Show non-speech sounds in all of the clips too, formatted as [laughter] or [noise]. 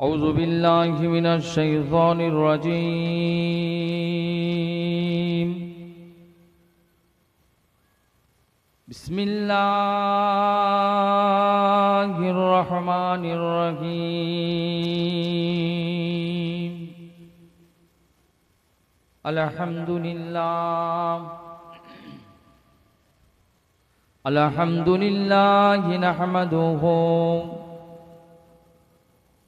أعوذ بالله من الشيطان الرجيم. بسم الله الرحمن الرحيم. الحمد لله. الحمد لله نحمده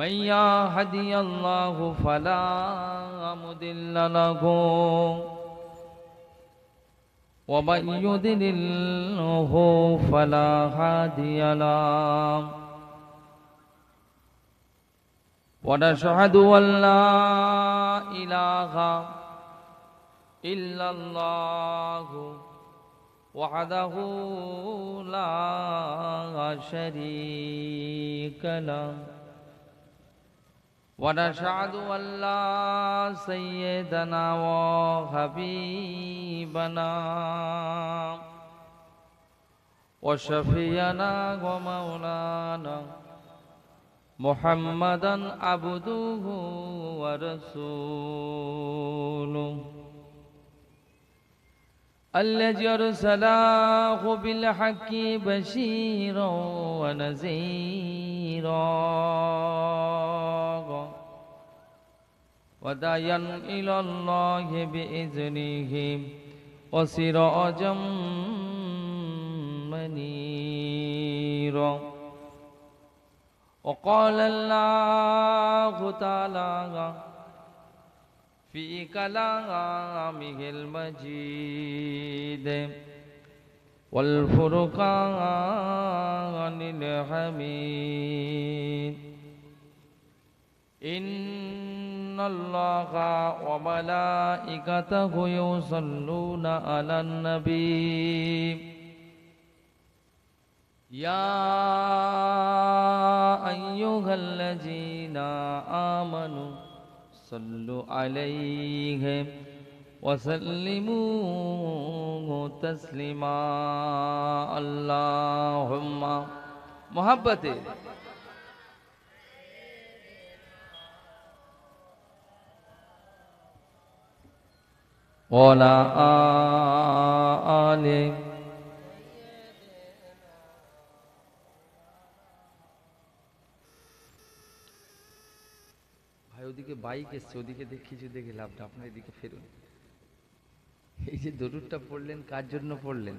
من يهدي الله فلا مضل له. ومن يضلله فلا هادي له. ونشهد أن لا إله إلا الله وحده لا شريك له. ونشهد أن لا سيدنا وحبيبنا وشفينا ومولانا محمدا عبده ورسوله. الذي أرسله بالحق بشيرا ونذيرا. وداعيا إلى الله بإذنه وسراجا منيرا. وقال الله تعالى في كلامه المجيد. والفرقان الحميد. إن الله وملائكته يصلون على النبي. يا أيها الذين آمنوا صلوا عليه وسلموا تسليما. اللهم محبته ولا آله ওদিকে বাইক এসছে, ওদিকে দেখে, কিছু দেখে লাভটা আপনার এদিকে ফেরুন। এই যে দরুদটা পড়লেন, কার জন্য পড়লেন?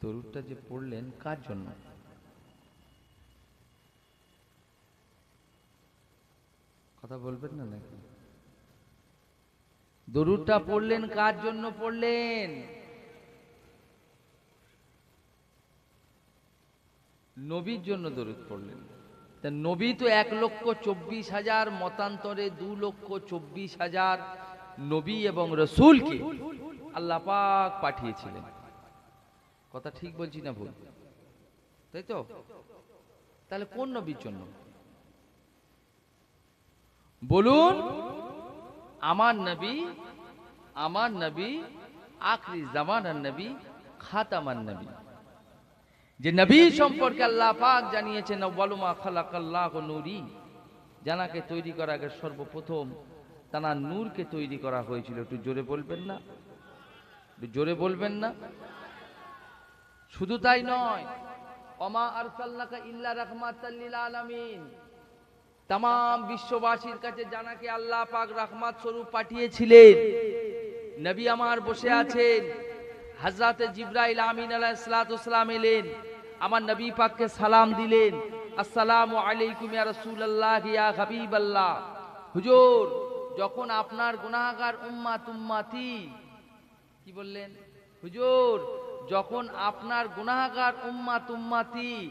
দরুদটা যে পড়লেন, কার জন্য? কথা বলবেন না নাকি? দরুদটা পড়লেন, কার জন্য পড়লেন? নবীর জন্য দরুদ পড়লেন। তা নবী তো এক লক্ষ চব্বিশ হাজার, মতান্তরে দু লক্ষ চব্বিশ হাজার নবী এবং রসুলকে আল্লাহ পাক পাঠিয়েছিলেন। কথা ঠিক বলছি না ভুল? তাই তো? তাহলে কোন নবীর জন্য? বলুন, আমার নবী আমার নবী, আখরি জামানার নবী খাতামান নবী। যে নবী সম্পর্কে আল্লাহ পাক জানিয়েছেন ওয়ালুমা খালাকাল্লাহ নূরি জানাকে তৈরি করা আগে সর্বপ্রথম তানা নূরকে তৈরি করা হয়েছিল। একটু জোরে বলবেন না? একটু জোরে বলবেন না? শুধু তাই নয় অমা আরসাল্লাকা ইল্লা রাহমাতাল লিল আলামিন তাম বিশ্ববাসীর কাছে জানাকে আল্লাহ পাক রাহমাত স্বরূপ পাঠিয়েছিলেন। নবী আমার বসে আছেন হাজরাতে জিব্রাইল আমিন আলাইহিসসালাম এলেন। আমার নবী পাককে সালাম দিলেন। আসসালামু আলাইকুম ইয়া রাসূলুল্লাহ, ইয়া হাবিবাল্লাহ। হুজুর, যখন আপনার গুনাহগার উম্মাত উম্মাতি, কি বললেন? হুজুর, যখন আপনার গুনাহগার উম্মাত উম্মাতি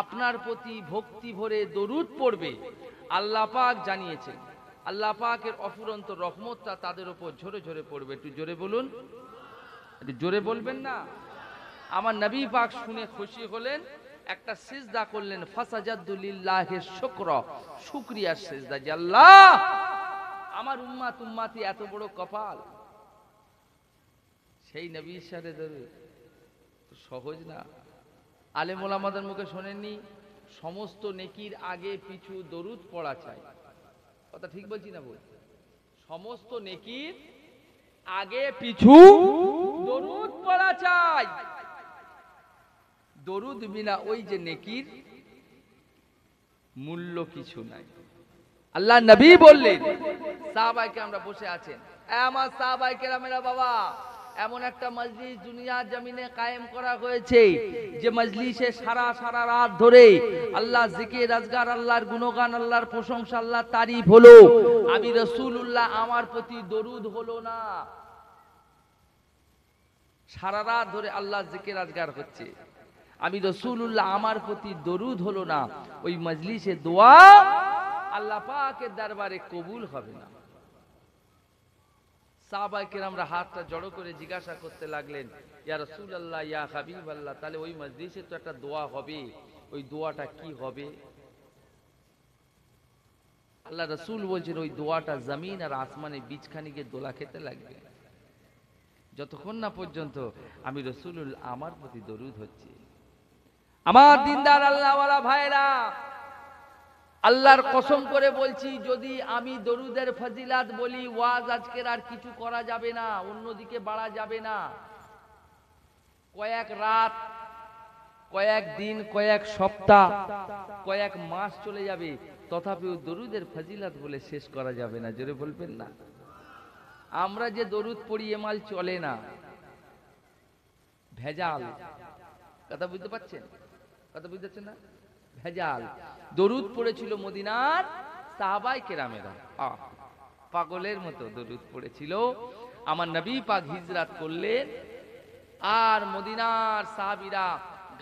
আপনার প্রতি ভক্তি ভরে দরুদ পড়বে, আল্লাহ পাক জানিয়েছেন। আল্লাহ পাকের অফুরন্ত রহমতটা তাদের উপর ঝরে ঝরে পড়বে। একটু জোরে বলুন। একটু জোরে বলবেন না? আমার নবী পাক শুনে খুশি হলেন, একটা সিজদা করলেন ফাসাজাদুলিল্লাহে শুকর শুকরিয়ার সিজদা যে আল্লাহ, আমার উম্মাত উম্মাতি এত বড় কপাল। সেই নবী সারে ধরে সহজ না। আলেমুল আমাদের মুখে শোনেননি, সমস্ত নেকির আগে পিছু দরুদ পড়া চাই। কথা ঠিক বলছি না বল সমস্ত নেকির আগে পিছু দরুদ পড়া চাই। দরুদ বিনা ওই যে নেকির মূল্য কিছু নাই। আল্লাহ নবী বললেন সাহাবাইকে আমরা বসে আছেন। আমার সাহাবাইকে রামেরা বাবা, এমন একটা মজলিস দুনিয়া জমিনে কায়েম করা হয়েছে, যে মজলিসে সারা সারা রাত ধরে আল্লাহ জিকির রাজগার আল্লাহর গুণগান, আল্লাহর প্রশংসা, আল্লাহর তারিফ হলো। আমি রসুল্লাহ আমার প্রতি দরুদ হলো না। সারা রাত ধরে আল্লাহ জিকির রাজগার হচ্ছে। আমি রসুল্লাহ আমার প্রতি দরুদ হলো না। ওই মজলিসে দোয়া আল্লাহ পাকের দরবারে কবুল হবে না। আমরা হাতটা জড়ো করে জিজ্ঞাসা করতে লাগলেন রসুল আল্লাহ ইয়া হাবিব আল্লাহ তাহলে ওই মসজিদে তো একটা দোয়া হবে। ওই দোয়াটা কি হবে? আল্লাহ রসুল বলছেন, ওই দোয়াটা জমিন আর আসমানে বীজখানিকে দোলা খেতে লাগবে। যতক্ষণ না পর্যন্ত আমি রসুল আমার প্রতি দরুদ হচ্ছে। আমার দিনদার আল্লাহওয়ালা ভাইরা, আল্লাহর কসম করে বলছি, যদি আমি দরুদের ফজিলাত বলি, ওয়াজ আজকের আর কিছু করা যাবে না, অন্যদিকে বাড়া যাবে না। কয়েক রাত, কয়েক দিন, কয়েক সপ্তাহ, কয়েক মাস চলে যাবে, তথাপিও দরুদের ফজিলাত বলে শেষ করা যাবে না, জোরে বলবেন না। আমরা যে দরুদ পড়ি এমাল চলে না। ভেজাল। কথা বুঝতে পারছেন? কথা বুঝতে পারছেন না? ভেজাল। দরুদ পড়েছিল মদিনার সাহাবাই কেরামেরা। পাগলের মতো দরুদ পড়েছিল। আমার নবী পাক হিজরাত করলেন। আর মদিনার সাহাবিরা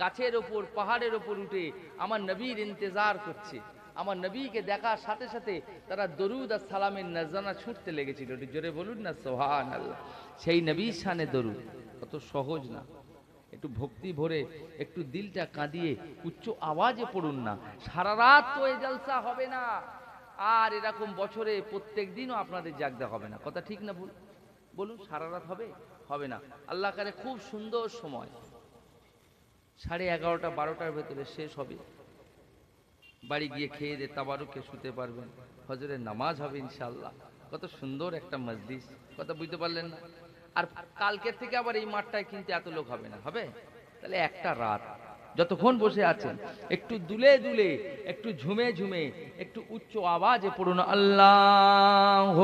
গাছের ওপর, পাহাড়ের ওপর উঠে আমার নবীর ইন্তজার করছে। আমার নবীকে দেখার সাথে সাথে তারা দরুদ আর সালামের নজরানা ছুটতে লেগেছিল। জোরে বলুন না সোহান আল্লাহ সেই নবীর শানে দরুদ। অত সহজ না। একটু ভক্তি ভরে, একটু দিলটা কাঁদিয়ে উচ্চ আওয়াজে পড়ুন না। সারা রাত তো এই জলসা হবে না। আর এরকম বছরে প্রত্যেক দিনও আপনাদের জাগতে হবে না। কথা ঠিক না ভুল? বলুন, সারা রাত হবে? হবে না। আল্লাহ কারে খুব সুন্দর সময়। সাড়ে এগারোটা, বারোটার ভেতরে শেষ হবে। বাড়ি গিয়ে খেয়ে দে তাবারুকে শুতে পারবেন। হজরের নামাজ হবে ইনশাল্লাহ কত সুন্দর একটা মসজিদ কথা বুঝতে পারলেন না? আর কালকের থেকে আবার এই মাঠটায় কিন্তু এত লোক হবে না, হবে? তাহলে একটা রাত। যতক্ষণ বসে আছেন, একটু দুলে দুলে, একটু ঝুমে ঝুমে, একটু উচ্চ আওয়াজে পড়ুন আল্লাহ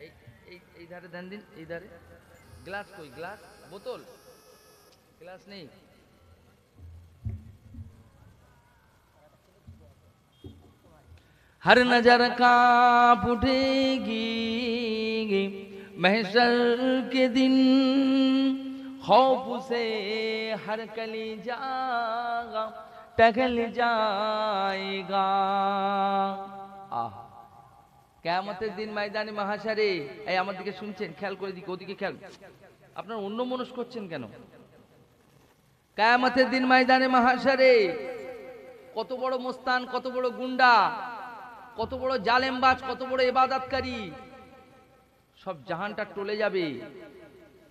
এই এই ধারে দেন দিন, এই ধারে। গ্লাস কই? গ্লাস? বোতল? গ্লাস নেই। हर नजर कांप उठेगी महशर के दिन खौफ से हर कली जागा टहल जाएगा আহ কেয়ামতের দিন ময়দানে মহাসারে এই আমার দিকে শুনছেন খেয়াল করে দিকে ওদিকে খেয়াল আপনার অন্য মনস করছেন কেন কেয়ামতের দিন ময়দানে মহাসারে কত বড় মোস্তান কত বড় গুন্ডা কত বড় জালেমবাজ, কত বড় এবাদাতকারী। সব জাহানটা টলে যাবে।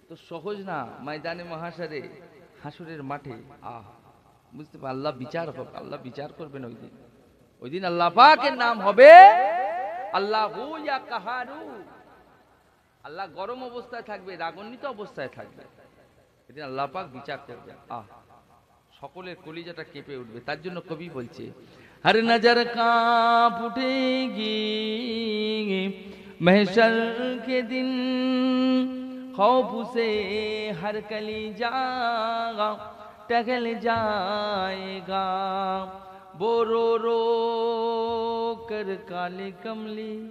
তো সহজ না ময়দানে মহাসারে, হাসুরের মাঠে। আহ, বুঝতে পার, আল্লাহ বিচার হোক, আল্লাহ বিচার করবেন ওই দিন। ওই দিন আল্লাহ পাকের নাম হবে আল্লাহ কাহারু। আল্লাহ গরম অবস্থায় থাকবে, রাগান্বিত অবস্থায় থাকবে। এদিন আল্লাহ পাক বিচার করবে আহ, সকলের কলিজাটা কেঁপে উঠবে। তার জন্য কবি বলছে ہر نظر کانپ اٹھے گی۔ محشر کے دن خوف سے ہر کلی جاگا ٹگل جائے گا۔ بو رو رو کر کالے کملی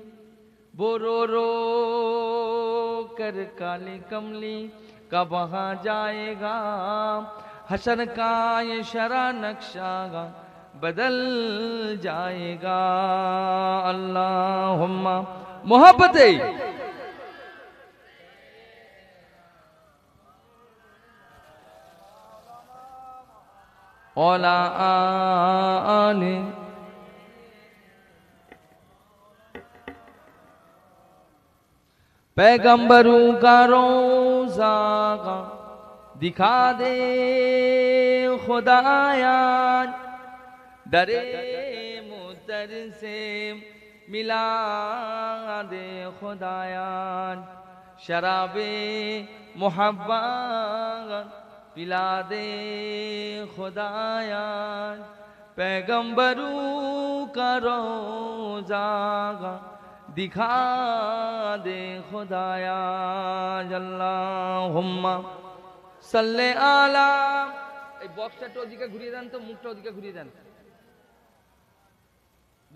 بو رو رو کر کالے کملی کا وہاں جائے گا؟ حسن کا یہ شرع نقشہ گا۔ بدل جائے گا۔ اللہم محبت اولا آنے پیغمبروں کا روزہ دکھا دے خدا آیا در موتر سے ملا دے خدایا شراب محبت پلا دے خدایا پیغمبروں کا روزہ دکھا دے خدایا اللہم صلی اللہ باক্সটা ওদিকে ঘুরিয়ে দেন তো মুখটা ওদিকে ঘুরিয়ে দেন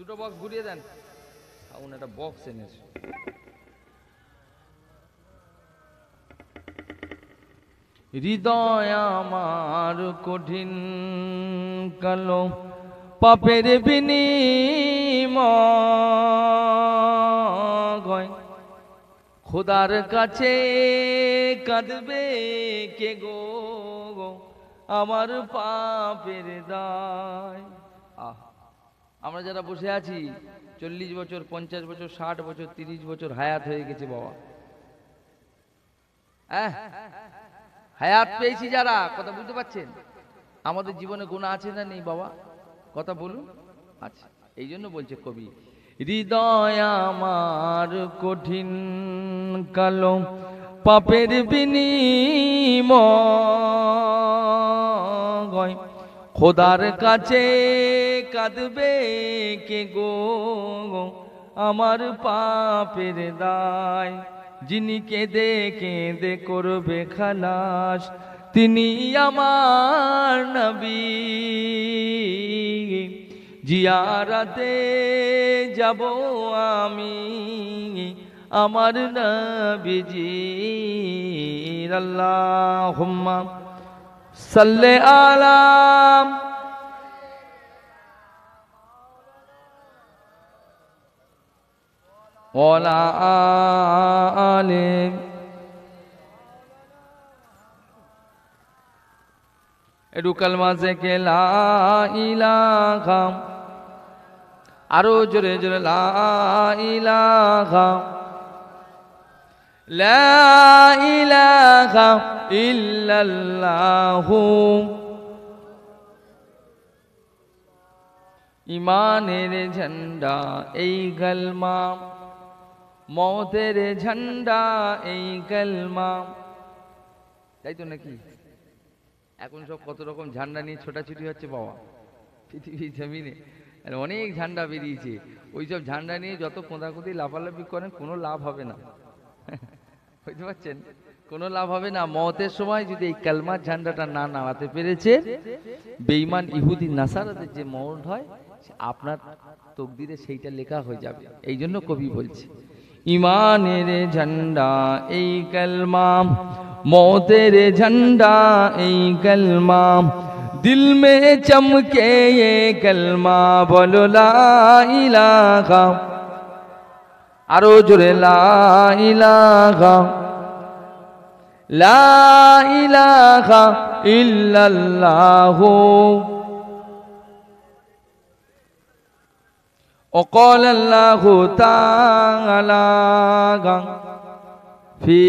দুটো বক্স ঘুরিয়ে দেন। আউন একটা বক্স এনেছে হৃদয় আমার কঠিন কালো, পাপের বিনিময়। খোদার কাছে কাঁদবে কে গো? আমার পাপের দায়। আমরা যারা বসে আছি, চল্লিশ বছর, পঞ্চাশ বছর, ষাট বছর, তিরিশ বছর হায়াত হয়ে গেছে বাবা। হ্যাঁ হায়াত পেয়েছি যারা, কথা বুঝতে পারছেন? আমাদের জীবনে গুণা আছে না নেই বাবা? কথা বলুন। আচ্ছা এই জন্য বলছে কবি, হৃদয় আমার কঠিন কালো, পাপের বিনিময়। খোদার কাছে কাঁদবে কে গো? আমার পাপের দায়। যিনি কেঁদে কেঁদে করবে খালাস, তিনি আমার নবী। জিয়ারাতে যাব আমি, আমার নবীজি আল্লাহুম্মা সাল্লি আলাম ওয়ালা আলে একটু কালমা থেকে লা ইলাহা আরও জোরে জোরে লা ইলাহা লা ইলাহা ইল্লাল্লাহু। ইমানের ঝন্ডা এই গলমা, মতের ঝন্ডা এই গলমা। তাই তো নাকি? এখন সব কত রকম ঝান্ডা নিয়ে ছোটাছুটি হচ্ছে বাবা। পৃথিবীর জমিনে। আর অনেক ঝান্ডা বেরিয়েছে। ওই সব ঝান্ডা নিয়ে যত কোঁদাকুঁদি লাফালাফি করেন, কোনো লাভ হবে না। বুঝতে পারছেন? কোনো লাভ হবে না। মতের সময় যদি এই কালমার ঝান্ডাটা না নামাতে পেরেছে বেইমান ইহুদি নাসারাদের যে মরণ হয় আপনার তকদিরে সেইটা লেখা হয়ে যাবে। এই জন্য কবি বলছে, ইমানের ঝন্ডা এই কলমা, মতের ঝান্ডা এই কলমা, দিল মে চমকে ये কলমা, বলো লা ইলাহা আরো জোরে লা ইলাহা লা ইলাহা ইল্লাল্লাহু وقال الله تعالى في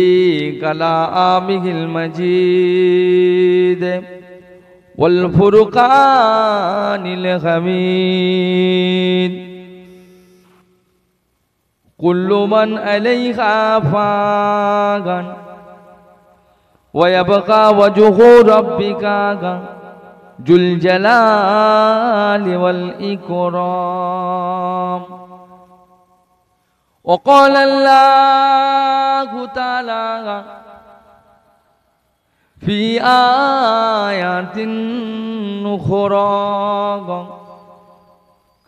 كلامه المجيد والفرقان الحميد كل من عليها فان ويبقى وجه ربك ذو الجلال والإكرام. وقال الله تعالى في آيات أخرى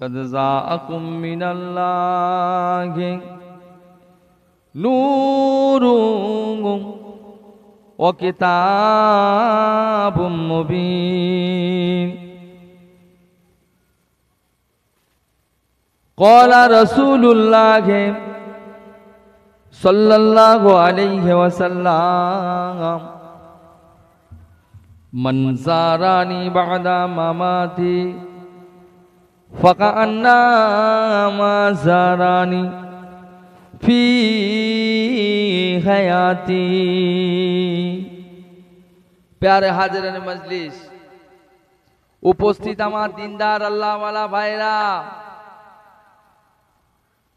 قد زاءکم من اللہ نور و کتاب مبین قال رسول اللہ صلی اللہ علیہ وسلم، من زارانی بعد مماتی فكأنما زارني في حياتي প্যারে হাজারের মজলিস উপস্থিত আমার দিনদার আল্লাহওয়ালা ভাইরা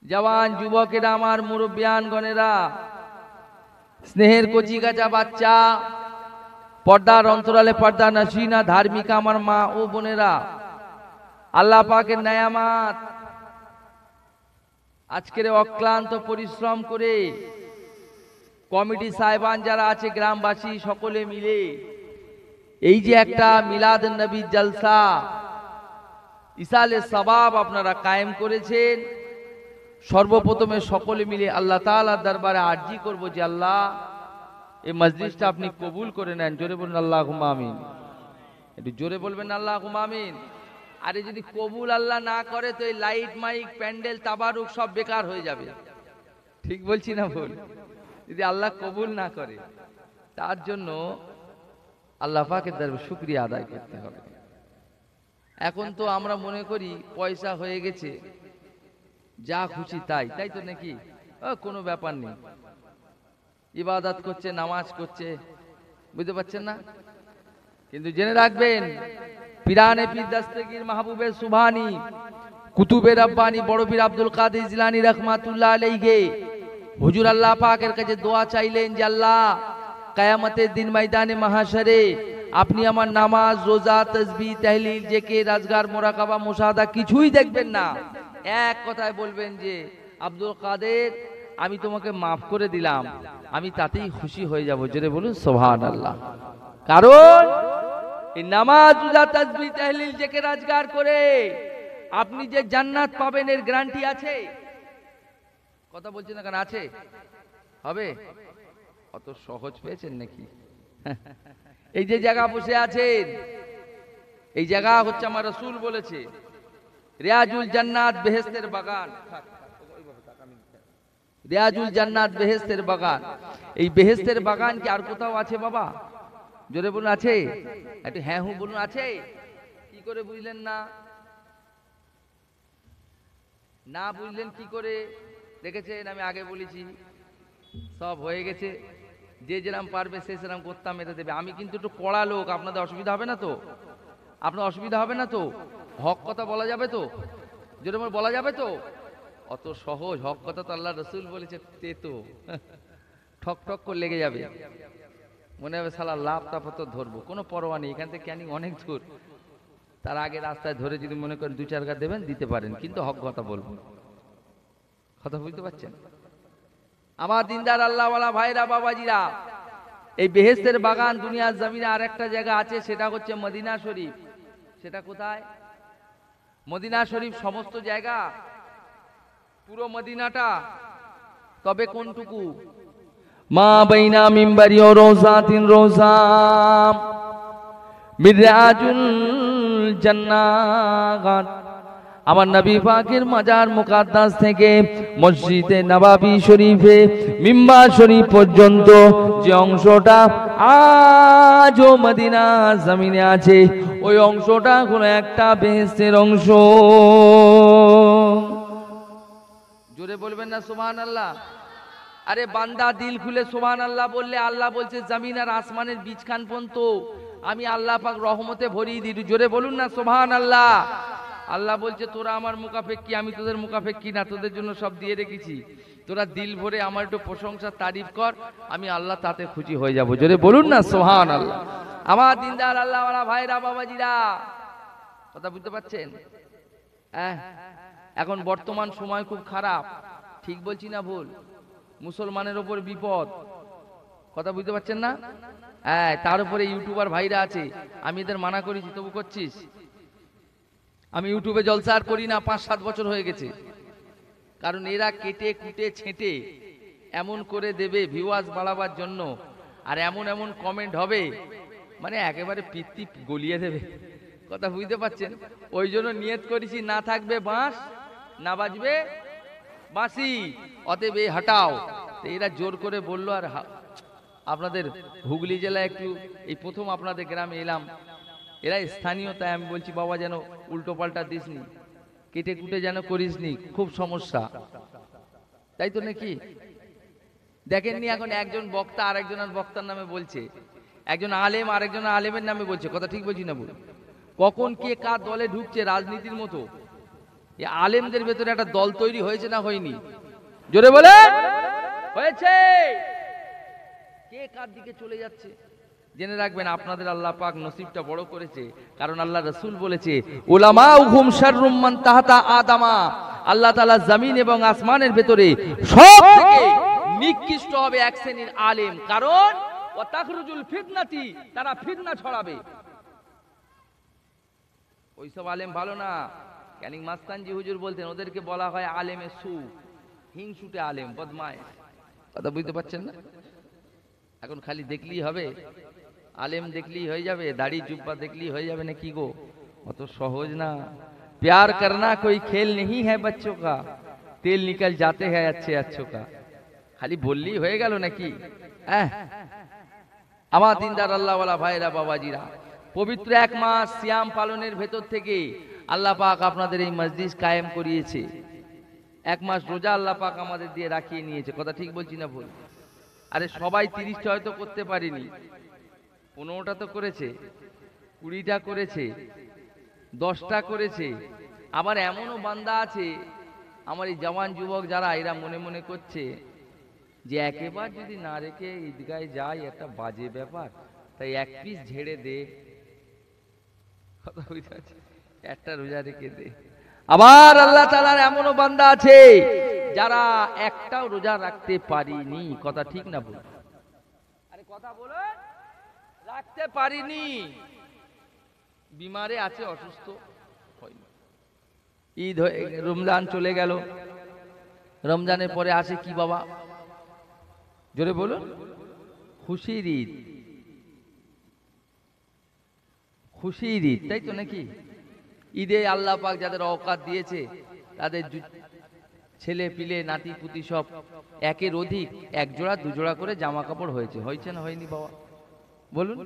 জওয়ান যুবকেরা আমার মুরব্বিয়ানগণেরা স্নেহের কচি গাছা বাচ্চা পর্দার অন্তরালে পর্দা নাসিনা ধার্মিক আমার মা ও বোনেরা আল্লাহ পাকের নায়ামাত আজকের অক্লান্ত পরিশ্রম করে কমিটি সাহেবান যারা আছে, গ্রামবাসী সকলে মিলে এই যে একটা মিলাদ নবী জলসা, ইসালে সবাব আপনারা কায়েম করেছেন। সর্বপ্রথমে সকলে মিলে আল্লাহ তাআলার দরবারে আরজি করব যে আল্লাহ, এই মসজিদটা আপনি কবুল করে নেন। জোরে বলুন আল্লাহ আমিন। একটু জোরে বলবেন আল্লাহ আমিন। আরে যদি কবুল আল্লাহ না করে তো এই লাইট মাইক, প্যান্ডেল, তাবারুক সব বেকার হয়ে যাবে। ঠিক বলছি না ভুল? যদি আল্লাহ কবুল না করে, তার জন্য আল্লাহ পাকের দরবারে শুক্রিয়া আদায় করতে হবে। এখন তো আমরা মনে করি পয়সা হয়ে গেছে, যা খুশি তাই তাই তো নাকি? কোনো ব্যাপার নেই। ইবাদত করছে, নামাজ করছে, বুঝতে পারছেন না? কিন্তু জেনে রাখবেন পিরানে পীর দস্তগীর মাহবুবের সুবহানি কুতুবের রব্বানি, বড় পীর আব্দুল কাদের জিলানি রহমাতুল্লাহ আলাইহি। হুজুর আল্লাহ পাকের কাছে দোয়া চাইলেন যে আল্লাহ, কায়ামতের দিন ময়দানে মাহাশরে, আপনি আমার নামাজ, রোজা তসবি তাহলিল জেকে রাজগার, মোরাকাবা মুসাদা কিছুই দেখবেন না। এক কথায় বলবেন যে, আব্দুল কাদের, আমি তোমাকে মাফ করে দিলাম। আমি তাতেই খুশি হয়ে যাব। জোরে বলুন সোহান আল্লাহ কারণ এই নামাজ তাহলিল জেকে রাজগার করে আপনি যে জান্নাত পাবেন এর গ্যারান্টি আছে? কথা বলছেন না কেন? আছে। হবে? অত সহজ পেয়েছেন নাকি? এই যে জায়গা বসে আছেন, এই জায়গা হচ্ছে আমার রসুল বলেছে, রেয়াজুল জান্নাত বেহেস্তের বাগান। রিয়াজুল জান্নাত বেহেস্তের বাগান। এই বেহেস্তের বাগান কি আর কোথাও আছে বাবা? জোরে বলুন, আছে? একটু হ্যাঁ হু বলুন, আছে? কি করে বুঝলেন না? না বুঝলেন কি করে? দেখেছেন, আমি আগে বলেছি, সব হয়ে গেছে। যে যেরাম পারবে, সে সেরাম করতাম এটা দেবে। আমি কিন্তু একটু কড়া লোক, আপনাদের অসুবিধা হবে না তো? আপনার অসুবিধা হবে না তো? হক কথা বলা যাবে তো? যেরকম বলা যাবে তো? অত সহজ হক কথা তো আল্লাহ রসুল বলেছে, তে তো। [laughs] ঠক ঠক করে লেগে যাবে। মনে হবে সালা লাভ তো ধরবো, কোনো পরোয়া নেই, এখান থেকে ক্যানিং অনেক দূর। তার আগে রাস্তায় ধরে যদি মনে করেন দু চার গা দেবেন, দিতে পারেন, কিন্তু হক কথা বলব কথা বুঝতে পারছেন? আমার দিনদার আল্লাহওয়ালা ভাইরা, বাবাজিরা, এই বেহেস্তের বাগান, দুনিয়ার জমিনে আর একটা জায়গা আছে, সেটা হচ্ছে মদিনা শরীফ। সেটা কোথায়? মদিনা শরীফ সমস্ত জায়গা, পুরো মদিনাটা। তবে কোনটুকু? মা মিম্বারি ও রোজাতিন রোজাম মিরাজুল জান্নাত। আমার নবী পাকের মাজার মুকাদ্দাস থেকে মসজিদে নবাবি শরীফে মিম্বা শরীফ পর্যন্ত যে অংশটা আজও মদিনা জমিনে আছে, ওই অংশটা কোনো একটা বেহেস্তের অংশ। জোরে বলবেন না সুবহান আল্লাহ আরে বান্দা দিল খুলে সোহান আল্লাহ বললে, আল্লাহ বলছে, জমিন আর আসমানের বীজখান পর্যন্ত আমি আল্লাহ পাক রহমতে ভরিয়ে দিই। জোরে বলুন না সোহান আল্লাহ আল্লাহ বলছে, তোরা আমার মুখাফেক্কি আমি তোদের মুখাফেক্কি না, তোদের জন্য সব দিয়ে রেখেছি। তোরা দিল ভরে আমার একটু প্রশংসা, তারিফ কর, আমি আল্লাহ তাতে খুশি হয়ে যাব। জোরে বলুন না সোহান আল্লাহ আমার দিনদার আল্লাহ ভাইরা, বাবাজিরা, কথা বুঝতে পারছেন? হ্যাঁ এখন বর্তমান সময় খুব খারাপ, ঠিক বলছি না ভুল? মুসলমানের ওপর বিপদ। কথা বুঝতে পারছেন না? হ্যাঁ তার উপরে ইউটিউবার ভাইরা আছে। আমি এদের মানা করেছি, তবু করছিস? আমি ইউটিউবে জলসা আর করি না পাঁচ সাত বছর হয়ে গেছে। কারণ এরা কেটে, কুটে, ছেঁটে এমন করে দেবে ভিউয়ার্স বাড়াবার জন্য। আর এমন এমন কমেন্ট হবে মানে একেবারে পিত্তি গলিয়ে দেবে। কথা বুঝতে পারছেন? ওই জন্য নিয়ত করেছি, না থাকবে বাঁশ, না বাজবে বাঁশি অতএব এই হাটাও। এরা জোর করে বলল, আর আপনাদের হুগলি জেলায় একটু, এই প্রথম আপনাদের গ্রামে এলাম। এরা স্থানীয়, তাই আমি বলছি, বাবা, যেন উল্টো পাল্টা দিসনি। কেটে কুটে যেন করিসনি, খুব সমস্যা। তাই তো নাকি? দেখেননি এখন একজন বক্তা আরেকজনের বক্তার নামে বলছে। একজন আলেম আরেকজন আলেমের নামে বলছে। কথা ঠিক বলছি না বল কখন কে কার দলে ঢুকছে রাজনীতির মতো। আলেমদের ভেতরে একটা দল তৈরি হয়েছে না হয়নি? জোরে বলে? হয়েছে। কে কার দিকে চলে যাচ্ছে? জেনে রাখবেন, আপনাদের আল্লাহ পাক নসিবটা বড় করেছে। কারণ আল্লাহ রসুল বলেছে ওলামা উহুম শাররুম্মান তাহাতা আদামা। আল্লাহ তাআলা জমিন এবং আসমানের ভেতরে সব থেকে নিকৃষ্ট হবে এক শ্রেণির আলেম। কারণ ও তাখরুজুল ফিতনাতি তারা ফিতনা ছড়াবে। ওইসব আলেম ভালো না। ক্যানিং মাস্তানজি হুজুর বলতেন ওদেরকে বলা হয় আলেমে সু হিংসুটে আলেম বদমায় কথা বুঝতে পারছেন না এখন খালি দেখলেই হবে আলেম দেখলেই হয়ে যাবে দাড়ি জুব্বা দেখলেই হয়ে যাবে না কি গো অত সহজ না प्यार करना कोई खेल नहीं है बच्चों का तेल निकल जाते हैं अच्छे अच्छों का খালি বললেই হয়ে গেল নাকি হ্যাঁ আমার দিনদার আল্লাহওয়ালা ভাইরা বাবাজিরা পবিত্র এক মাস সিয়াম পালনের ভেতর থেকে আল্লাহ পাক আপনাদের এই মসজিদ কায়েম করিয়েছে। এক মাস রোজা আল্লাহ পাক আমাদের দিয়ে রাখিয়ে নিয়েছে। কথা ঠিক বলছি না ভুল? আরে সবাই তিরিশটা হয়তো করতে পারিনি। পনেরোটা তো করেছে, কুড়িটা করেছে, দশটা করেছে। আবার এমনও বান্দা আছে, আমার এই জওয়ান যুবক যারা, এরা মনে মনে করছে যে একেবার যদি না রেখে ঈদগায় যাই একটা বাজে ব্যাপার। তাই এক পিস ঝেড়ে দে। কথা বুঝতে? একটা রোজা রেখে দে। আবার আল্লাহ তালার এমনও বান্দা আছে যারা একটাও রোজা রাখতে পারিনি। কথা ঠিক না বল আরে কথা বলো রাখতে পারিনি। বিমারে আছে অসুস্থ হয়নি। ঈদ হয়ে রমজান চলে গেল। রমজানের পরে আসে কি বাবা? জোরে বলুন। খুশির ঈদ। খুশির ঈদ তাই তো নাকি? ঈদে আল্লাহ পাক যাদের অকাত দিয়েছে, তাদের ছেলে, পিলে, নাতি, পুতি সব একের অধিক, এক জোড়া, দু জোড়া করে জামা কাপড় হয়েছে। হয়েছে না হয়নি বাবা? বলুন,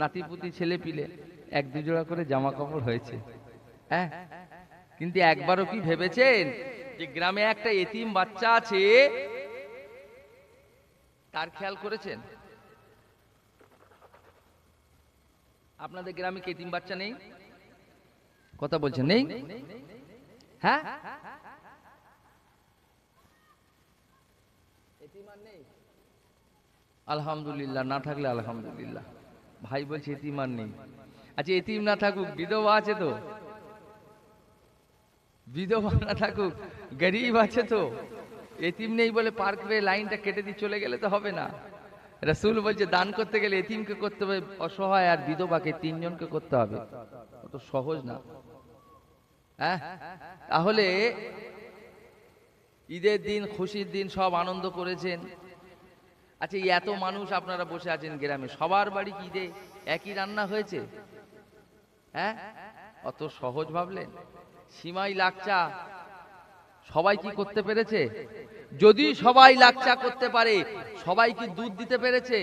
নাতি, পুতি, ছেলে, পিলে, এক, দু জোড়া করে জামা কাপড় হয়েছে। হ্যাঁ? কিন্তু একবারও কি ভেবেছেন যে গ্রামে একটা এতিম বাচ্চা আছে, তার খেয়াল করেছেন? আপনাদের গ্রামে কি এতিম বাচ্চা নেই? কথা বলছেন নেই? হ্যাঁ? এতিম আর নেই? আলহামদুলিল্লাহ না থাকলে আলহামদুলিল্লাহ ভাই বলছে এতিম আর নেই। আচ্ছা এতিম না থাকুক বিধবা আছে তো? বিধবা না থাকুক। গরিব আছে তো? এতিম নেই বলে পার্ক করে লাইনটা কেটে দিয়ে চলে গেলে তো হবে না। রসুল বলছে দান করতে গেলে এতিমকে করতে হবে অসহায় আর বিধবাকে তিনজনকে করতে হবে। অত সহজ না। হ্যাঁ? তাহলে ঈদের দিন, খুশির দিন সব আনন্দ করেছেন। আচ্ছা এত মানুষ আপনারা বসে আছেন গ্রামে, সবার বাড়ি কি ঈদে একই রান্না হয়েছে? হ্যাঁ? অত সহজ ভাবলেন? সীমাই লাকচা সবাই কি করতে পেরেছে? যদি সবাই লাকচা করতে পারে, সবাই কি দুধ দিতে পেরেছে?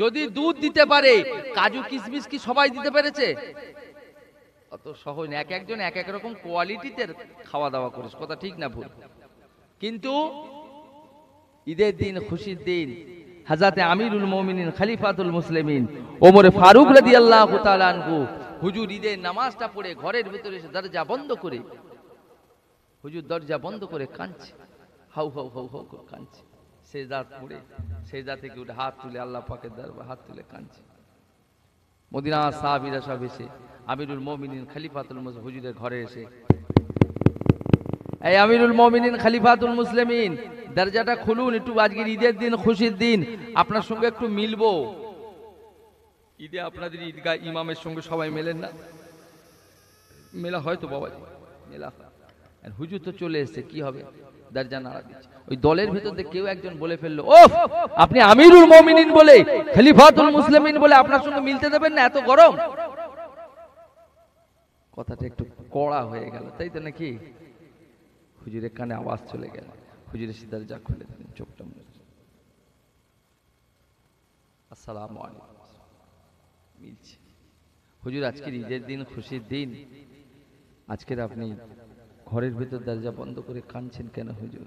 যদি দুধ দিতে পারে, কাজু কিশমিশ কি সবাই দিতে পেরেছে? অত সহজ। এক একজন এক এক রকম কোয়ালিটিতে খাওয়া দাওয়া করেছে কথা ঠিক না ভুল? কিন্তু ঈদের দিন, খুশির দিন হাজাতে আমিরুল মমিনিন, খালিফাতুল মুসলিমিন, ওমরে ফারুক রাদি আল্লাহ আনহু, হুজুর ঈদের নামাজটা পড়ে ঘরের ভিতরে এসে দরজা বন্ধ করে, হুজুর দরজা বন্ধ করে কাঁদছে। হাউ হাউ হাউ হাউ কাঁদছে। সেজদা পড়ে, সেজদা থেকে উঠে হাত তুলে আল্লাহ পাকের দরবার হাত তুলে কাঁদছে। মদিনা সাহাবিরা সব এসে, আমিরুল মমিনিন খালিফাতুল হুজুরের ঘরে এসে, এই আমিরুল মমিনিন খালিফাতুল মুসলিমিন, দরজাটা খুলুন, একটু আজকের ঈদের দিন, খুশির দিন, আপনার সঙ্গে একটু মিলবো। ঈদে আপনাদের ঈদগাহ ইমামের সঙ্গে সবাই মেলেন না। মেলা হয়তো বাবা মেলা হুজুর তো চলে এসছে, কি হবে? দরজা নাড়া দিচ্ছে। ওই দলের ভিতর কেউ একজন বলে ফেলল ও আপনি আমিরুল মমিনিন বলে, খলিফাতুল মুসলিমিন বলে আপনার সঙ্গে মিলতে দেবেন না, এত গরম? কথাটা একটু কড়া হয়ে গেল, তাই তো নাকি? হুজুরের কানে আওয়াজ চলে গেল। হুজুরের সে দরজা খুলে দিলেন চোখটা মুছে। আসসালামু মিলছে। হুজুর আজকের ঈদের দিন, খুশির দিন। আজকের আপনি ঘরের ভেতর দরজা বন্ধ করে কাঁদছেন কেন হুজুর?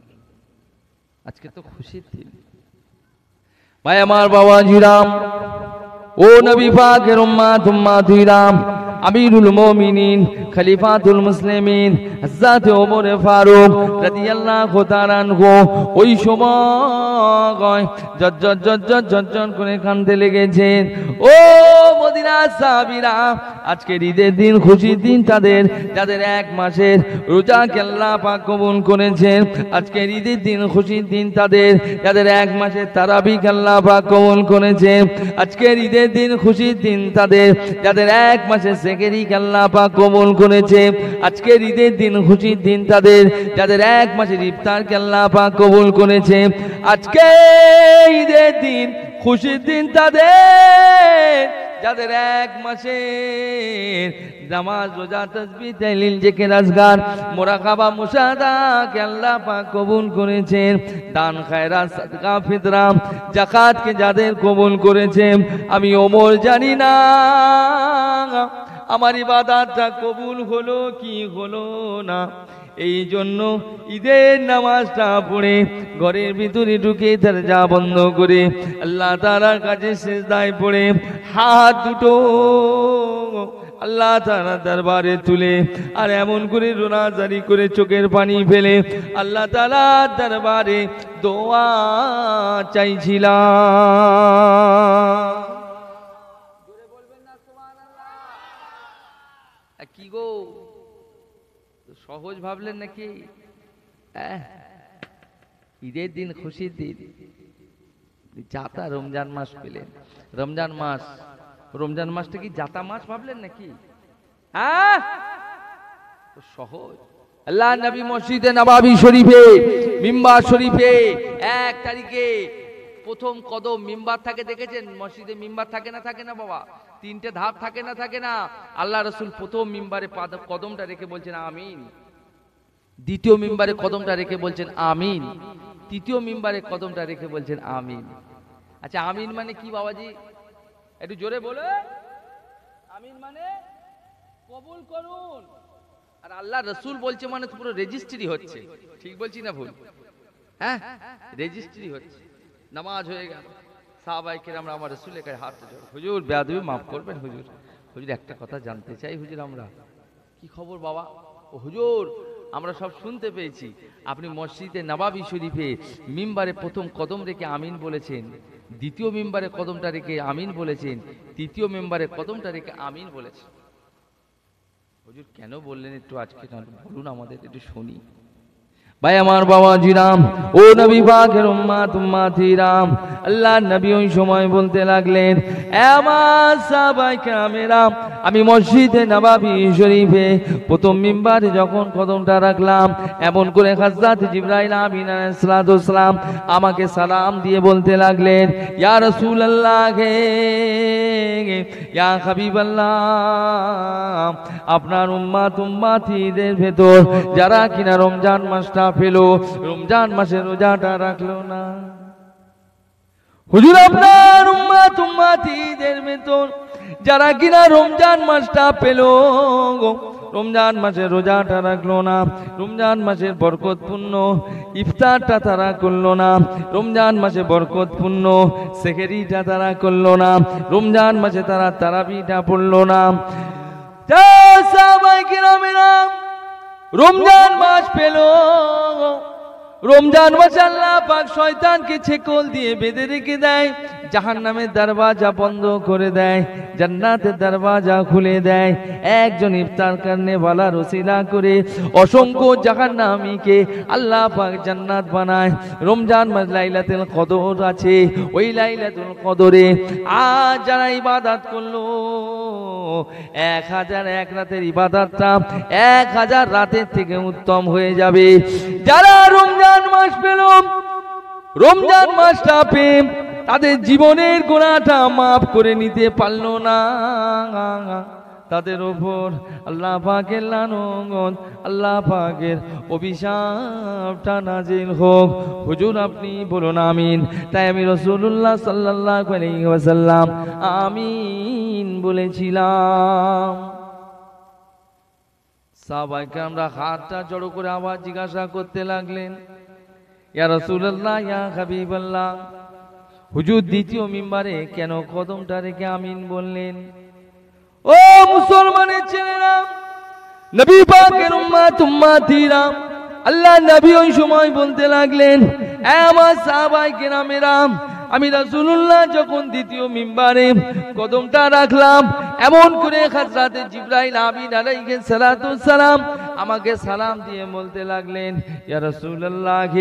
আজকে তো খুশির দিন। ভাই, আমার বাবা জিরাম ও নবী পাকের উম্মাত উম্মাতিরাম আমিরুল মুমিনিন, খলিফাতুল মুসলিমিন হযরত ওমর ফারুক রাদিয়াল্লাহু তাআলা আনহু, ওই সময় জজ্জর জজ্জর জজ্জর করে কাঁদতে লেগেছেন। ও আজকে ঈদের দিন, খুশির দিন তাদের, যাদের এক মাসের রোজাকে আল্লাহ পাক কবুল করেছেন, আজকের ঈদের দিন, খুশির দিন তাদের, যাদের এক মাসের তারাবিক আল্লাহ পাক কবুল করেছেন, আজকের ঈদের দিন, খুশির দিন তাদের, যাদের এক মাসের সেকেরি আল্লাহ পাক কবুল করেছে আজকের ঈদের দিন, খুশির দিন তাদের, যাদের এক মাসের ইফতার আল্লাহ পাক কবুল করেছে আজকে ঈদের দিন, খুশির দিন তাদের। যাদের এক মাসের নামাজ রোজা তসবিহ তাহলিল জেকে রাজগার মোরাকাবা, মুসাদা, কে আল্লাহ পাক কবুল করেছেন, দান খায়রাত সাদকা, ফিতরা জাকাত কে যাদের কবুল করেছেন, আমি ওমর জানি না। আমার ইবাদতটা কবুল হলো কি হলো না? এই জন্য ঈদের নামাজটা পড়ে ঘরের ভিতরে ঢুকে দরজা বন্ধ করে আল্লাহ তাআলার কাছে সেজদায় পড়ে, হাত দুটো আল্লাহ তাআলা দরবারে তুলে আর এমন করে রোনাজারি করে চোখের পানি ফেলে আল্লাহ তাআলা দরবারে দোয়া চাইছিলাম। কি গো? সহজ ভাবলেন নাকি? ঈদের দিন খুশির দিন। জাতা রমজান মাস পেলেন। রমজান মাস। রমজান মাসটা কি জাতা মাস ভাবলেন নাকি? সহজ। আল্লাহ নবী মসজিদে নবাবি শরীফে, মিম্বার শরীফে এক তারিখে প্রথম কদম মিম্বার থাকে, দেখেছেন? মসজিদে মিম্বার থাকে না থাকে না বাবা? তিনটে ধাপ থাকে না থাকে না? আল্লাহ রসুল প্রথম মিম্বারে কদমটা রেখে বলছেন, আমিন। দ্বিতীয় মিম্বারে কদমটা রেখে বলছেন আমিন। তৃতীয় মিম্বারে কদমটা রেখে বলছেন আমিন। আচ্ছা আমিন মানে কি বাবাজি? একটু জোরে বলে। আমিন মানে কবুল করুন। আর আল্লাহ রসুল বলছে মানে পুরো রেজিস্ট্রি হচ্ছে। ঠিক বলছি না ভুল? হ্যাঁ? রেজিস্ট্রি হচ্ছে। নামাজ হয়ে গেল। সাহাবাইকে আমরা আমার রসুলের কাছে হাত হুজুর, বেয়াদবি মাফ করবেন হুজুর। হুজুর, একটা কথা জানতে চাই হুজুর আমরা। কি খবর বাবা? ও হুজুর আমরা সব শুনতে পেয়েছি। আপনি মসজিদে নবাবি শরীফে মিম্বারে প্রথম কদম রেখে আমিন বলেছেন, দ্বিতীয় মেম্বারে কদমটা রেখে আমিন বলেছেন, তৃতীয় মেম্বারে কদমটা রেখে আমিন বলেছেন। হুজুর, কেন বললেন একটু আজকে? বলুন আমাদের, একটু শুনি। ভাই, আমার বাবা জিরাম ও নবী পাকের উম্মাত উম্মাতিরাম আল্লাহ নবী ওই সময় বলতে লাগলেন, "এ আমার সাহাবায়ে কেরামেরা, আমি মসজিদে নবাবী শরীফে প্রথম মিম্বারে যখন কদমটা রাখলাম, এমন করে হযরত জিবরাইল আমিন আমাকে সালাম দিয়ে বলতে লাগলেন, ইয়া রাসূলুল্লাহ হে, ইয়া হাবিবাল্লাহ, আপনার উম্মাত, উম্মাতিদের ভেতর যারা কিনা রমজান মাসটা পেল। রমজান মাসে রোজাটা রাখল না। হুজুর, আপনার উম্মাত উম্মাতিদের ভেতর যারা কিনা রমজান মাসটা পেল রমজান মাসে রোজাটা রাখল না। রমজান মাসের বরকতপূর্ণ ইফতারটা তারা করল না। রমজান মাসে বরকতপূর্ণ সেহেরিটা তারা করল না। রমজান মাসে তারা তারাবিটা পড়ল না। রমজান মাস পেল। রমজান মাস আল্লাহ পাক শয়তানকে ছেকল দিয়ে বেঁধে রেখে দেয়, জাহান্নামের দরওয়াজা বন্ধ করে দেয়, জান্নাতের দরওয়াজা খুলে দেয়। একজন ইফতার করনে वाला রসিলা করে, অসংখ্য জাহান্নামীকে আল্লাহ পাক জান্নাত বানায়। রমজান মাস লাইলাতুল কদর আছে, ওই লাইলাতুল কদরে আজ যারা ইবাদত করল, এক হাজার এক রাতের ইবাদতটা এক হাজার রাতের থেকে উত্তম হয়ে যাবে। যারা রমজান রমজান মাস পেল রমজান মাসটা পেয়ে তাদের জীবনের গোনাটা মাফ করে নিতে পারল না। তাদের ওপর আল্লাহ পাকের লানগন আল্লাহ পাকের অভিশাপটা নাজিল হোক। হুজুর, আপনি বলুন আমিন। তাই আমি রসুল্লাহ সাল্লাহ সাল্লাম আমিন বলেছিলাম। সাহবাইকে আমরা হাতটা জড়ো করে আবার জিজ্ঞাসা করতে লাগলেন ইয়া রসুল্লাহ ইয়া হাবিবাল্লাহ। হুজুর দ্বিতীয় মিম্বারে কেন কদমটা রেখে আমিন বললেন? ও মুসলমানের ছেলেরা, নবী পাকের উম্মাত উম্মাতিরা, আল্লাহ নবী ওই সময় বলতে লাগলেন আমার সাহাবাই কেরামেরা আমি রাসূলুল্লাহ যখন দ্বিতীয় মিম্বারে কদমটা রাখলাম, এমন করে হযরতে জিবরাইল আমিন আলাইহিস সালাতু সালাম আমাকে সালাম দিয়ে বলতে লাগলেন, ইয়া রাসূলুল্লাহ,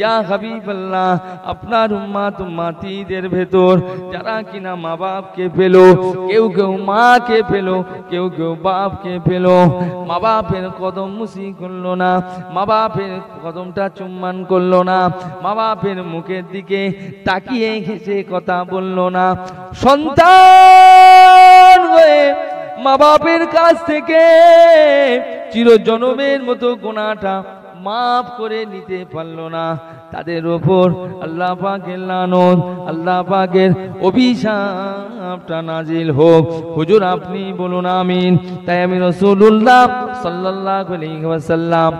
ইয়া হাবিবাল্লাহ, আপনার উম্মাত উম্মাতিদের ভেতর যারা কিনা মা বাপকে পেল, কেউ কেউ মাকে পেল, কেউ কেউ বাপকে পেল মা বাপের কদম মুসি করল না মা বাপের কদমটা চুম্বান করল না মা বাপের মুখের দিকে তাকিয়ে ঘেসে কথা বলল না। সন্তান হয়ে মা বাপের কাছ থেকে চিরজনমের মতো গোনাটা মাফ করে নিতে পারল না। তাদের ওপর আল্লাহ পাকের লানত, আল্লাহ পাকের অভিশাপটা নাজিল হোক। হুজুর, আপনি বলুন, আমিন। তাই আমি রসুল্লাহ সাল্লাল্লাহু আলাইহি ওয়াসাল্লাম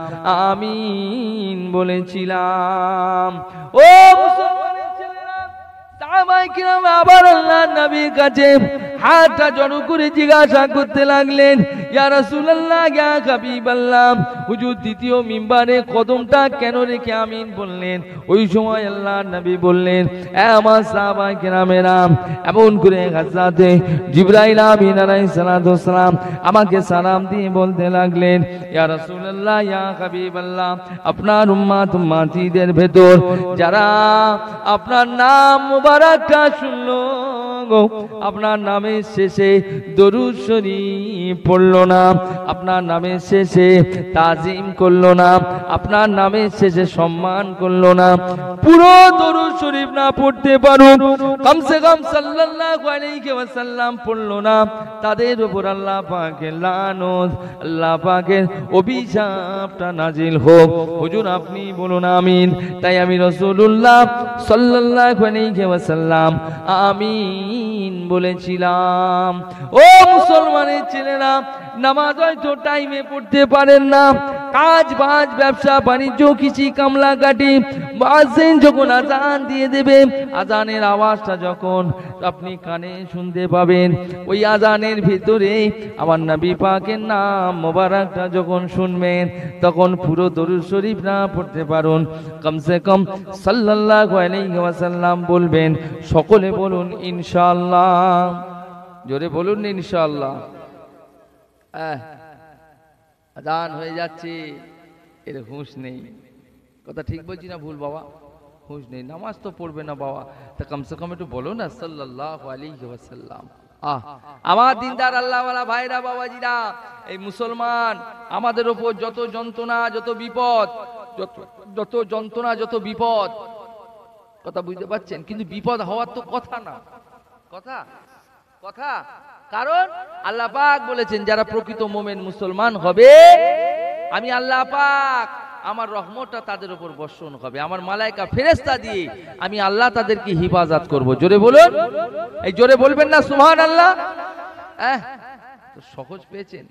আমিন বলেছিলাম। ও মুসলমানের ছেলেরা সাহাবায়ে কিরাম আবার আল্লাহ নবীর কাছে হাতটা জড়ো করে জিজ্ঞাসা করতে লাগলেন, ইয়া ইয়া কদমটা কেন রেখে আমিন বললেন, ওই সময় আল্লাহর নবী বললেন আমার এমন করে আমাকে সালাম দিয়ে বলতে লাগলেন, ইয়া ইয়া আপনার উম্মাত উম্মাতিদের ভেতর যারা আপনার নাম শুনলো আপনার নামের শেষে দরুদ পড়ল না, আপনার নামের শেষে তাজিম করল না, আপনার নামের শেষে সম্মান করল না। পুরো দরুদ শরীফ না পড়তে পারুন, কমসে কম সাল্লাল্লাহু পড়ল না। তাদের উপর আল্লাহ পাকের আল্লাহ পাকের অভিশাপটা নাজিল হোক। হুজুর, আপনি বলুন আমিন। তাই আমি রাসূলুল্লাহ সাল্লাল্লাহু আলাইহি ওয়াসাল্লাম, আমিন। বলেছিলাম। ও মুসলমানের ছেলেরা নামাজ হয়তো টাইমে পড়তে পারেন না। কাজ বাজ, ব্যবসা, বাণিজ্য, কৃষি কামলা কাটি বাসেন যখন আজান দিয়ে দেবে, আজানের আওয়াজটা যখন আপনি কানে শুনতে পাবেন, ওই আজানের ভিতরে আমার নবী পাকের নাম মোবারকটা যখন শুনবেন, তখন পুরো দরুদ শরীফ না পড়তে পারুন। কমসে কম সাল্লাল্লাহু আলাইহি ওয়াসাল্লাম বলবেন, সকলে বলুন ইনশাআল্লাহ। জোরে বলুন না আজান হয়ে যাচ্ছে। এর হুঁশ নেই। কথা ঠিক বলছি না ভুল, বাবা? হুঁশ নেই। নামাজ তো পড়বে না, বাবা। তা কমসে কম একটু বলো না, সাল্লাল্লাহু আলাইহি ওয়াসাল্লাম। আহ, আমার দিনদার আল্লাহওয়ালা ভাইরা, বাবাজিরা, এই মুসলমান, আমাদের ওপর যত যন্ত্রণা, যত বিপদ যত যন্ত্রণা, যত বিপদ, কথা বুঝতে পারছেন? কিন্তু বিপদ হওয়ার তো কথা না। কথা? কথা? কারণ আল্লাহ পাক বলেছেন, যারা প্রকৃত মোমেন মুসলমান হবে, আমি আল্লাহ পাক আমার রহমতটা তাদের উপর বর্ষণ হবে। আমার মালাইকা ফেরেস্তা দিয়ে আমি আল্লাহ তাদেরকে হিফাজত করব। জোরে বলুন। এই জোরে বলবেন না সুহান আল্লাহ সহজ পেয়েছেন।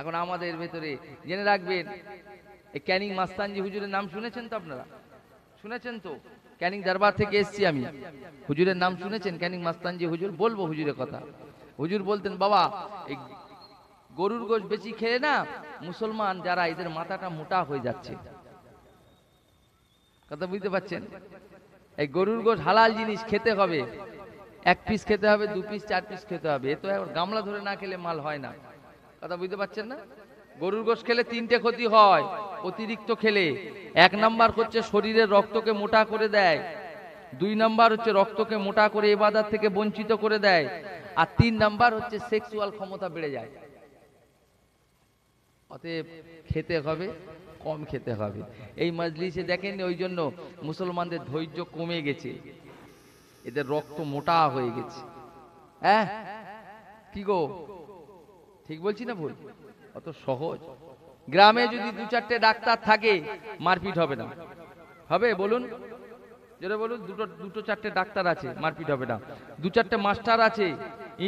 এখন আমাদের ভেতরে জেনে রাখবেন, এই ক্যানিং মাস্তানজি হুজুরের নাম শুনেছেন তো আপনারা? শুনেছেন তো? ক্যানিং দরবার থেকে এসছি আমি। হুজুরের নাম শুনেছেন? ক্যানিং মাস্তানজি হুজুর, বলব হুজুরের কথা। হুজুর বলতেন, বাবা, এই গরুর গোশ বেশি খেয়ে না মুসলমান যারা, এদের মাথাটা মোটা হয়ে যাচ্ছে। কথা বুঝতে পারছেন? এই গরুর গোশ হালাল জিনিস খেতে হবে। এক পিস খেতে হবে, দু পিস চার পিস খেতে হবে। এ তো গামলা ধরে না খেলে মাল হয় না। কথা বুঝতে পারছেন না? গরুর গোশ খেলে তিনটে ক্ষতি হয়, অতিরিক্ত খেলে। এক নাম্বার হচ্ছে শরীরের রক্তকে মোটা করে দেয়। দুই নাম্বার হচ্ছে রক্তকে মোটা করে এবাদার থেকে বঞ্চিত করে দেয়, আর তিন নাম্বার হচ্ছে সেক্সুয়াল ক্ষমতা বেড়ে যায়। অতএব খেতে হবে, কম খেতে হবে। এই মজলিসে দেখেন ওই জন্য মুসলমানদের ধৈর্য কমে গেছে। এদের রক্ত মোটা হয়ে গেছে। হ্যাঁ? কি গো? ঠিক বলছি না ভুল? অত সহজ। গ্রামে যদি দু চারটে ডাক্তার থাকে, মারপিট হবে না। হবে, বলুন। যেটা বলুন, দুটো দুটো চারটে ডাক্তার আছে, মারপিট হবে না। দু চারটে মাস্টার আছে,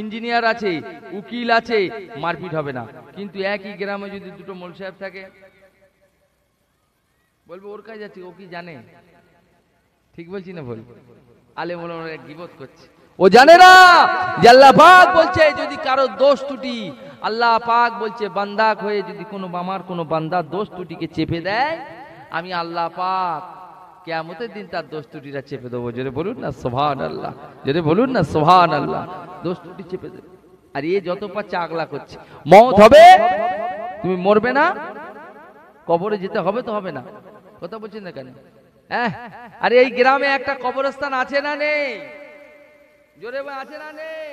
ইঞ্জিনিয়ার আছে, উকিল আছে, মারপিট হবে না। কিন্তু একই গ্রামে যদি দুটো মোল সাহেব থাকে, বলব ওর কাজ আছে ও কি জানে? ঠিক বলছি না ভুল? আলে মনে গিবত করছে। ও জানে না! যে আল্লাহ পাক বলছে, যদি কারও দোষ ত্রুটি, আল্লাহ পাক বলছে, বান্দাক হয়ে যদি কোনো আমার কোনো বান্দার দোষ ত্রুটিকে চেপে দেয়, আমি আল্লাহ পাক কেয়ামতের দিন তার দোষ ত্রুটিটা চেপে দেবো। জোরে বলুন না সোহান আল্লাহ জোরে বলুন না সোহান আল্লাহ দোষ ত্রুটি চেপে দেবে। আর এ যত পাচ্ছে আগলা করছে মত হবে, তুমি মরবে না, কবরে যেতে হবে তো হবে না। কথা বলছেন না কেন? হ্যাঁ আরে এই গ্রামে একটা কবরস্থান আছে না নেই? জোরে আছে না নেই?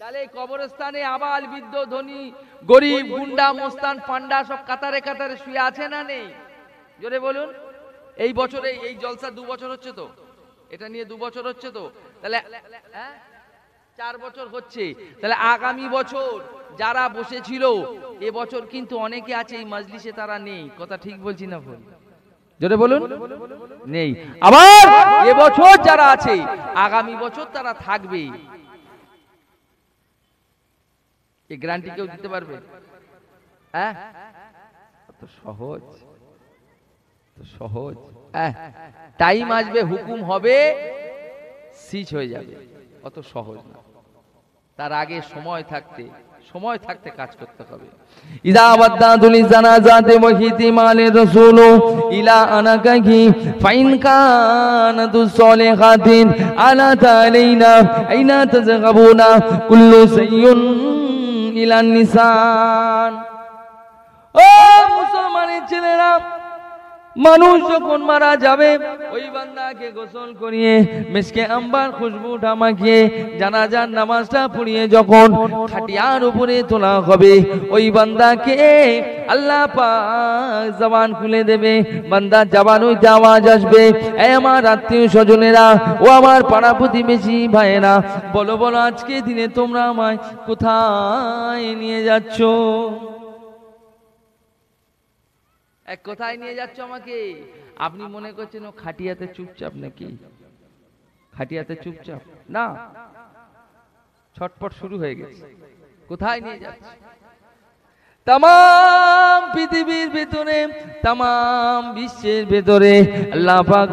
তাহলে এই কবরস্থানে আবাল, বৃদ্ধ, ধনী, গরিব, গুন্ডা, মোস্তান, পান্ডা সব কাতারে কাতারে শুয়ে আছে না নেই? জোরে বলুন। এই বছরে এই জলসা দু বছর হচ্ছে তো? এটা নিয়ে দু বছর হচ্ছে তো? তাহলে হ্যাঁ? চার বছর হচ্ছে। তাহলে আগামী বছর যারা বসেছিল, এ বছর কিন্তু অনেকে আছে এই মজলিসে তারা নেই। কথা ঠিক বলছি না ভুল? জোরে বলুন? নেই। আবার এবছর যারা আছে, আগামী বছর তারা থাকবে। এই গ্যারান্টি কেউ দিতে পারবে? হ্যাঁ? সহজ। সহজ। টাইম আসবে, হুকুম হবে সিচ হয়ে যাবে। অত সহজ না। তার আগে সময় থাকতে সময় থাকতে কাজ করতে হবে। ইদা ওয়াদাতুল জানাজাতে ওয়াহিতি মালে রাসূল ইলা আনাকাহি, ফাইন কানাতু সলিহাতিন আলা তালাইনা, আইনা তাযহাবুনা কুল্লু সাইয়ুন ইলা নিসান। ও মুসলমানের ছেলেরা মানুষ যখন মারা যাবে, ওই বান্দাকে গোসল করিয়ে, মেসকে আম্বার খুশবু মাখিয়ে, জানাজার নামাজটা পড়িয়ে যখন খাটিয়ার উপরে তোলা হবে, ওই বান্দাকে আল্লাহ পাক জবান খুলে দেবে, বান্দা জবান ওই আওয়াজ আসবে, এ আমার আত্মীয় স্বজনেরা, ও আমার পাড়া প্রতিবেশী ভাইয়েরা, বলো বলো আজকে দিনে তোমরা আমায় কোথায় নিয়ে যাচ্ছ? কোথায় নিয়ে যাচ্ছ আমাকে? আপনি মনে করছেন ও খাটিয়াতে চুপচাপ নাকি? খাটিয়াতে চুপচাপ? না। ছটপট শুরু হয়ে গেছে। কোথায় নিয়ে যাচ্ছে? তাম পৃথিবীর ভেতরে তাম বিশ্বের ভেতরে পাক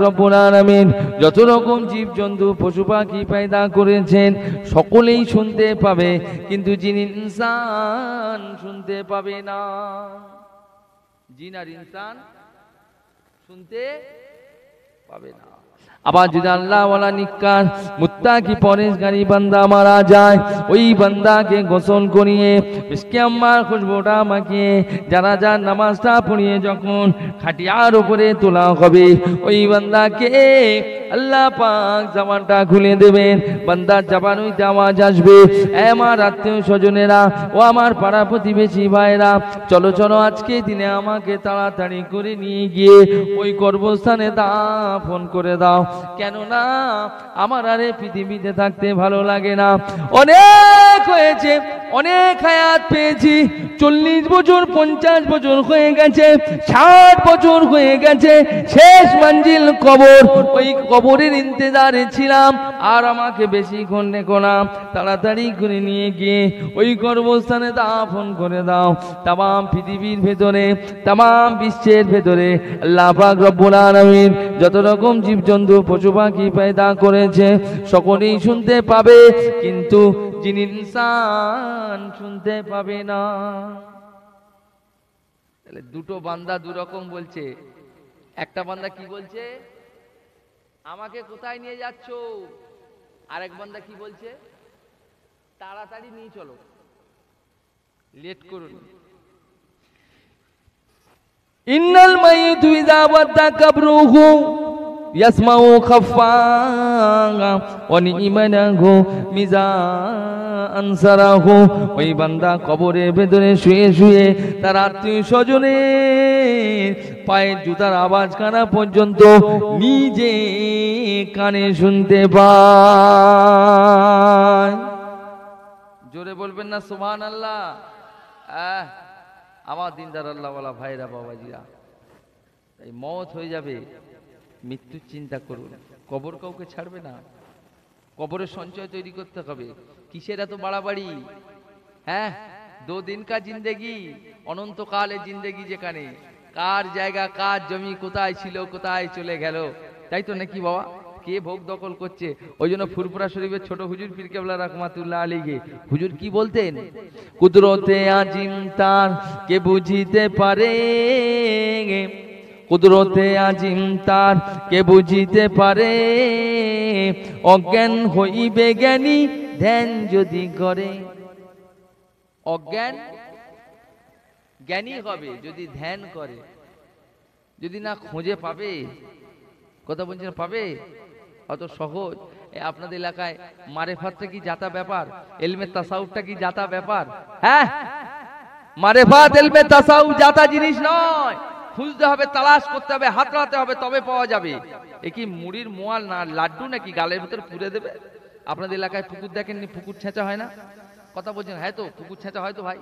যত রকম জীব জন্তু পশু পাখি পয়দা করেছেন, সকলেই শুনতে পাবে, কিন্তু যিনি ইনসান শুনতে পাবে না। জিন আর ইনসান শুনতে পাবে না। আবার যদি আল্লাহ ওয়ালা নিকার, মুত্তাকি পরেশগারি বান্দা মারা যায়, ওই বান্দাকে গোসল করিয়ে, মিসকে আম্মার খুশবুটা মাখিয়ে যারা যার নামাজটা পড়িয়ে যখন খাটিয়ার উপরে তোলা হবে, ওই বান্দাকে আল্লাহ পাক জামানটা খুলে দেবেন, বান্দার জাবান ওই আওয়াজ আসবে আমার আত্মীয় স্বজনেরা, ও আমার পাড়া প্রতিবেশী ভাইরা চলো চলো আজকে দিনে আমাকে তাড়াতাড়ি করে নিয়ে গিয়ে ওই কর্মস্থানে দা ফোন করে দাও। কেননা আমার আরে পৃথিবীতে থাকতে ভালো লাগে না। অনেক হয়েছে, অনেক হায়াত পেয়েছি। চল্লিশ বছর, পঞ্চাশ বছর হয়ে গেছে, ষাট বছর হয়ে গেছে, শেষ মঞ্জিল কবর। ওই কবরের ইন্তজারে ছিলাম, আর আমাকে বেশিক্ষণ রেখো না, তাড়াতাড়ি করে নিয়ে গিয়ে ওই গর্ভস্থানে দাফন করে দাও। তাম পৃথিবীর ভেতরে তাম বিশ্বের ভেতরে পাক রব্বুল আলামিন যত রকম জীবজন্তু পশু পাখি পয়দা করেছে, সকলেই শুনতে পাবে, কিন্তু যিনি ইনসান শুনতে পাবে না। তাহলে দুটো বান্দা দু রকম বলছে। একটা বান্দা কি বলছে? আমাকে কোথায় নিয়ে যাচ্ছ? আরেক বান্দা কি বলছে? তাড়াতাড়ি নিয়ে চলো। লেট করুন ইন্নাল মাইয়িতু ইযা ওয়াদ্দা কাবরুহু। খাফফা ওয়া নি'মানাহু মিজান সারাহু ওই বান্দা কবরের ভেতরে শুয়ে শুয়ে তার আত্মীয় স্বজনে পায়ের জুতার আওয়াজ কানা পর্যন্ত নিজে কানে শুনতে পায়। জোরে বলবেন না সুবহান আল্লাহ আমার দিনদার আল্লাহ বলা ভাইরা, বাবাজিরা, এই মত হয়ে যাবে। মৃত্যুর চিন্তা করুন। কবর কাউকে ছাড়বে না। কবরের সঞ্চয় তৈরি করতে হবে। কিসের এত বাড়াবাড়ি? হ্যাঁ? দো দিন কা জিন্দেগি, অনন্তকালের জিন্দেগি যেখানে। কার জায়গা, কার জমি, কোথায় ছিল, কোথায় চলে গেল? তাই তো নাকি বাবা? কে ভোগ দখল করছে? ওই জন্য ফুরপুরা শরীফের ছোট হুজুর পীর কেবলা রহমাতুল্লাহ আলীকে হুজুর কি বলতেন? কুদরতে আজিম তার কে বুঝিতে পারে কুদরতে আজিম তার, কে বুঝিতে পারে? অজ্ঞান হইবে জ্ঞানী, ধ্যান যদি করে। অজ্ঞান জ্ঞানী হবে, যদি ধ্যান করে। যদি না খোঁজে পাবে, কথা বলছেন পাবে? অত সহজ। আপনাদের এলাকায় মারেফাতটা কি জাতা ব্যাপার? এলমে তাসাউফটা কি জাতা ব্যাপার? হ্যাঁ? মারেফাত, এলমে তাসাউফ জাতা জিনিস নয়। খুঁজতে হবে, তালাশ করতে হবে হাতড়াতে হবে, তবে পাওয়া যাবে। এ কি মুড়ির মোয়াল না, লাড্ডু নাকি গালের ভিতর পুরে দেবে? আপনাদের এলাকায় পুকুর দেখেননি, পুকুর ছেঁচা হয় না? কথা বলছেন হ্যাঁ তো, পুকুর ছেঁচা হয় তো ভাই,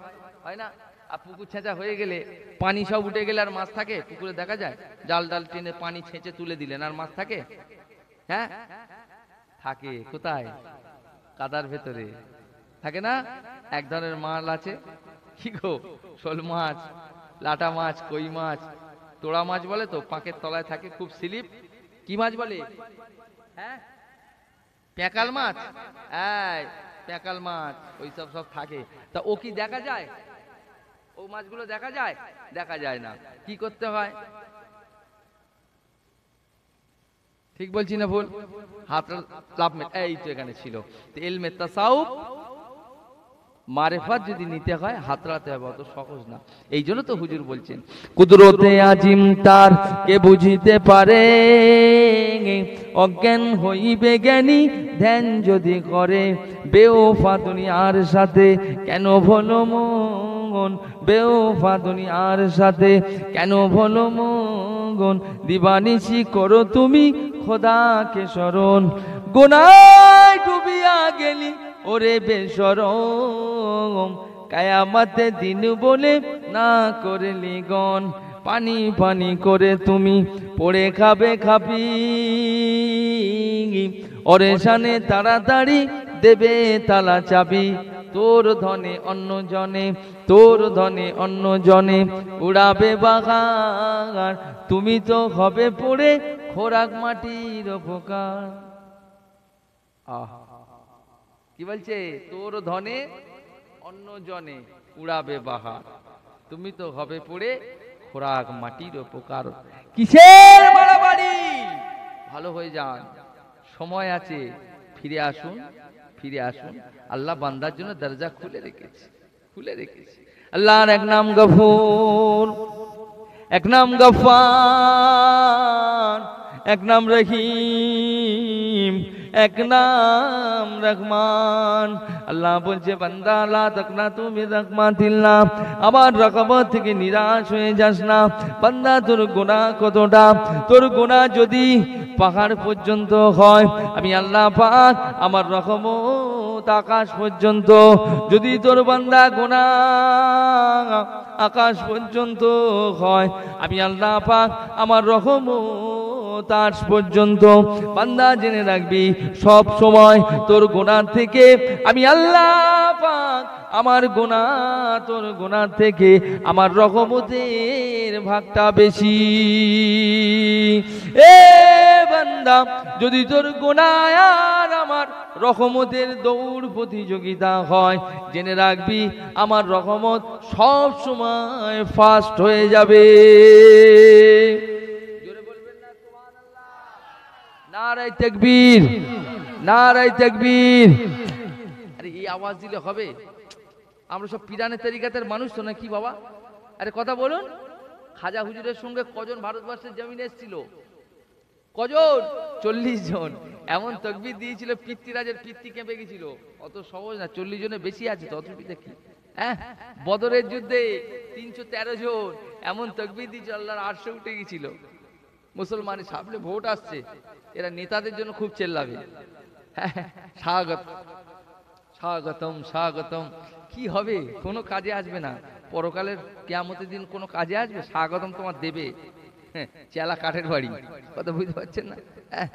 হয় না? আর পুকুর ছেঁচা হয়ে গেলে পানি সব উঠে গেলে আর মাছ থাকে? পুকুরে দেখা যায়, জাল ডাল টেনে পানি ছেঁচে তুলে দিলেন, আর মাছ থাকে? হ্যাঁ? থাকে, কোথায়? কাদার ভেতরে। থাকে না? এক ধরনের মাল আছে। কি গো? শোল মাছ, লাটা মাছ, কই মাছ? তোড়া মাছ বলে তো, পাঁকের তলায় থাকে খুব স্লিপ। কি মাছ বলে? হ্যাঁ? প্যাকাল মাছ? এই, প্যাকাল মাছ ওই সব থাকে। তা ও কি দেখা যায়? ও মাছগুলো দেখা যায়? দেখা যায় না। কি করতে হয়? ঠিক বলছি না ভুল? হাত লাভ এই তো এখানে ছিল। এলমে তাসাউফ মারেফাত যদি নিতে হয় হাতড়াতে হবে অত সহজ না। এই জন্য তো হুজুর বলছেন কুদরতে আজিম তার কে বুঝিতে পারে? অজ্ঞান হইবে জ্ঞানী ধ্যান যদি করে। বেওফা দুনিয়ার সাথে কেন ভলো মন? বেওফা দুনিয়ার সাথে কেন ভলো মন? দিবানিসি করো তুমি খোদাকে স্মরণ। গোনায় ডুবিয়া গেলি ওরে বেসরম কায়ামাতে দিন বলে না করলি গন পানি পানি করে তুমি পড়ে খাবে খাপি। ওরে সানে তাড়াতাড়ি দেবে তালা চাবি। তোর ধনে অন্য জনে, তোর ধনে অন্য জনে উড়াবে বাগান। তুমি তো হবে পড়ে খোরাক মাটির উপকার। আহ। কি বলছে? তোর ধনে অন্য জনে উড়াবে বাহার। তুমি তো হবে পড়ে খোরাক মাটির উপকার। কিসের বাড়াবাড়ি? ভালো হয়ে যান। সময় আছে, ফিরে আসুন ফিরে আসুন। আল্লাহ বান্দার জন্য দরজা খুলে রেখেছে খুলে রেখেছে। আল্লাহর এক নাম গফুর, এক নাম গফার এক নাম রহিম এক নাম রহমান। আল্লাহ বলছে, বান্দা আল্লাহ তকনা তুমি রহমাতিল্লাহ। আবার রকমত থেকে নিরাশ হয়ে যাস না। বান্দা, তোর গোনা কতটা? তোর গোনা যদি পাহাড় পর্যন্ত হয়, আমি আল্লাহ পাক আমার রকমত আকাশ পর্যন্ত, যদি তোর বান্দা গুণা আকাশ পর্যন্ত হয়। আমি আল্লাহ পাক আমার রহমত আজ পর্যন্ত বান্দা জেনে রাখবি, সব সময় তোর গোনার থেকে আমি আল্লাহ পাক আমার গোনা তোর গোনার থেকে আমার রহমতের ভাগটা বেশি। এ বান্দা, যদি তোর গোনায় আর আমার রহমতের দৌড় প্রতিযোগিতা হয়, জেনে রাখবি, আমার রহমত সব সময় ফাস্ট হয়ে যাবে। সব তরিকাতের মানুষ তো নাকি বাবা? আরে, কথা বলুন। খাজা হুজুরের সঙ্গে কজন ভারতবর্ষের জমিনে এসেছিল? কজন? চল্লিশ জন। এমন তকবির দিয়েছিল, পিতৃরাজের পিতৃ কেঁপে গেছিল। অত সহজ না, চল্লিশ জনের বেশি আছে তো অসুবিধা কি হ্যাঁ বদরের যুদ্ধে তিনশো তেরো জন এমন তকবির দিয়েছিল আল্লাহর আটশো উঠে গেছিল মুসলমানের সামনে ভোট আসছে এরা নেতাদের জন্য খুব চেল্লাবে। হ্যাঁ, স্বাগত স্বাগতম স্বাগতম। কি হবে? কোনো কাজে আসবে না। পরকালের কেয়ামতের দিন কোনো কাজে আসবে? স্বাগতম তোমার দেবে। হ্যাঁ, চেলা কাঠের বাড়ি। কথা বুঝতে পারছেন না? হ্যাঁ,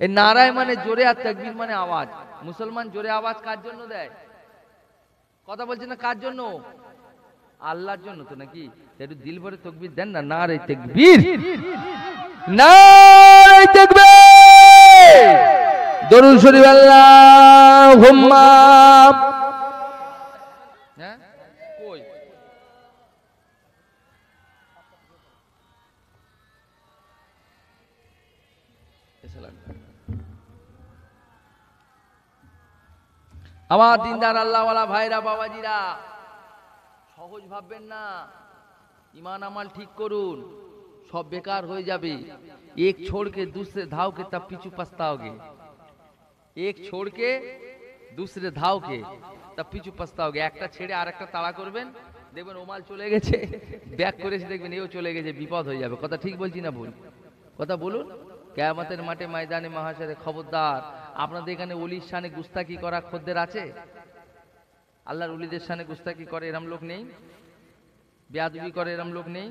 এই নারায় মানে জোরে আর তকবির মানে আওয়াজ। মুসলমান জোরে আওয়াজ কার জন্য দেয়? কথা বলছেন না কার জন্য? আল্লাহর জন্য তো নাকি? একটু দিল ভরে তকবির দেন না না রে তকবীর। না রে তকবীর। দরুদ শরীফ, আল্লাহুম্মা আমার দিনদার আল্লাহওয়ালা ভাইরা, বাবাজিরা। সহজ ভাববেন না। ইমান আমাল ঠিক করুন, সব বেকার হয়ে যাবে। এক ছোড়কে দুসরে ধাওকে তা পিছু পস্তাওগে। এক ছোড়কে দুসরে ধাওকে তা পিছু পস্তাওগে। একটা ছেড়ে আর একটা তাড়া করবেন, দেখবেন ওমাল চলে গেছে, ব্যাক করেছে দেখবেন এও চলে গেছে, বিপদ হয়ে যাবে। কথা ঠিক বলছি না ভুল? কথা বলুন, কেয়ামতের মাঠে ময়দানে মহাশয়ের খবরদার। আপনাদের এখানে অলির শানে গুস্তাকি করা খদ্দের আছে? আল্লাহর উলিদের শানে গুস্তাকি করে এরম লোক নেই? বেয়াদবি করে এরম লোক নেই?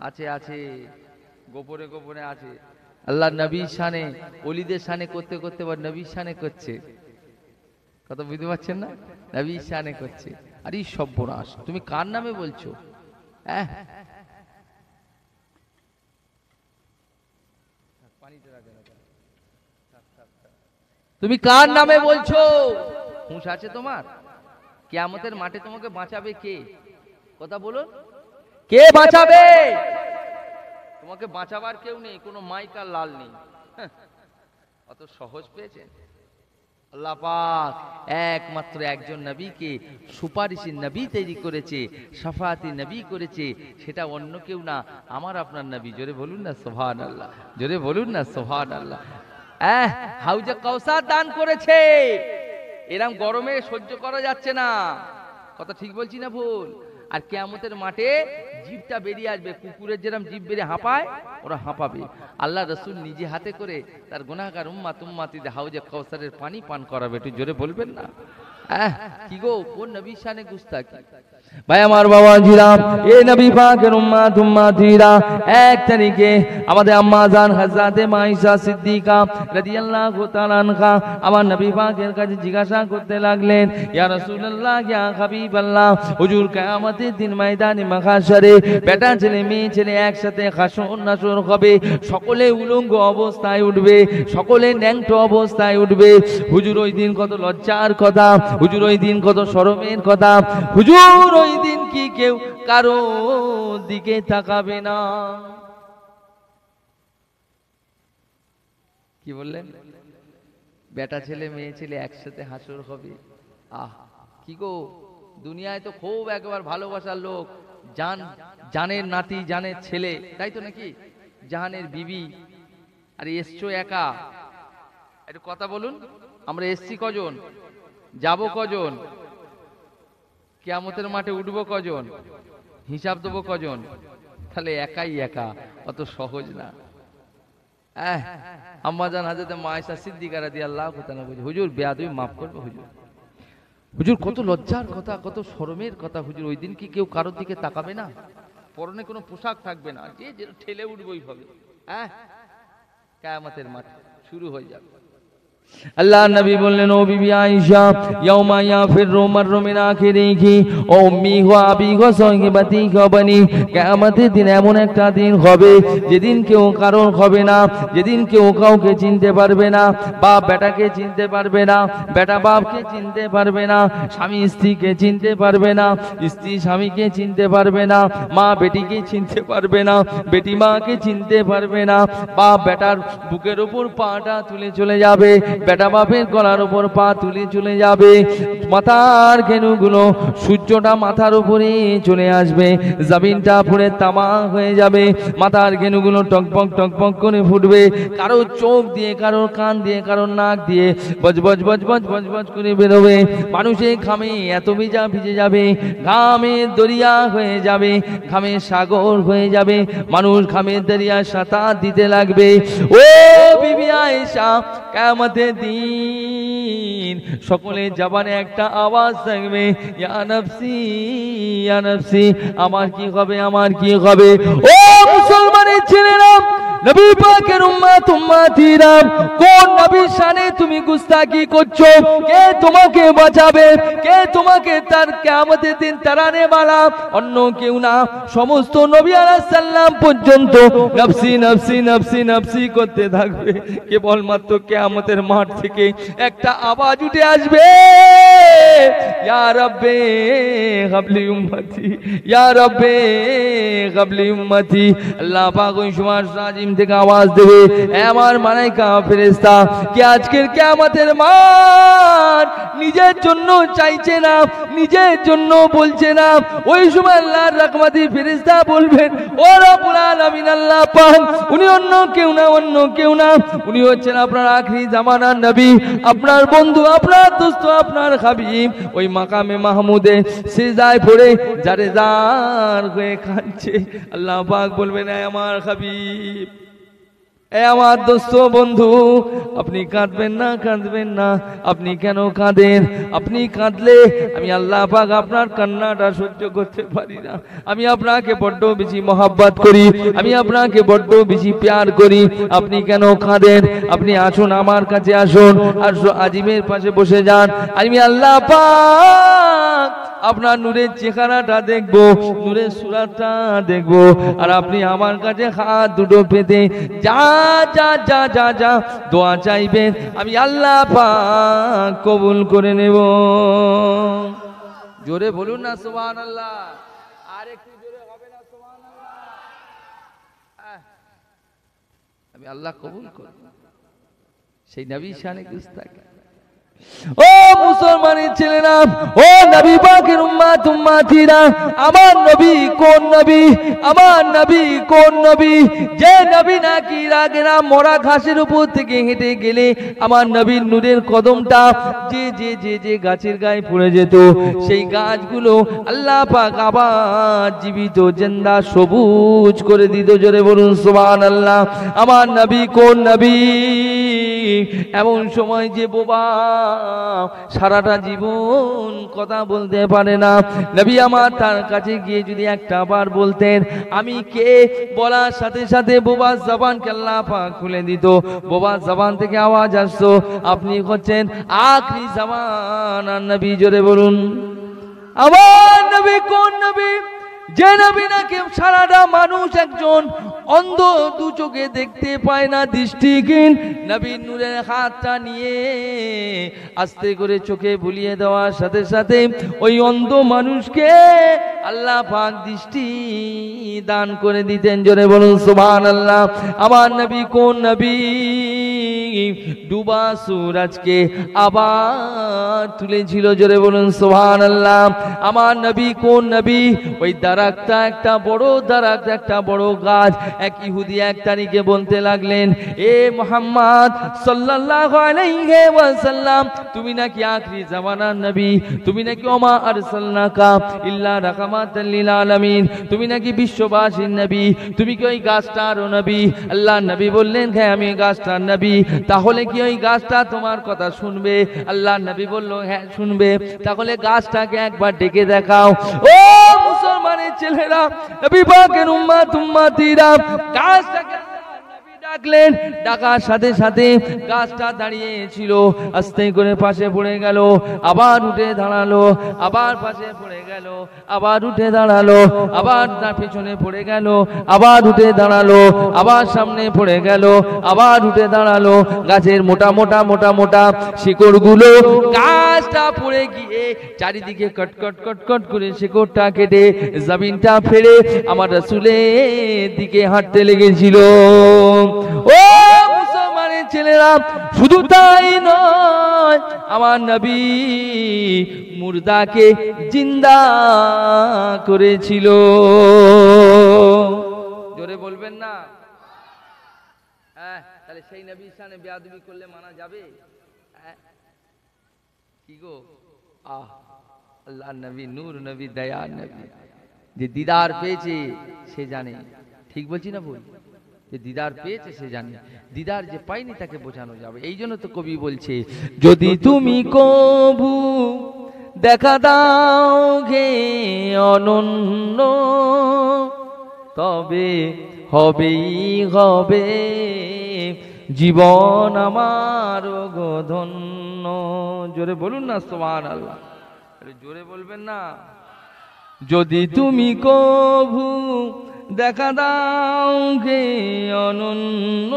আছে আছে। গোপনে গোপনে আছে। আল্লাহ নবীর শানে, অলিদের শানে করতে করতে আবার নবীর শানে করছে। কথা বুঝতে পারছেন না? নবীর শানে করছে। আরে সর্বনাশ তুমি কার নামে বলছো? হ্যাঁ তুমি কার নামে বলছো? হুঁশ আছে তোমার? কেয়ামতের মাঠে তোমাকে বাঁচাবে কে? কথা বলুন। কে বাঁচাবে? তোমাকে বাঁচাবার কেউ নেই কোনো মাইক আর লাল নেই। হ্যাঁ, অত সহজ পেয়েছেন? আল্লাহ পাক একমাত্র একজন নবীকে সুপারিশি নবী তৈরি করেছে সাফাতি নবী করেছে সেটা অন্য কেউ না। আমার আপনার নবী জোরে বলুন না সোহান আল্লাহ জোরে বলুন না সোহান আল্লাহ হাউজে কৌসার দান করেছে। এরম গরমে সহ্য করা যাচ্ছে না। কথা ঠিক বলছি না ভুল? আর কেয়ামতের মাঠে জিভটা বেরিয়ে আসবে। কুকুরের যেরকম জিভ বেরিয়ে হাঁপায় ওরা হাঁপাবে। আল্লাহ রসুল নিজে হাতে করে তার গুনাহগার উম্মা তুম্মাতিদের হাউজে কৌসারের পানি পান করাবে। একটু জোরে বলবেন না? আহ, কি গো কোন নবী শানে গুস্তাকি ভাই, আমার বাবা জিরাম এ নবী পাকের উম্মা তুম্মা জিরা। এক তারিখে আমাদের আম্মা জান, হযরতে মাইশা সিদ্দিকা রাদিয়াল্লাহু তাআলা আনহা আমার নবী পাকের কাছে জিজ্ঞাসা করতে লাগলেন, ইয়া রাসূলুল্লাহ, ইয়া হাবিবাল্লাহ, হুজুর কিয়ামতের দিন ময়দানে মাহশারে বেটা ছেলে, মেয়ে ছেলে একসাথে হাসর, নাসর হবে, সকলে উলঙ্গ অবস্থায় উঠবে, সকলে ন্যাংট অবস্থায় উঠবে। হুজুর ওই দিন কত লজ্জার কথা, হুজুর ওই দিন কত শরমের কথা। হুজুর ওই দিন কি কেউ কারও দিকে তাকাবে না? কি বললেন? বেটা ছেলে, মেয়ে ছেলে একসাথে হাসর হবে। আহ, কি গো? দুনিয়ায় তো খুব একবার ভালোবাসার লোক। জান, জানের নাতি, জানের ছেলে, তাই তো নাকি? জাহানের বিবি। আর এসছো একা? একটু কথা বলুন, আমরা এসছি কজন? যাব কজন? কেয়ামতের মাঠে উঠবো কজন? হিসাব দেবো কজন? তাহলে একাই একা, অত সহজ না। আম্মাজান মায়েশা সিদ্দিকারা না হুজুর মাফ করবে হুজুর। হুজুর, কত লজ্জার কথা, কত শরমের কথা হুজুর, ওই দিন কি কেউ কারোর দিকে তাকাবে না? পরনে কোনো পোশাক থাকবে না ঠেলে উঠবই হবে। হ্যাঁ কায়ামতের মাঠ শুরু হয়ে যাবে। আল্লাহ নবী বললেন, ও বিবি আয়েশা, ইয়াউমা ইয়াফিরু মাররু মিন ও উম্মি ওয়া আবি ওয়া সাহিবাতি বানি, কিয়ামতের দিন এমন একটা দিন হবে, যেদিন কেউ কারণ হবে না, যেদিন কেউ কাউকে চিনতে পারবে না, বাপ বেটাকে চিনতে পারবে না, বেটা বাপকে চিনতে পারবে না, স্বামী স্ত্রীকে চিনতে পারবে না, স্ত্রী স্বামীকে চিনতে পারবে না, মা বেটিকে চিনতে পারবে না বেটি মাকে চিনতে পারবে না, বাপ বেটার বুকের উপর পাটা তুলে চলে যাবে বেটা বাপের গলার উপর পা তুলে চলে যাবে। মাথার ঘেনুগুলো সূর্যটা মাথার উপরে চলে আসবে। জমিনটা পুরে তামা হয়ে যাবে। মাথার ঘেনুগুলো টকপক টকপক করে ফুটবে। কারও চোখ দিয়ে কারও কান দিয়ে কারও নাক দিয়ে বজ বজ বজ বজ বজ বজ করে বেরোবে। মানুষের ঘামে এত ভিজা ভিজে যাবে। ঘামে দরিয়া হয়ে যাবে। ঘামে সাগর হয়ে যাবে। মানুষ ঘামের দরিয়া সাঁতার দিতে লাগবে। ও বিবি আয়েশা কেমতে দিন। সকলে জাবানে একটা আওয়াজ থাকবে ইয়ানফসি ইয়ানফসি ইয়া আমার কি হবে, আমার কি হবে? ও মুসলমানের ছেলেরা নবী পাকের উম্মত, উম্মতিরা, কোন নবীর শানে তুমি গুস্তাকি করছ? কে তোমাকে বাঁচাবে? কে তোমাকে তার কিয়ামতের দিন তারানে বালা অন্য কেউ না। সমস্ত নবী আলাইহিস সালাম পর্যন্ত নফসি নফসি নফসি নফসি করতে থাকবে। কেবলমাত্র কিয়ামতের মাঠ থেকে একটা আওয়াজ উঠে আসবে। ইয়া রব্বে হাবলি উম্মতি, ইয়া রব্বে হাবলি উম্মতি। আল্লাহ পাক ওই সময় রাজিম থেকে আওয়াজ দেবে। আমার মালাইকা ফেরেশতা, কি আজকের কিয়ামতের মাঠ? নিজের জন্য চাইছে না, নিজের জন্য বলছে না। ওই সময় আল্লাহর রাহমাতি ফেরেশতা বলবেন, ও আল্লাহ উনি অন্য কেউ না, অন্য কেউ না। উনি হচ্ছেন আপনার আখরি জামানার নবী, আপনার বন্ধু, আপনার দোস্ত, আপনার হাবিব। ওই মাকামে মাহমুদে সিজদায় পড়ে, যারে জার হয়ে কাঁদছে। আল্লাহ পাক বলবেন, "এ আমার হাবিব আমার দোস্ত বন্ধু, আপনি কাঁদবেন না কাঁদবেন না। আপনি কেন কাঁদেন? আপনি কাঁদলে আমি আল্লাহ পাক আপনার কান্নাটা সহ্য করতে পারি না। আমি আপনাকে বড্ড বেশি মহাব্বত করি, আমি আপনাকে বড্ড বেশি প্যার করি। আপনি কেন কাঁদেন? আপনি আসুন আমার কাছে আসুন, আর আজিমের পাশে বসে যান। আমি আল্লাহ পাক আপনার নূরের চেহারাটা দেখব, নূরের সুরাটা দেখব, আর আপনি আমার কাছে হাত দুটো পেতে যা যা যা যা যা, দোয়া আমি আল্লাহ পাক কবুল করে নেব। জোরে বলুন না সোহান আল্লাহ আর একটু আমি আল্লাহ কবুল করব। সেই নবী শানে গুস্তাখি। ও মুসলমানের ছেলেরা, ও নবী পাকের উম্মাত উম্মাতিরা, আমার নবী কোন নবী? আমার নবী কোন নবী? যে নবী না নাকি রাগেরা মরা ঘাসের উপর থেকে হেঁটে গেলে আমার নবীর নূরের কদমটা যে যে যে যে গাছের গায়ে পড়ে যেত, সেই গাছগুলো আল্লাহ পাক আবার জীবিত জেন্দা সবুজ করে দিত। জোরে বলুন, সুবহানাল্লাহ। আমার নবী কোন নবী? এমন সময় যে বোবা সারাটা জীবন কথা বলতে পারে না। নবী আমার তার কাছে গিয়ে যদি একটা বার বলতেন, আমি কে? বলার সাথে সাথে বোবা জবান আল্লাহ পা খুলে দিত। বোবা জবান থেকে আওয়াজ আসতো, আপনি হচ্ছেন আখরি জামান আর নবী জোরে বলুন আমার নবী কোন নবী? যে দু আল্লাহ পাক দৃষ্টি দান করে দিতেন। বলুন সুবহান আল্লাহ আমার নবী কোন নবী? ডুবা সুরাজকে আবার তুলেছিল। জোরে বলুন সোহান আল্লাহ আমার নবী কোন নবী? ওই দারাকটা একটা বড় দারাক, একটা বড় গাছ। এক ইহুদি এক তারিখে বলতে লাগলেন, এ মোহাম্মদ সাল্লাল্লাহু তুমি নাকি আখরি জামানার নবী? তুমি নাকি ওমা আরসালনাকা ইল্লা রাহমাতাল লিল আলামিন? তুমি নাকি বিশ্ববাসীর নবী? তুমি কি ওই গাছটার নবী? আল্লাহ নবী বললেন হ্যাঁ আমি গাছটার নবী। তাহলে কি ওই গাছটা তোমার কথা শুনবে? আল্লাহ নবী বলল হ্যাঁ শুনবে। তাহলে গাছটাকে একবার ডেকে দেখাও। ও ছেলেরা নবী পাকের উম্মাত উম্মাতিরা গাছটাকে নবী ডাকলেন ডাকার সাথে সাথে গাছটা দাঁড়িয়ে ছিল। আস্তে করে পাশে পড়ে গেল। আবার উঠে দাঁড়াল। আবার পাশে পড়ে গেল। আবার উঠে দাঁড়াল। আবার তার পেছনে পড়ে গেল। আবার উঠে দাঁড়াল। আবার সামনে পড়ে গেল। আবার উঠে দাঁড়াল। গাছের মোটা মোটা মোটা মোটা শিকড়গুলো গাছটা পড়ে গিয়ে চারিদিকে কটকট কটকট করে শিকড়টা কেটে জমিনটা ফেলে আমার রসুলের দিকে হাঁটতে লেগেছিল। ও মুসলমানের ছেলেরা, শুধু তাই নয়, আমার নবী মুর্দাকে জিন্দা করেছিল। জোরে বলবেন না? হ্যাঁ তাহলে সেই নবীর সামনে বেয়াদবি করলে মানা যাবে? হ্যাঁ? কি গো? আহ, আল্লাহ নবী, নূর নবী, দয়া নবী। যে দিদার পেয়েছে, সে জানে। ঠিক বলছি না ভুল? যে দিদার পেয়েছে সে জানে। দিদার যে পায়নি তাকে বোঝানো যাবে। এই জন্য তো কবি বলছে যদি তুমি কবু দেখা দাও ঘে অনন্য তবে হবেই হবে জীবন আমার গো ধন্য জোরে বলুন না সোমান আল্লাহ আরে জোরে বলবেন না। যদি তুমি কভু দেখা দাও গে অনন্য,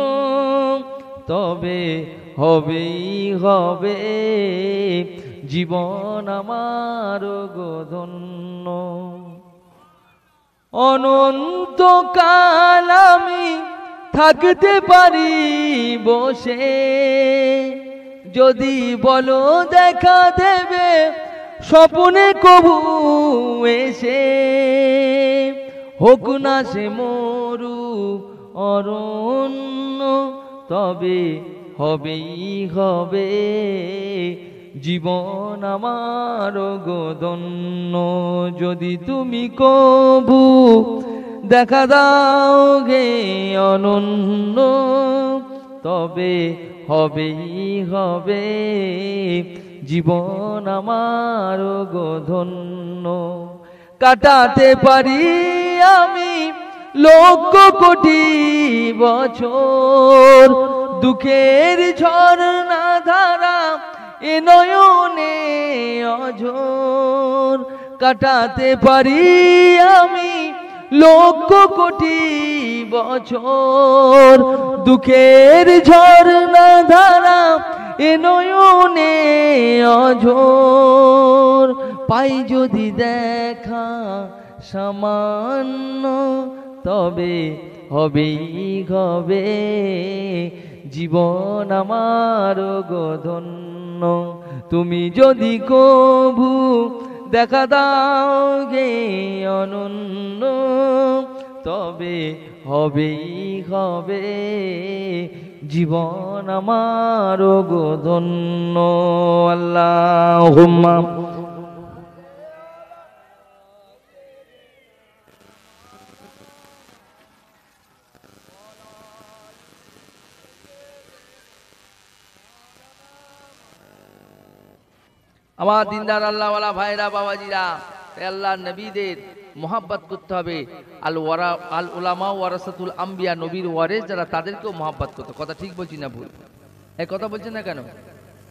তবে হবেই হবে। জীবন আমার গো ধন্য। অনন্তকাল আমি থাকতে পারি বসে, যদি বলো দেখা দেবে স্বপনে কবু এসে। হোক না সে মরু অরণ্য, তবে হবেই, হবে। জীবন আমার গোদন্য যদি তুমি কবু দেখা দাও গে অনন্য, তবে হবেই, হবে। জীবন আমার গোধন্য কাটাতে পারি আমি লক্ষ কোটি বছর। দুঃখের ঝর্ণা ধারা এ নয়নে অঝোর। কাটাতে পারি আমি লক্ষ কোটি বছর। দুঃখের ঝর্ণা ধারা এ নয়নে অঝোর। পাই যদি দেখা সামান্য, তবে হবেই হবে। জীবন আমার গোধন্য তুমি যদি কভু দেখা দাও গে অনন্য, তবে হবেই হবে। জীবন আমার গোধন্য আল্লাহ আমার দিনদার আল্লাহওয়ালা ভাইরা বাবাজিরা আল্লাহ নবীদের। মোহাব্বত করতে হবে। আল ওয়ারা, আল ওলামা ওয়ারাসাতুল আম্বিয়া নবীর ওয়ারেস যারা তাদেরকেও মোহাব্বত করতে। কথা ঠিক বলছি না ভুল? এই কথা বলছেন না কেন?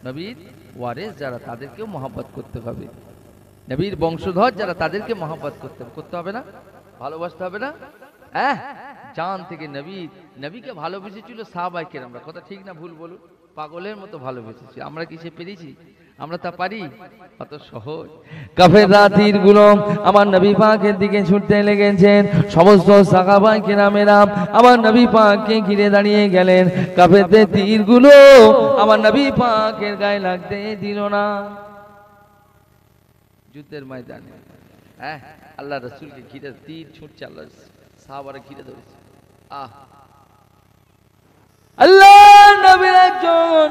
নবীর ওয়ারেস যারা তাদেরকেও মোহাব্বত করতে হবে। নবীর বংশধর যারা তাদেরকে মোহাব্বত করতে হবে। করতে হবে না? ভালোবাসতে হবে না? হ্যাঁ জান থেকে নবী নবীকে ভালোবেসেছিল সাহাবাইকে আমরা কথা ঠিক না ভুল বলুন? পাগলের মতো ভালোবেসেছি। আমরা কি সে পেরেছি? আমরা তা পারি? অত সহজ। কাফের রাতিরগুলো আমার নবী পাকের দিকে ছুটতে লেগেছেন। সমস্ত সাকাবাই কেরামেরা আমার নবী পাককে ঘিরে দাঁড়িয়ে গেলেন। কাফেরদের তীরগুলো আমার নবী পাকের গায়ে লাগতে দিল না। যুদ্ধের ময়দানে হ্যাঁ আল্লাহ রসুলকে ঘিরে তীর ছুটছে, আল্লাহ সাহাবারা ঘিরে ধরেছে। আহ। আল্লাহ নবীর একজন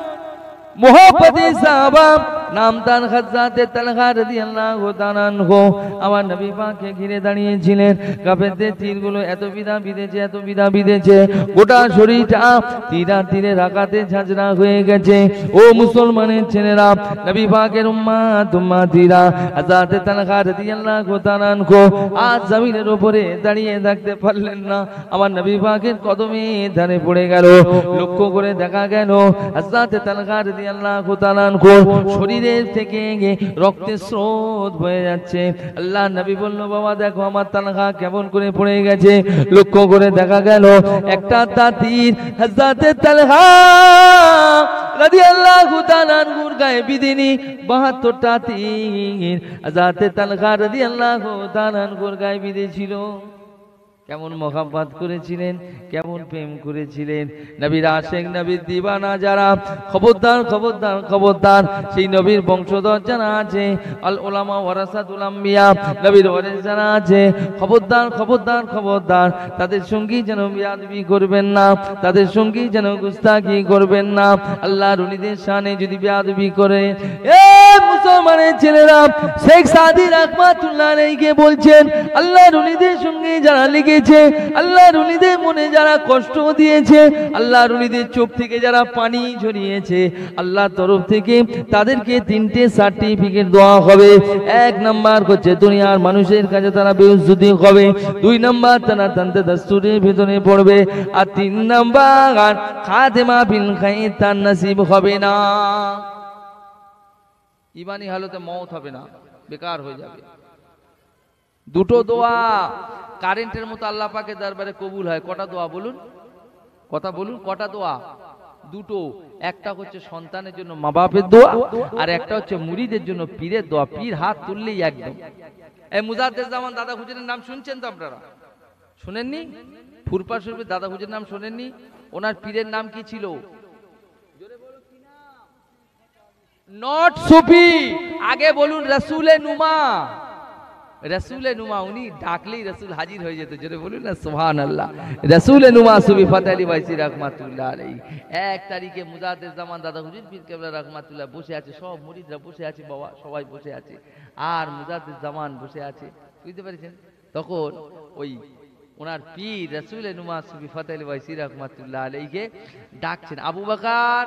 মোহাম্মদী সাহাবা নাম তার খাজাতে তালহা রাদিয়াল্লাহু তাআলা আনহু। আমার নবী পাককে ঘিরে দাঁড়িয়েছিলেন। কাফেরদের তীরগুলো এত বিধা বিঁধেছে, এত বিধা বিঁধেছে। গোটা শরীরটা তীরা তীরে রাকাতে ঝাঁঝরা হয়ে গেছে। ও মুসলমানের ছেলেরা, নবী পাকের উম্মাত উম্মাতিরা হাজাতে তালহা রাদিয়াল্লাহু তাআলা আনহু আজ জমিনের উপরে দাঁড়িয়ে থাকতে পারলেন না। আমার নবী পাকের কদমে ধারে পড়ে গেল। লক্ষ্য করে দেখা গেল হাজাতে তালহা রাদিয়াল্লাহু আনহু, শরীরের থেকে রক্তের স্রোত বয়ে যাচ্ছে। আল্লাহ নবী বলল, বাবা, দেখো, আমার তানখা কেমন করে পড়ে গেছে। লক্ষ্য করে দেখা গেল, একটা তাঁতির হাজাতে তালহা রাদিয়াল্লাহু তাআলা আনহুর গায়ে বিদিনী 72টা তীর হাজাতে তালহা রাদিয়াল্লাহু তাআলা গায়ে বিঁধেছিল কেমন মোহাম্মত করেছিলেন, কেমন প্রেম করেছিলেন। নবীর আশেখ নবীর দিবানা যারা, খবরদার খবরদার খবরদার, সেই নবীর বংশধর যারা আছে, আল ওলামা ওয়ারাসাতুল আম্বিয়া, নবীর ওয়ারিস যারা আছে, খবরদার খবরদার খবরদার, তাদের সঙ্গী যেন বিয়াদবি করবেন না, তাদের সঙ্গী যেন গুস্তাখি করবেন না। আল্লাহ রুলিদের শানে যদি বিয়াদবি করে, এ মুসলমানের ছেলেরা, শেখ সাদি রহমাতুল্লাহ আলাইহিকে বলছেন আল্লাহ রুলিদের সঙ্গে যারা লেগেছে আল্লাহ রুলিদের মনে যারা কষ্ট দিয়েছে, আল্লাহ রুলিদের চোখ থেকে যারা পানি ঝরিয়েছে আল্লাহ তরফ থেকে তাদেরকে তিনটে সার্টিফিকেট দেওয়া হবে। এক নাম্বার হচ্ছে দুনিয়ার মানুষের কাছে তারা বেউজ্জুতি হবে, দুই নাম্বার তারা তান্তে দাস্তুরের ভিতরে পড়বে, আর তিন নাম্বার খাতেমা বিল খাই তার নসিব হবে না। ইমানি হালতে মত হবে না, বেকার হয়ে যাবে। দুটো দোয়া। কারেন্টের মতো আল্লাহ পাকে দরবারে কবুল হয়। কটা দোয়া বলুন? কথা বলুন, কটা দোয়া? দুটো। একটা হচ্ছে সন্তানের জন্য মা বাপের দোয়া আর একটা হচ্ছে মুড়িদের জন্য পীরের দোয়া। পীর হাত তুললেই একদম। এই মুজাদ্দেদ জামান দাদা হুজুরের নাম শুনছেন তো আপনারা? শুনেননি? ফুরপা শরীফের দাদা হুজুরের নাম শোনেননি? ওনার পীরের নাম কি ছিল? নট সুফি। আগে বলুন রসুলে নুমা। রসুলে নুমা, উনি ডাকলেই রসুল হাজির হয়ে যেত। যেটা বলুন না সোহান আল্লাহ রসুলে নুমা সুবি ফতে আলী বাইসি রহমাতুল্লাহ আলাই এক তারিখে মুজাদের জামান দাদা হুজুর পীর কেবলা রহমাতুল্লাহ বসে আছে, সব মুরিদরা বসে আছে, বাবা সবাই বসে আছে। আর মুজাদের জামান বসে আছে। বুঝতে পেরেছেন? তখন ওই ওনার পীর রসুলে নুমা সুবি ফতে আলী বাইসি রহমাতুল্লাহ আলাইকে ডাকছেন, আবু বাকার!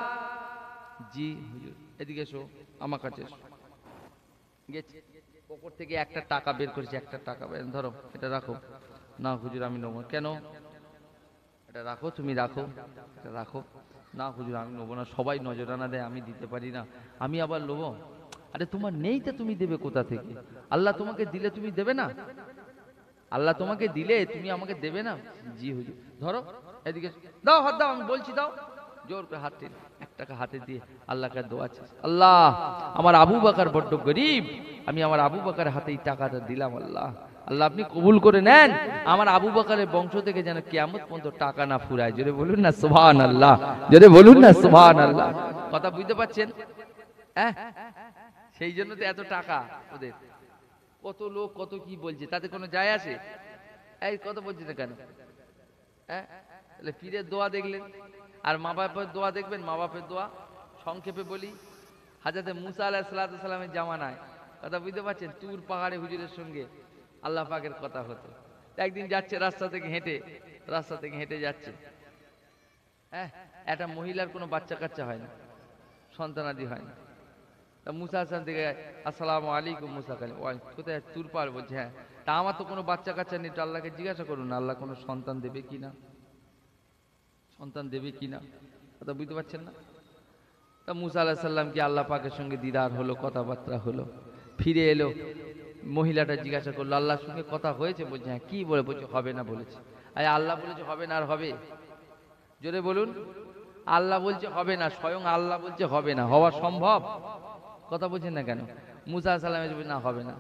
জি, হুজুর, এদিকে এসো, আমার কাছে এসো। গেছি। পকেট থেকে একটা টাকা বের করেছি, একটা টাকা বের, ধরো, এটা রাখো। না হুজুর, আমি নেব কেন? এটা রাখো, তুমি রাখো, এটা রাখো। না হুজুর, আমি নেব না। সবাই নজরানা দেয়, আমি দিতে পারি না। আমি আবার নেব? আরে, তোমার নেই তো তুমি দেবে কোথা থেকে? আল্লাহ তোমাকে দিলে তুমি দেবে না? আল্লাহ তোমাকে দিলে তুমি আমাকে দেবে না? জি হুজুর। ধরো, এদিকে দাও, হাত দাও, আমি বলছি, দাও। জোর করে হাতে এক টাকা হাতে দিয়ে আল্লাহকে দোয়া আল্লাহ, আমার আবু বাকার বড্ড গরিব। আমি আমার আবু বাকার হাতে এই টাকাটা দিলাম, আল্লাহ। আল্লাহ, আপনি কবুল করে নেন। আমার আবু বাকারের বংশ থেকে যেন কেয়ামত পর্যন্ত টাকা না ফুরায়। জোরে বলুন না সুবহান আল্লাহ জোরে বলুন না সুবহান আল্লাহ কথা বুঝতে পারছেন? হ্যাঁ? সেই জন্য তো এত টাকা ওদের। কত লোক, কত কি বলছে, তাতে কোনো যায় আসে? এই, কত বলছে না কেন? হ্যাঁ? পীরের দোয়া দেখলেন। আর মা বাপের দোয়া দেখবেন? মা বাপের দোয়া সংক্ষেপে বলি। হাজাতে মুসা আলাহ সাল্লামের জামানায় কথা বুঝতে পারছেন? তুর পাহাড়ে হুজুরের সঙ্গে আল্লাহ পাকের কথা হতো। একদিন যাচ্ছে রাস্তা থেকে হেঁটে, রাস্তা থেকে হেঁটে যাচ্ছে। হ্যাঁ একটা মহিলার কোনো বাচ্চা কাচ্চা হয় না, সন্তানাদি হয় না। তা মুসা হাসান থেকে, আসসালামু আলাইকুম মুসা ওয়াই, কোথায়? তুর পাহাড় বলছে হ্যাঁ। তা আমার তো কোনো বাচ্চা কাচ্চা নেই, তো আল্লাহকে জিজ্ঞাসা করুন আল্লাহ কোনো সন্তান দেবে কি না? সন্তান দেবে কি না? কথা বুঝতে পারছেন না? তা মুসা আল্লাহ সাল্লাম কি আল্লাহ পাকের সঙ্গে দিদার হলো, কথাবার্তা হলো? ফিরে এলো। মহিলাটা জিজ্ঞাসা করল, আল্লাহর সঙ্গে কথা হয়েছে? বলছে হ্যাঁ কি বলে বলছে, হবে না বলেছে। আরে, আল্লাহ বলেছে, হবে না আর হবে জোরে বলুন। আল্লাহ বলছে, হবে না, স্বয়ং আল্লাহ বলছে, হবে না, হওয়া সম্ভব কথা বলছেন না কেন? মুসা সাল্লামের না, হবে না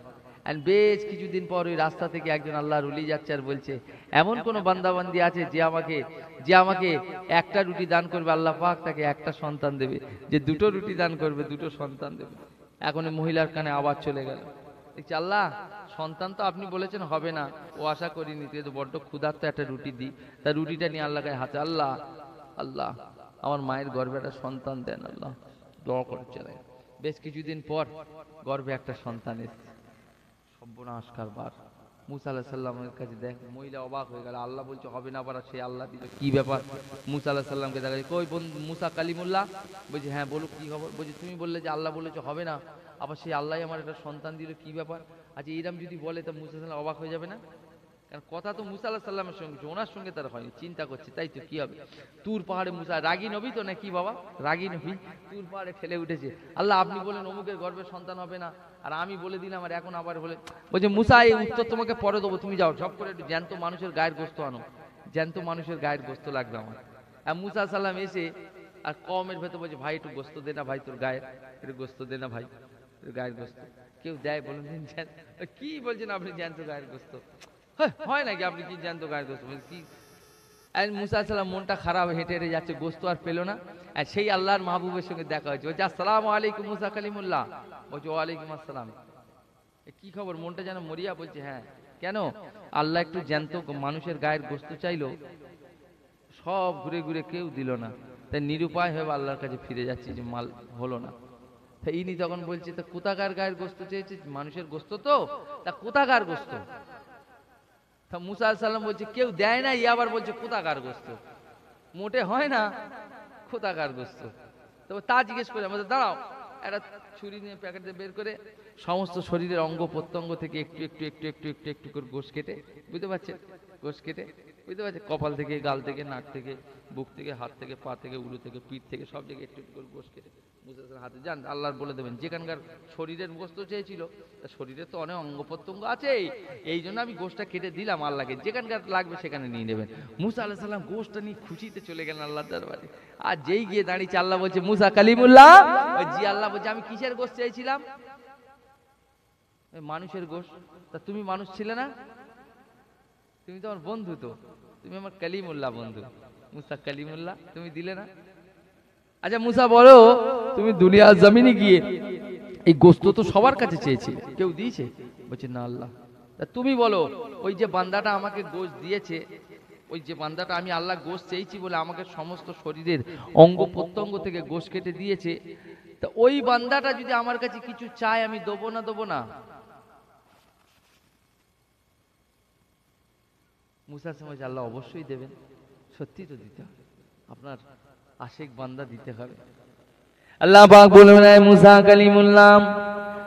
অ্যান্ড বেশ কিছুদিন পর ওই রাস্তা থেকে একজন আল্লাহ রুলি যাচ্ছে আর বলছে, এমন কোনো বান্দাবান্দি আছে যে আমাকে যে আমাকে একটা রুটি দান করবে, আল্লাহ পাক তাকে একটা সন্তান দেবে, যে দুটো রুটি দান করবে, দুটো সন্তান দেবে এখন মহিলার কানে আবার চলে গেল। দেখছি, আল্লাহ, সন্তান তো আপনি বলেছেন হবে না। ও আশা করিনি তো বড্ড ক্ষুধার্ত একটা রুটি দিই তা রুটিটা নিয়ে আল্লাহ গায়ে হাতে আল্লাহ আল্লাহ, আমার মায়ের গর্বে একটা সন্তান দেন, আল্লাহ, দোয়া করে চলে। বেশ কিছুদিন পর গর্বে একটা সন্তান এসছে। সর্বনাশ কারবার। মুসা আল্লাহ সাল্লামের কাছে দেখ, মহিলা অবাক হয়ে গেল। আল্লাহ বলছে, হবে না পারা সে আল্লাহ দিল। কি ব্যাপার? মুসা আল্লাহ সাল্লামকে দেখা কই বন্ধু, মুসা কালিমুল্লাহ? বলছে হ্যাঁ বলো, কি খবর? বলছে, তুমি বললে যে আল্লাহ বলেছে, হবে না। আবার সেই আল্লাহ আমার একটা সন্তান দিল, কি ব্যাপার? আচ্ছা এইরকম যদি বলে, তা মুসা সাল্লাম অবাক হয়ে যাবে না? কারণ কথা তো মুসা আল্লাহ সাল্লামের সঙ্গে ওনার সঙ্গে তার হয়নি, চিন্তা করছে, তাই তো কি হবে? তুর পাহাড়ে মুসা রাগী নবী তো নাকি বাবা? রাগী নবী? তুর পাহাড়ে ঠেলে উঠেছে। আল্লাহ, আপনি বলেন অমুকের গর্ভে সন্তান হবে না। আর আমি বলে দিলাম, আর এখন আবার বলে বলছে, মুসা, এই উত্তর তোমাকে পরে দেবো, তুমি যাও, ঝপ করে একটু জ্যান্ত মানুষের গায়ের গোস্ত আনো। জ্যান্ত মানুষের গায়ের গোস্ত লাগবে আমার। আর মুসা সাল্লাম এসে আর কমের ভেতর বলছে, ভাই, একটু গোস্ত দে না ভাই, তোর গায়ের একটু গোস্ত দে না ভাই গায়ের গোস্ত। কেউ দেয় বলুন কি বলছেন আপনি জ্যান্ত গায়ের গোস্ত? হ্যাঁ, হয় নাকি? আপনি কি জ্যান্ত গায়ের গোস্ত? কি? মুসা সালাম মনটা খারাপ হেঁটে হেঁটে যাচ্ছে গোস্ত আর পেল না। আর সেই আল্লাহর মাহবুবের সঙ্গে দেখা হয়েছে। বলছে আসসালাম আলাইকুম মুসা কালিমুল্লাহ। বলছে ওয়ালাইকুম আসসালাম। কি খবর? মনটা যেন মরিয়া বলছে হ্যাঁ। কেন? আল্লাহ একটু জ্যান্ত মানুষের গায়ের গোস্ত চাইলো। সব ঘুরে ঘুরে কেউ দিল না। তাই নিরুপায় হয়ে আল্লাহর কাছে ফিরে যাচ্ছি যে মাল হলো না। তা ইনি তখন বলছে তা কোথাকার গায়ের গোস্ত চেয়েছে মানুষের গোস্ত তো? তা কোথাকার গোস্ত? তা মুসা সাল্লাম বলছে, কেউ দেয় না? আবার বলছে, কোথাকার গোস্ত? মোটে হয় না। কোথাকার গোস্ত? তবে তা জিজ্ঞেস করে, আমাদের দাঁড়াও। একটা ছুরি নিয়ে প্যাকেটে বের করে সমস্ত শরীরের অঙ্গ প্রত্যঙ্গ থেকে একটু একটু একটু একটু একটু একটু করে গোশ কেটে, বুঝতে পারছেন? গোশ কেটে, বুঝতে পারছেন? কপাল থেকে, গাল থেকে, নাক থেকে, বুক থেকে, হাত থেকে, পা থেকে উলু থেকে, পিঠ থেকে সব জায়গায় একটু একটু করে গোশ কেটে। হাতে যান, আল্লাহর বলে দেবেন। যেখানকার শরীরের গোস্ত চেয়েছিল শরীরে তো অনেক অঙ্গ প্রত্যঙ্গ আছে এই জন্য আমি গোষ্ঠটা কেটে দিলাম আল্লাহকে। যেখানকার লাগবে সেখানে নিয়ে নেবেন। মুসা আল্লাহ সাল্লাম গোষ্ঠটা নিয়ে খুশিতে চলে গেলেন আল্লাহ দরবারে। আর যেই গিয়ে দাঁড়িয়েছে, আল্লাহ বলছে, মুসা কালিমুল্লাহ? জি আল্লাহ বলছে, আমি কিসের গোষ্ঠ চেয়েছিলাম? মানুষের গোশ? তা তুমি মানুষ ছিলে না? তুমি তো আমার বন্ধু তো। তুমি আমার কালিমুল্লাহ বন্ধু। মুসা কালিমুল্লাহ, তুমি দিলে না? আচ্ছা মুসা, বলো, তুমি দুনিয়ার জমিনে গিয়ে এই গোস্ত তো সবার কাছে চেয়েছি কেউ দিয়েছে? বলছে, না আল্লাহ। তুমি বলো, ওই যে বান্দাটা আমাকে গোশ দিয়েছে, ওই যে বান্দাটা আমি আল্লাহ গোশ চেয়েছি বলে আমাকে সমস্ত শরীরের অঙ্গ প্রত্যঙ্গ থেকে গোশ কেটে দিয়েছে, তা ওই বান্দাটা যদি আমার কাছে কিছু চায়, আমি দেবো না দেবো না? মুসার সময় আল্লাহ অবশ্যই দেবেন, সত্যি তো দিতে হবে। আপনার আশেক বান্দা দিতে হবে। আল্লাহ পাক বলবেন "এ মুসা কালিমুল্লাহ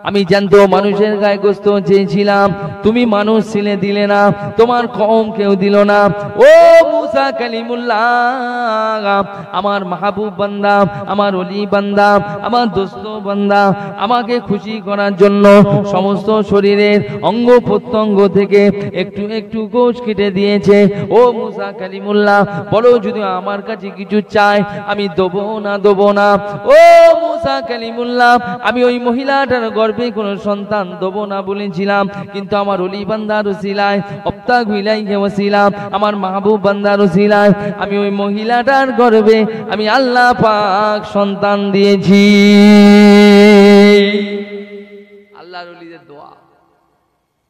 আমি জানতো মানুষের গায়ে গোস্ত চেয়েছিলাম। তুমি মানুষ ছিলে, দিলে না। তোমার কম কেউ দিল না। ও মুসা কালিমুল্লাহ, আমার মাহবুব বান্দা, আমার অলি বান্দা, আমার দোস্ত বান্দা, আমাকে খুশি করার জন্য সমস্ত শরীরের অঙ্গ প্রত্যঙ্গ থেকে একটু একটু গোশ কেটে দিয়েছে। ও মুসা কালিমুল্লাহ, বলো যদি আমার কাছে কিছু চায় আমি দেবো না দেবো না। ও মুসা কালিমুল্লাহ, আমি ওই মহিলাটার গর্ভে কোনো সন্তান দেবো না বলেছিলাম। কিন্তু আমার অলি বান্দার উসিলায় অপ্তাক বিলাইকে ওসিলাম আমার মাহবুব বান্দার উসিলায় আমি ওই মহিলাটার গর্ভে আমি আল্লাহ পাক সন্তান দিয়েছি। আল্লাহর অলিদের দোয়া।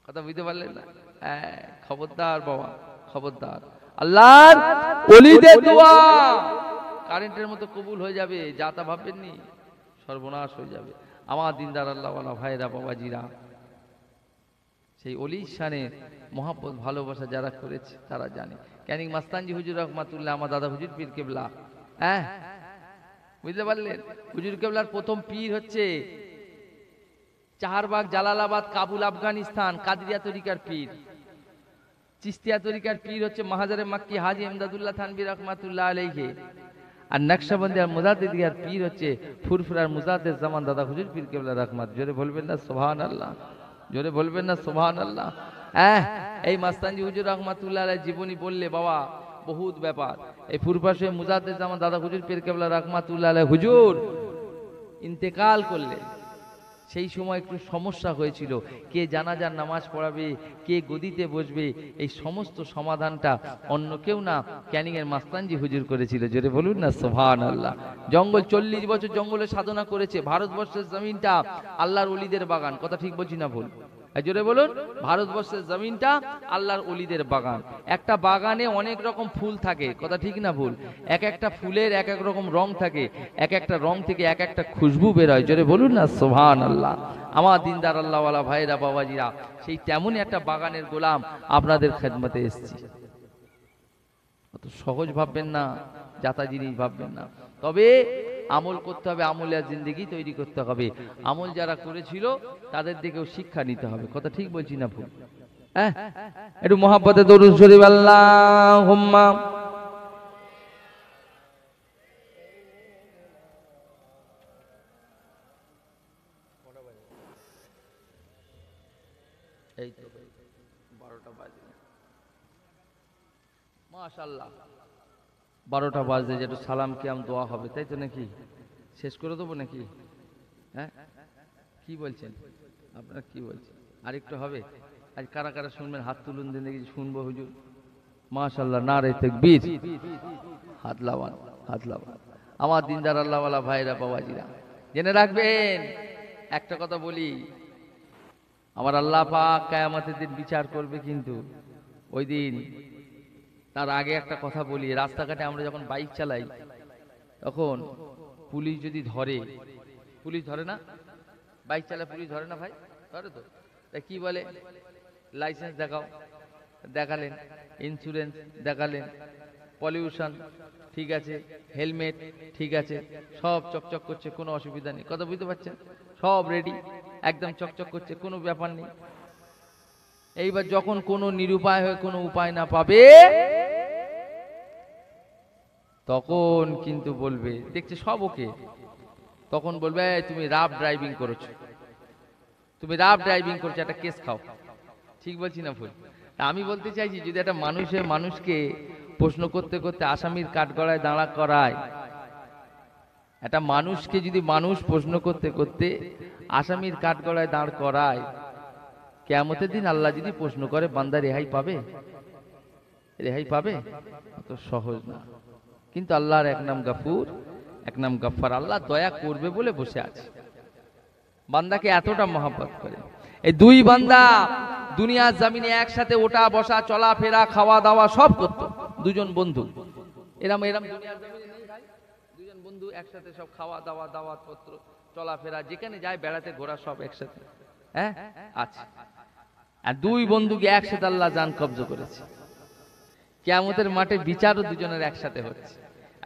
কথা বুঝতে পারলেন না? হ্যাঁ খবরদার বাবা, খবরদার। আল্লাহর অলিদের দোয়া। কারেন্টের মতো কবুল হয়ে যাবে, যা তা ভাববেননি, সর্বনাশ হয়ে যাবে। আমার দিনদার আল্লাহওয়ালা ভাইরা, বাবাজিরা। সেই অলির শানের মহাপত ভালোবাসা যারা করেছে, তারা জানে। ক্যানিং মাস্তানজি হুজুর রহমাতুল্লাহ, আমার দাদা হুজুর পীর কেবলা। হ্যাঁ? বুঝতে পারলেন? হুজুর কেবলার প্রথম পীর হচ্ছে চাহারবাগ, জালালাবাদ, কাবুল, আফগানিস্তান, কাদিরিয়া তরিকার পীর। চিস্তিয়া তরিকার পীর হচ্ছে মাহাজারে মাক্কি হাজি এমদাদুল্লাহ থানবী রহমাতুল্লাহ আলাইহে। আর নকশাবন্দি আর মুজাদিদিয়ার পীর হচ্ছে ফুরফুরার মুজাদের জামান দাদা হুজুর পীর কেবলা রহমাত জোরে বলবেন না সোহান আল্লাহ জোরে বলবেন না সোহান আল্লাহ হ্যাঁ এই মাস্তানজি হুজুর রহমাতুল্লাহ জীবনী বললে বাবা, বহুত ব্যাপার। এই ফুরফাশে মুজাদের জামান দাদা হুজুর পীর কেবলা রহমাতুল্লাহ হুজুর, ইন্তেকাল করলেন। সেই সময় একটু সমস্যা হয়েছিল। কে জানাজার নামাজ পড়াবে, কে গদিতে বসবে, এই সমস্ত সমাধানটা অন্য কেউ না ক্যানিংয়ের মাস্তানজি হুজুর করেছিল। জোরে বলুন না সোহান আল্লাহ জঙ্গল চল্লিশ বছর জঙ্গলে সাধনা করেছে, ভারতবর্ষের জমিনটা আল্লাহর অলিদের বাগান। কথা ঠিক বলছি না ভুল? জোরে বলুন, ভারতবর্ষের জমিনটা আল্লাহর অলিদের বাগান। একটা বাগানে অনেক রকম ফুল থাকে, কথা ঠিক না ভুল? এক একটা ফুলের এক এক রকম রং থাকে, এক একটা রং থেকে এক একটা খুশবু বেরোয়, জোরে বলুন না সোহান আল্লাহ আমার দিনদার আল্লাহওয়ালা ভাইরা বাবাজিরা, সেই তেমনই একটা বাগানের গোলাম আপনাদের খেদমতে এসছি। অত সহজ ভাববেন না, যাতা জিনিস ভাববেন না। তবে আমল করতে হবে আমলের জিন্দিগি তৈরি করতে হবে। আমল যারা করেছিল, তাদের দিকেও শিক্ষা নিতে হবে। কথা ঠিক বলছি না ভুল? হ্যাঁ? একটু মহাব্বতে দরুদ শরীফ আল্লাহ হুম্মা মাশাল্লাহ বারোটা বাজে যেটা সালাম, কিয়াম, দোয়া হবে, তাই তো নাকি? শেষ করে দেবো নাকি? হ্যাঁ? কি বলছেন? আপনারা কি বলছেন? আরেকটু হবে? আজ কারা কারা শুনবেন? হাত তুলুন দিন দেখি শুনব হুজুর। মাশাল্লাহ না রে তেকবীর। হাত লাবান হাত লাবান। আমার দিনদার আল্লাহওয়ালা ভাইরা, বাবাজিরা, জেনে রাখবেন, একটা কথা বলি। আমার আল্লাহ পাক কায়ামতের দিন বিচার করবে কিন্তু। ওই দিন তার আগে একটা কথা বলি, রাস্তাঘাটে আমরা যখন বাইক চালাই, তখন পুলিশ যদি ধরে, পুলিশ ধরে না? বাইক চালায় পুলিশ ধরে না ভাই? ধরে তো। তাই কি বলে? লাইসেন্স দেখাও। দেখালেন ইন্স্যুরেন্স দেখালেন পলিউশন ঠিক আছে হেলমেট ঠিক আছে, সব চকচক করছে, কোনো অসুবিধা নেই। কথা বুঝতে পারছেন? সব রেডি একদম চকচক করছে, কোনো ব্যাপার নেই। এইবার যখন কোনো নিরুপায় হয়ে কোনো উপায় না পাবে, তখন কিন্তু বলবে, দেখছে সব ওকে। তখন বলবে তুমি রাফ ড্রাইভিং করেছ। তুমি রাফ ড্রাইভিং করছ, একটা কেস খাও। ঠিক বলছি না ভুল? আমি বলতে চাইছি, যদি একটা মানুষে মানুষকে প্রশ্ন করতে করতে আসামির কাঠগড়ায় দাঁড়া করায়, একটা মানুষকে যদি মানুষ প্রশ্ন করতে করতে আসামির কাঠগড়ায় দাঁড় করায় কেমতের দিন আল্লাহ যদি প্রশ্ন করে, বান্দা রেহাই পাবে? রেহাই পাবে? অত সহজ না। কিন্তু আল্লাহর এক নাম গাফুর, এক নাম গাফার আল্লাহ দয়া করবে বলে বসে আছে। বান্দাকে এতটা মহাব্বত করে। এই দুই বান্দা দুনিয়ার জামিনে একসাথে ওটা বসা, চলাফেরা খাওয়া দাওয়া সব করতো। দুজন বন্ধু। এরম এরম দুজন বন্ধু একসাথে সব খাওয়া দাওয়া দাওয়াত পত্র চলাফেরা, যেখানে যায় বেড়াতে, ঘোরা সব একসাথে। হ্যাঁ? আচ্ছা আর দুই বন্ধুকে একসাথে আল্লাহ জান কব্জ করেছে। কেয়ামতের মাঠে বিচারও দুজনের একসাথে হচ্ছে।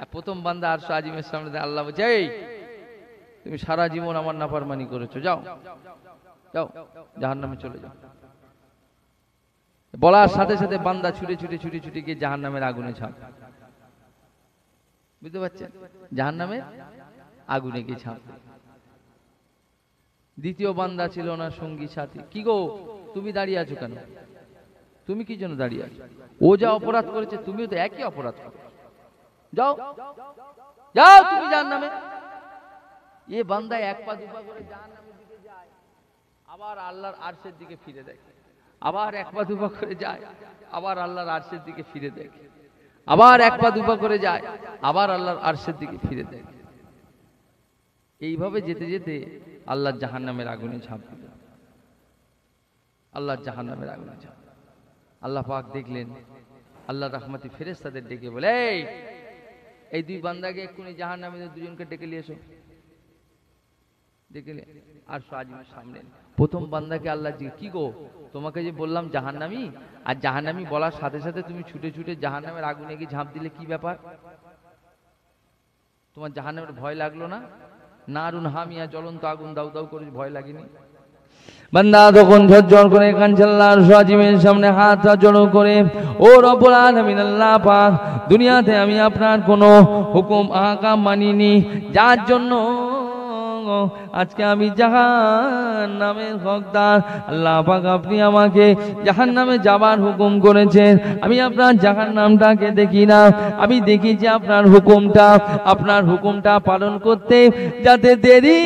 আর প্রথম বান্দা আর আজিমের সামনে আল্লাহ বলছে তুমি সারা জীবন আমার নাফরমানি করেছ, যাও যাও জাহান নামে চলে যাও। বলার সাথে সাথে বান্দা ছুটে ছুটে ছুটে ছুটে গিয়ে জাহান নামের আগুনে ছাপ বুঝতে পারছেন? জাহান নামে আগুনে গিয়ে ছাপ দ্বিতীয় বান্দা ছিল না সঙ্গী সাথী। কি গো? তুমি দাঁড়িয়ে আছো কেন? তুমি কি জন্য দাঁড়িয়ে আছো? ও যা অপরাধ করেছে, তুমিও তো একই অপরাধ করো। যাও। যাও তুমি জাহান নামে। এ বান্দা এক পা দুপা করে জাহান্নামের দিকে যায়, আবার আল্লাহর আরশের দিকে ফিরে দেখে। আবার এক পা দুপা করে যায়, আবার আল্লাহর আরশের দিকে ফিরে দেখে। আবার এক পা দুপা করে যায়, আবার আল্লাহর আরশের দিকে ফিরে দেখে। এইভাবে যেতে যেতে আল্লাহর জাহান্নামের আগুনে ঝাঁপ দিল আল্লাহর জাহান্নামের আগুনে আল্লাহ পাক দেখলেন আল্লাহ রহমতি ফেরেস্তাদের ডেকে বলে "এই, এই দুই বান্দাকে এক্ষুনি জাহান্নামে দুজনকে ডেকে নিয়ে এসো। দেখলে আর আজিমের সামনে প্রথম বান্দাকে আল্লাহ জিজ্ঞেস কি গো তোমাকে যে বললাম জাহান্নামি আর জাহান্নামি বলার সাথে সাথে তুমি ছুটে ছুটে জাহান্নামের আগুনে গিয়ে ঝাঁপ দিলে কি ব্যাপার? তোমার জাহান্নামের ভয় লাগল না? নারুন হামিয়া জ্বলন্ত আগুন দাউ দাউ করে ভয় লাগেনি? বান্দা তখন ঝরঝর করে কাঞ্চাল্লার সাজিমের সামনে হাত জড়ো করে, ও রব্বুল আলামিন, আল্লাহ পাক, দুনিয়াতে আমি আপনার কোনো হুকুম আকাম মানিনি। যার জন্য আজকে আমি জাহান নামের হকদার। আল্লাহ পাক, আপনি আমাকে জাহান নামে যাবার হুকুম করেছেন। আমি আপনার জাহান নামটাকে দেখি না। আমি দেখি যে আপনার হুকুমটা আপনার হুকুমটা পালন করতে যাতে দেরি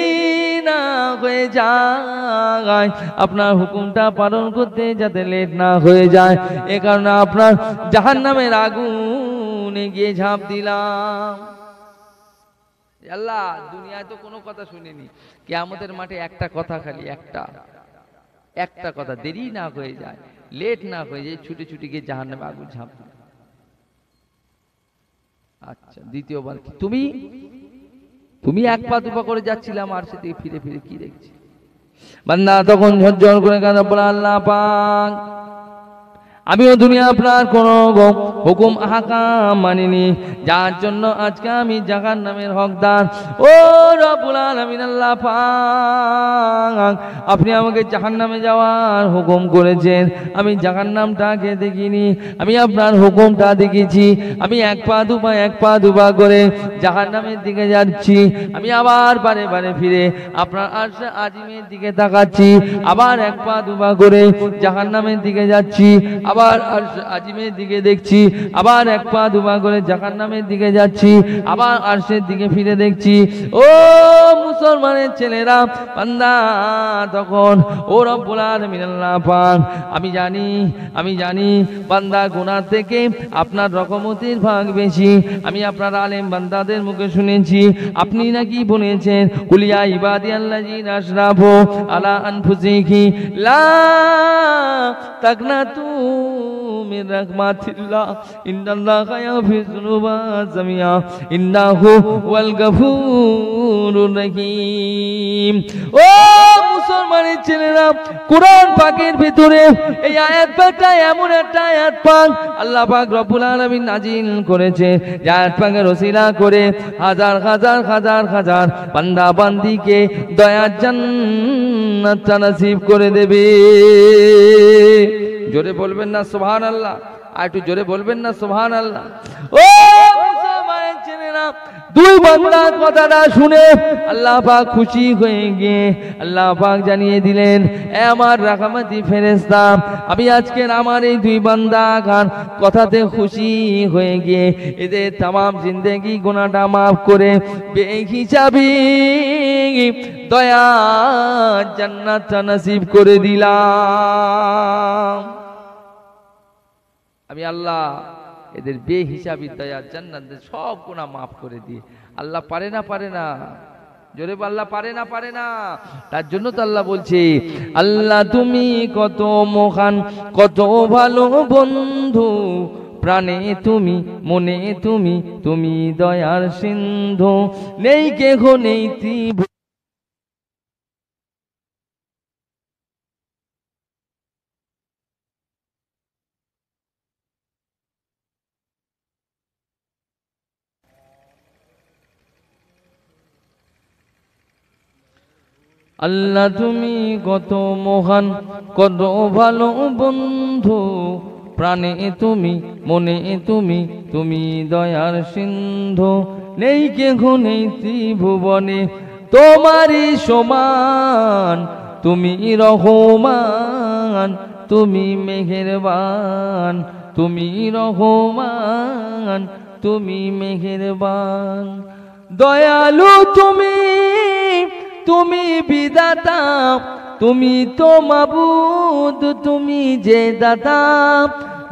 না হয়ে যায়। আপনার হুকুমটা পালন করতে যাতে লেট না হয়ে যায়। এ কারণে আপনার জাহান নামের আগুনে গিয়ে ঝাঁপ দিলাম। আল্লাহ, দুনিয়ায় তো কোনো কথা শুনিনি। কেয়ামতের মাঠে একটা কথা খালি, একটা। একটা কথা, দেরি না হয়ে যায়, লেট না হয়ে যায়, ছুটে ছুটে গিয়ে জাহান নামে আগুন ঝাঁপ। আচ্ছা দ্বিতীয়বার কি? তুমি? তুমি এক পা দুপা করে যাচ্ছিলাম আর সেদিকে ফিরে ফিরে কি দেখছি? বান্দা তখন ঝরঝর করে কাঁদা, বলে, আল্লাহ পাক আমিও দুনিয়া আপনার কোনো হুকুম হাকাম মানিনি। যার জন্য আজকে আমি জাহান নামের হকদার। ও রব্বুল আলামিন, আল্লাহ আপনি আমাকে জাহান নামে যাওয়ার হুকুম করেছেন। আমি জাহান নামটাকে দেখিনি, আমি আপনার হুকুমটা দেখেছি। আমি এক পা দুপা এক পা দুপা করে জাহান নামের দিকে যাচ্ছি। আমি আবার বারে বারে ফিরে আপনার আরশে আজিমের দিকে তাকাচ্ছি। আবার এক পা দুপা করে জাহান নামের দিকে যাচ্ছি। আবার আবার আজিমের দিকে দেখছি, আবার এক পা দুপা করে জাকার নামের দিকে যাচ্ছি, আবার আরশের দিকে ফিরে দেখছি। ও মুসলমানের ছেলেরা, বান্দা, তখন ও রব্বুল আলামিন আল্লাহ পাক, আমি জানি আমি জানি, বান্দা গুনাহ থেকে আপনার রকমতির ভাগ বেশি। আমি আপনার আলেম বান্দাদের মুখে শুনেছি, আপনি নাকি বলেছেন কুলিয়া ইবাদি আল্লাযিনা আশরাফু আলা আনফুসিহি লা তাকনাতু মিন রাহমাতিল্লাহ ইন্নাল্লাহা ইয়াগফিরু যুনুবা জামিয়া ইন্নাহু ওয়াল গাফুরুর রহিম ও মুসলমানের ছেলেরা কোরআন পাকের ভিতরে এই আয়াত পাকটা এমন একটা আয়াত পাক আল্লাহ পাক রব্বুল আলামিন নাজিল করেছে। আয়াত পাকের ওসিলা করে হাজার হাজার হাজার হাজার বান্দা বান্দিকে দয়ার জান্নাত নসিব করে দেবে। জোরে বলবেন না সুবহানাল্লাহ, আর একটু জোরে বলবেন না সুবহানাল্লাহ। ও দুই বান্দার কথাটা শুনে আল্লাহ পাক খুশি হয়ে গিয়ে আল্লাহ পাক জানিয়ে দিলেন আমার রাখামাতি ফেরেস্তা আমি আজকের আমার এই দুই বান্দা খান কথাতে খুশি হয়ে গিয়ে এদের তামাম জিন্দেগি গুণাটা মাফ করে বেহিসাবি দয়া জান্নাত নসিব করে দিলাম। আমি আল্লাহ এদের বে হিসাবি দয়া জান্নাত সব গুণা মাফ করে দিয়ে। আল্লাহ পারে না পারে না। জোরে আল্লাহ পারে না পারে না। তার জন্য তো আল্লাহ বলছে, আল্লাহ তুমি কত মহান, কত ভালো বন্ধু। প্রাণে তুমি, মনে তুমি তুমি দয়ার সিন্ধু। নেই কেহ নেই ত্রিভু আল্লাহ তুমি কত মহান, কত ভালো বন্ধু। প্রাণে তুমি, মনে তুমি তুমি দয়ার সিন্ধু। নেই কেহ নেই ত্রিভুবনে, তোমারই সমান। তুমি রহমান, তুমি মেঘের মেহেরবান। তুমি রহমান, তুমি মেঘের মেহেরবান। দয়ালু তুমি তুমি বিদাতা, তুমি তো মাবুদ, তুমি যে দাতা।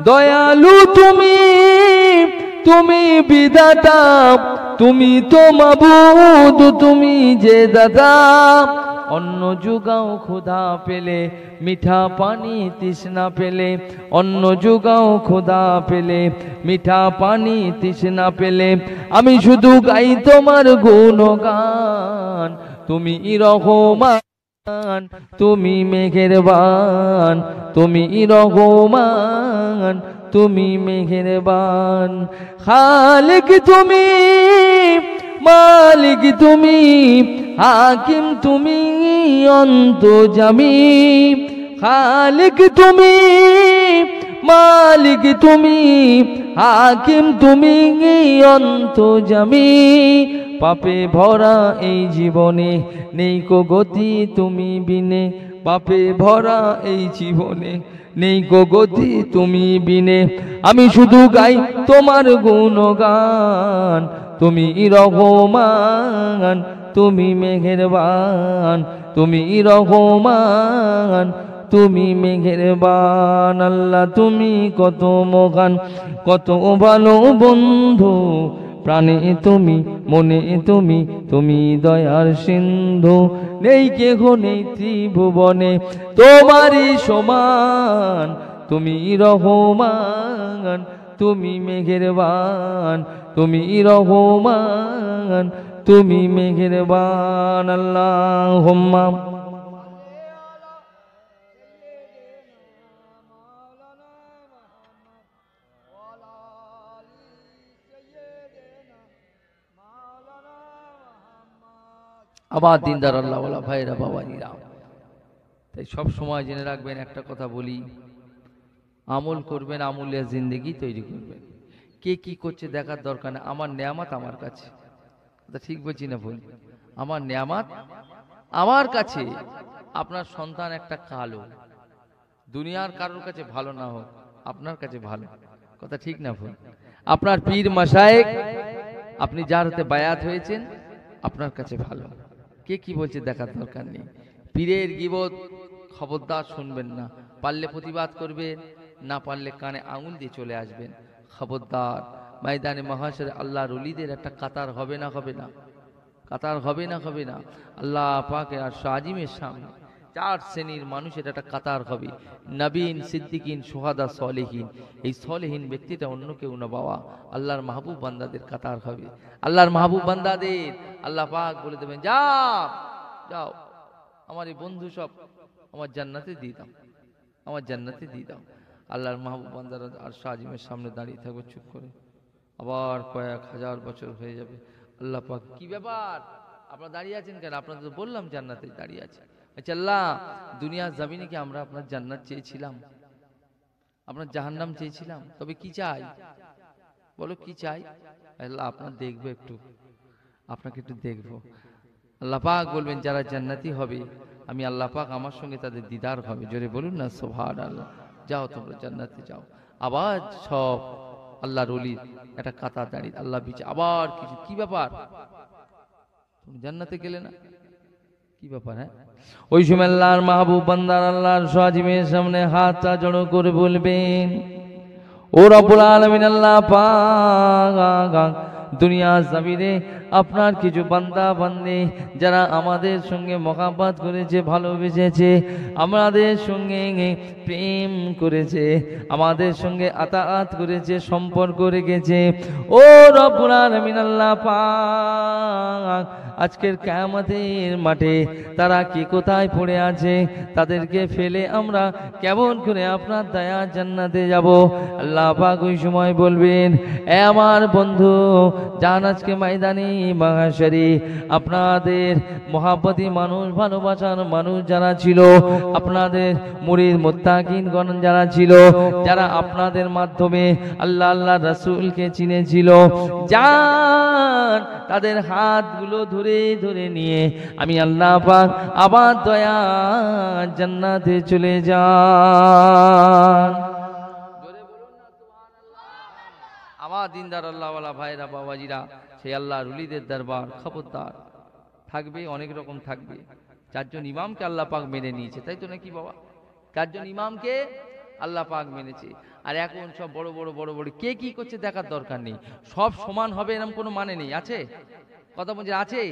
দয়ালু তুমি তুমি বিদাতা, তুমি তো মাবুদ, তুমি যে দাদা অন্য যুগাও ক্ষুধা পেলে, মিঠা পানি তৃষ্ণা পেলে। অন্য যুগাও ক্ষুধা পেলে, মিঠা পানি তৃষ্ণা পেলে। আমি শুধু গাই তোমার গুণগান। তুমি রহমান তুমি মেঘের বান তুমি রহমান তুমি মেঘের বান খালিক তুমি, মালিক তুমি, হাকিম তুমি অন্ত জামি খালিক তুমি মালিক তুমি, হাকিম তুমি অন্ত পাপে ভরা এই জীবনে নেই কো গতি তুমি বিনে। পাপে ভরা এই জীবনে নেই গো গতি তুমি বিনে। আমি শুধু গাই তোমার গুণগান, তুমি রহমান, তুমি মেঘের বান তুমি রহমান তুমি মেঘের বান আল্লাহ তুমি কত মগান কত ভালো বন্ধু। প্রাণে তুমি, মনে তুমি তুমি দয়ার সিন্ধু। নেই কেহ নেই ত্রিভুবনে, তোমারই সমান। তুমি রহমান, তুমি মেঘের বান তুমি রহমান, তুমি মেঘের বান আল্লাহ হোম্মা আবার দিনদার আল্লাহ বলা ভাইরা বাবাজিরা। তাই সব সময় জেনে রাখবেন একটা কথা বলি। আমল করবেন আমলের জিন্দগি তৈরি করবেন। কে কি করছে দেখার দরকার নেই। আমার নেয়ামাত আমার কাছে। কথা ঠিক বলছি না ভুল? আমার নেয়ামাত আমার কাছে। আপনার সন্তান একটা কালো। দুনিয়ার কারোর কাছে ভালো না হোক আপনার কাছে ভালো। কথা ঠিক না ভুল? আপনার পীর মাসায়েক আপনি যার হাতে বায়াত হয়েছেন আপনার কাছে ভালো। কে কি বলছে দেখার দরকার নেই। পীরের গিবত খবরদার শুনবেন না। পারলে প্রতিবাদ করবেন, না পারলে কানে আঙুল দিয়ে চলে আসবেন। খবরদার, ময়দানে মহাশয় আল্লাহ রলিদের একটা কাতার হবে না হবে না। কাতার হবে না হবে না। আল্লাহ পাকে আর সাজিমের সামনে। চার শ্রেণির মানুষের একটা কাতার হবে। নবীন সিদ্দিকিন, সোহাদা, সলেহীন। এই সলেহীন ব্যক্তিটা অন্য কেউ না বাবা। আল্লাহর মাহবুব বান্দাদের কাতার হবে। আল্লাহর মাহবুব বান্দাদের। আল্লাহ পাক বলে দেবেন, যাও যাও। আমার এই বন্ধু সব আমার জান্নাতে দিয়ে দাও। আমার জান্নাতে দিয়ে দাও। আল্লাহর মাহবুব বান্দারা আর শাহিমের সামনে দাঁড়িয়ে থাকবে চুপ করে। আবার কয়েক হাজার বছর হয়ে যাবে। আল্লাহ পাক, কি ব্যাপার? আপনারা দাঁড়িয়ে আছেন কেন? আপনাদের তো বললাম জান্নাতে দাঁড়িয়ে আছে। আচ্ছা আল্লাহ দুনিয়ার জামিনে কি আমরা আপনার জান্নাত চেয়েছিলাম? আপনার জাহান্নাম চেয়েছিলাম? তবে কি চাই? বলো, কি চাই? আল্লাহ, আপনার দেখব একটু। আপনাকে একটু দেখব। আল্লাহ পাক বলবেন, যারা জান্নাতি হবে, আমি আল্লাহ পাক আমার সঙ্গে তাদের দিদার হবে। জোরে বলুন না সোভার আল্লাহ যাও, তোমরা জান্নাতে যাও। আবার সব আল্লাহ রলির একটা কাতা দাঁড়িয়ে, আল্লাহ বিচে আবার কিছু। কি ব্যাপার? জান্নাতে গেলে না? কি ব্যাপার হ্যাঁ? ওই সময় আল্লাহর মাহবুব বান্দার আল্লাহর সাজিমের সামনে হাত জড়ো করে বলবেন, ও রবুল আলমিন, আল্লাহ পা দুনিয়া জামিনে আপনার কিছু বান্দা, বান্দি যারা আমাদের সঙ্গে মহাব্বাত করেছে, ভালোবেসেছে, আমাদের সঙ্গে প্রেম করেছে, আমাদের সঙ্গে আতাআত করেছে, সম্পর্ক রেখেছে। ও রব্বুল মিনাল্লা পাক, আজকের কিয়ামতের মাঠে তারা কি কোথায় পড়ে আছে, তাদেরকে ফেলে আমরা কেমন করে আপনার দয়া জান্নাতে যাব? আল্লাহ পাক ওই সময় বলবেন, এ আমার বন্ধু যান আজকে ময়দানি মহাশরী আপনাদের মহাপতি মানুষ, ভালোবাসার মানুষ যারা ছিল, আপনাদের মুরিদ মোত্তাকিনগণ যারা ছিল, যারা আপনাদের মাধ্যমে আল্লাহ আল্লাহ রাসূলকে চিনেছিল যান তাদের হাতগুলো ধরে ধরে নিয়ে আমি আল্লাহ পাক আবার দয়া জান্নাতে চলে যান। আমার দিনদার আল্লাহওয়ালা ভাইরা, বাবাজিরা সেই আল্লাহ রুলিদের দরবার খবরদার। থাকবে, অনেক রকম থাকবে। চারজন ইমামকে আল্লাহ পাক মেনে নিয়েছে, তাই তো নাকি বাবা? চারজন ইমামকে আল্লাহ পাক মেনেছে। আর এখন সব বড় বড় বড় বড়, কে কি করছে দেখার দরকার নেই। সব সমান হবে এরকম কোনো মানে নেই, আছে? কথা বলছে, আছে?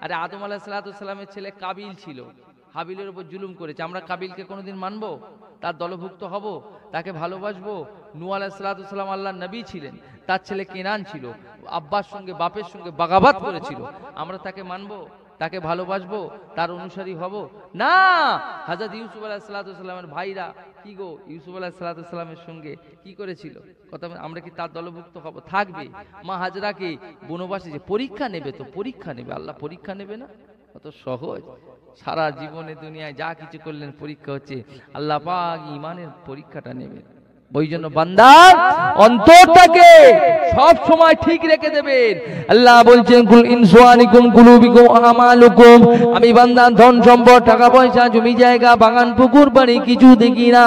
আরে আদম আলাহ সাল্লামের ছেলে কাবিল ছিল। হাবিলের উপর জুলুম করেছে। আমরা কাবিলকে কোনোদিন মানবো? তার দলভুক্ত হব, তাকে ভালোবাসবো। নু আলাহ আল্লাহ নবী ছিলেন, তার ছেলে কেনান ছিল, আব্বার সঙ্গে, বাপের সঙ্গে বাগাবাত করেছিল। আমরা তাকে মানবো, তাকে ভালোবাসবো, তার অনুসারী হব। না হাজার ইউসুফ আলাহ সাল্লামের ভাইরা, কি গো? ইউসুফ আলাহ সাল্লামের সঙ্গে কি করেছিল? কথা আমরা কি তার দলভুক্ত হব? থাকবে। মা হাজরাকে বনবাসী যে পরীক্ষা নেবে তো পরীক্ষা নেবে, আল্লাহ পরীক্ষা নেবে না? কত সহজ। সারা জীবনে দুনিয়ায় যা কিছু করলেন, পরীক্ষা হচ্ছে আল্লাহ পাক ইমানের পরীক্ষাটা নেবেন। ওই জন্য বান্দার অন্তরটাকে সব সময় ঠিক রেখে দেবেন। আল্লাহ বলছেন, কুল ইনসুয়ানিকুম কুলুবিকুম আমালুকুম। আমি বান্দার ধন সম্পদ, টাকা পয়সা, জমি জায়গা, বাগান, পুকুর, বাড়ি কিছু দেখি না।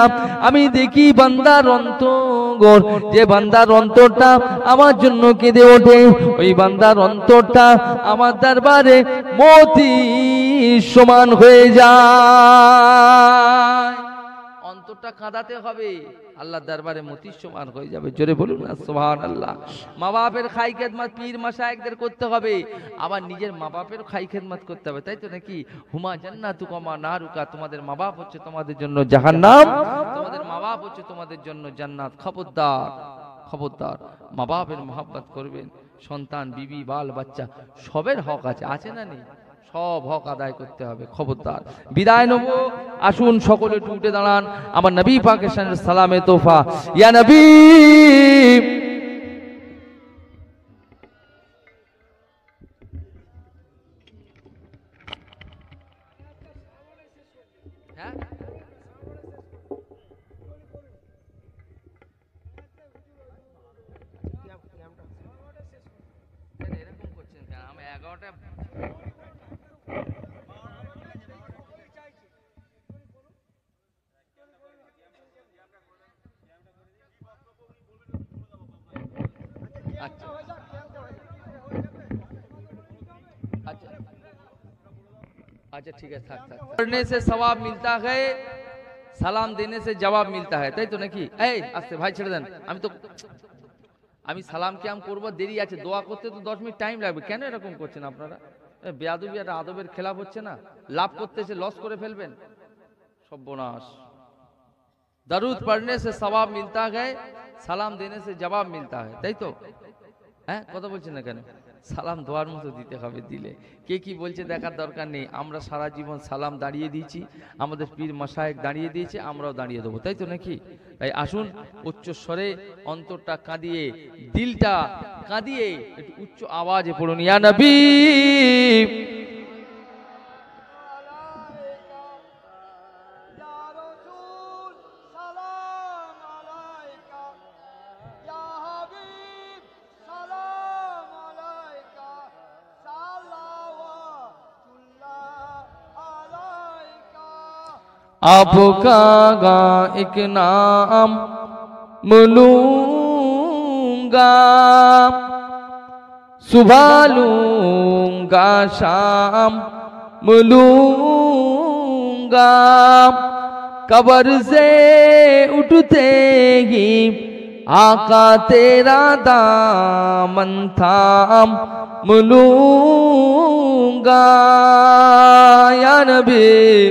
আমি দেখি বান্দার অন্তর, যে বান্দার অন্তরটা আমার জন্য কেঁদে ওঠে, ওই বান্দার অন্তরটা আমার দরবারে মতি সমান হয়ে যায়। অন্তরটা কাঁদাতে হবে। আল্লাহ দরবারে মতির সমান হয়ে যাবে। জোরে বলুন না সোহান আল্লাহ মা বাপের খাই খেদমাত পীর মাসায়কদের করতে হবে। আবার নিজের মা বাপের খাই খেদমাত করতে হবে, তাই তো নাকি? হুমা জান্নাতু কমা নারুকা, তোমাদের মা বাপ হচ্ছে তোমাদের জন্য জাহান্নাম, তোমাদের মা বাপ হচ্ছে তোমাদের জন্য জান্নাত। খবরদার খবরদার মা বাপের মহাব্বত করবেন। সন্তান, বিবি, বাল, বাচ্চা, সবের হক আছে আছে না নেই? সব হক আদায় করতে হবে, খবরদার। বিদায় নেব। আসুন সকলে টুটে দাঁড়ান। আমার নবী পাকিস্তানের সালামে তোফা। ইয়া নবী! আচ্ছা ঠিক আছে, থাক থাক। পড়নে সে সওয়াব মিলতা গায়ে সালাম দেনে সে জবাব মিলতা হয় তাই তো নাকি? এই, আস্তে, ভাই, ছেড়ে দেন। আমি তো আমি সালাম ক্যাম করব? দেরি আছে, দোয়া করতে তো দশ মিনিট টাইম লাগবে। কেন এরকম করছেন আপনারা? বেয়াদবি আর আদবের খেলাফ হচ্ছে না? লাভ করতেছে লস করে ফেলবেন? সর্বনাশ। দরুদ পড়নে সে সবাব মিলতা গায়ে সালাম দেনে সে জবাব মিলতা হয় তাই তো? হ্যাঁ কথা বলছেন না কেন? সালাম দোয়ার মতো দিতে হবে দিলে। কে কি বলছে দেখার দরকার নেই। আমরা সারা জীবন সালাম দাঁড়িয়ে দিয়েছি, আমাদের পীর মশায়েক দাঁড়িয়ে দিয়েছে, আমরাও দাঁড়িয়ে দেবো, তাই তো নাকি? তাই আসুন, উচ্চ স্বরে অন্তরটা কাঁদিয়ে, দিলটা কাঁদিয়ে, একটু উচ্চ আওয়াজে পড়ুন। ইয়া নবী آپ کا گا ایک نام ملوں گا۔ صبح لوں گا، شام ملوں گا۔ قبر سے اٹھتے ہی آقا تیرا دامن تھام ملوں گا۔ یا نبی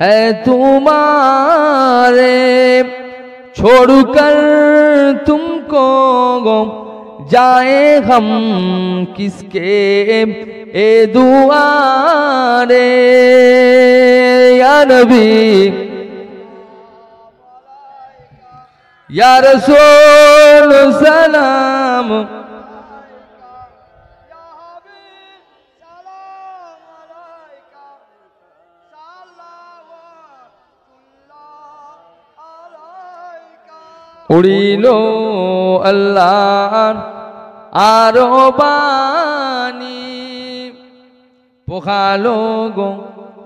ہے تمہارے۔ چھوڑ کر تم کو جائے ہم کس کے؟ اے دوارے۔ یا نبی۔ یا رسول سلام۔ উড়িল আল্লাহর আরও বাণী। পোখালো গো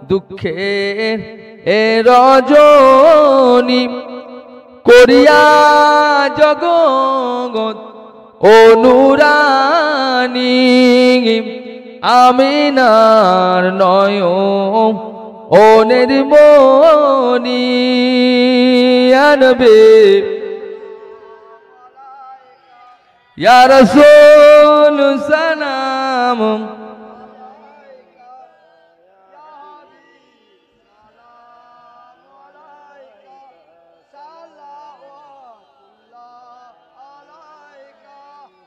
দুঃখের এ রজনী, করিয়া জগৎ অনুরানী আমিনার নয় ও নির্মণি আনবে ইয়া রাসূল সালাম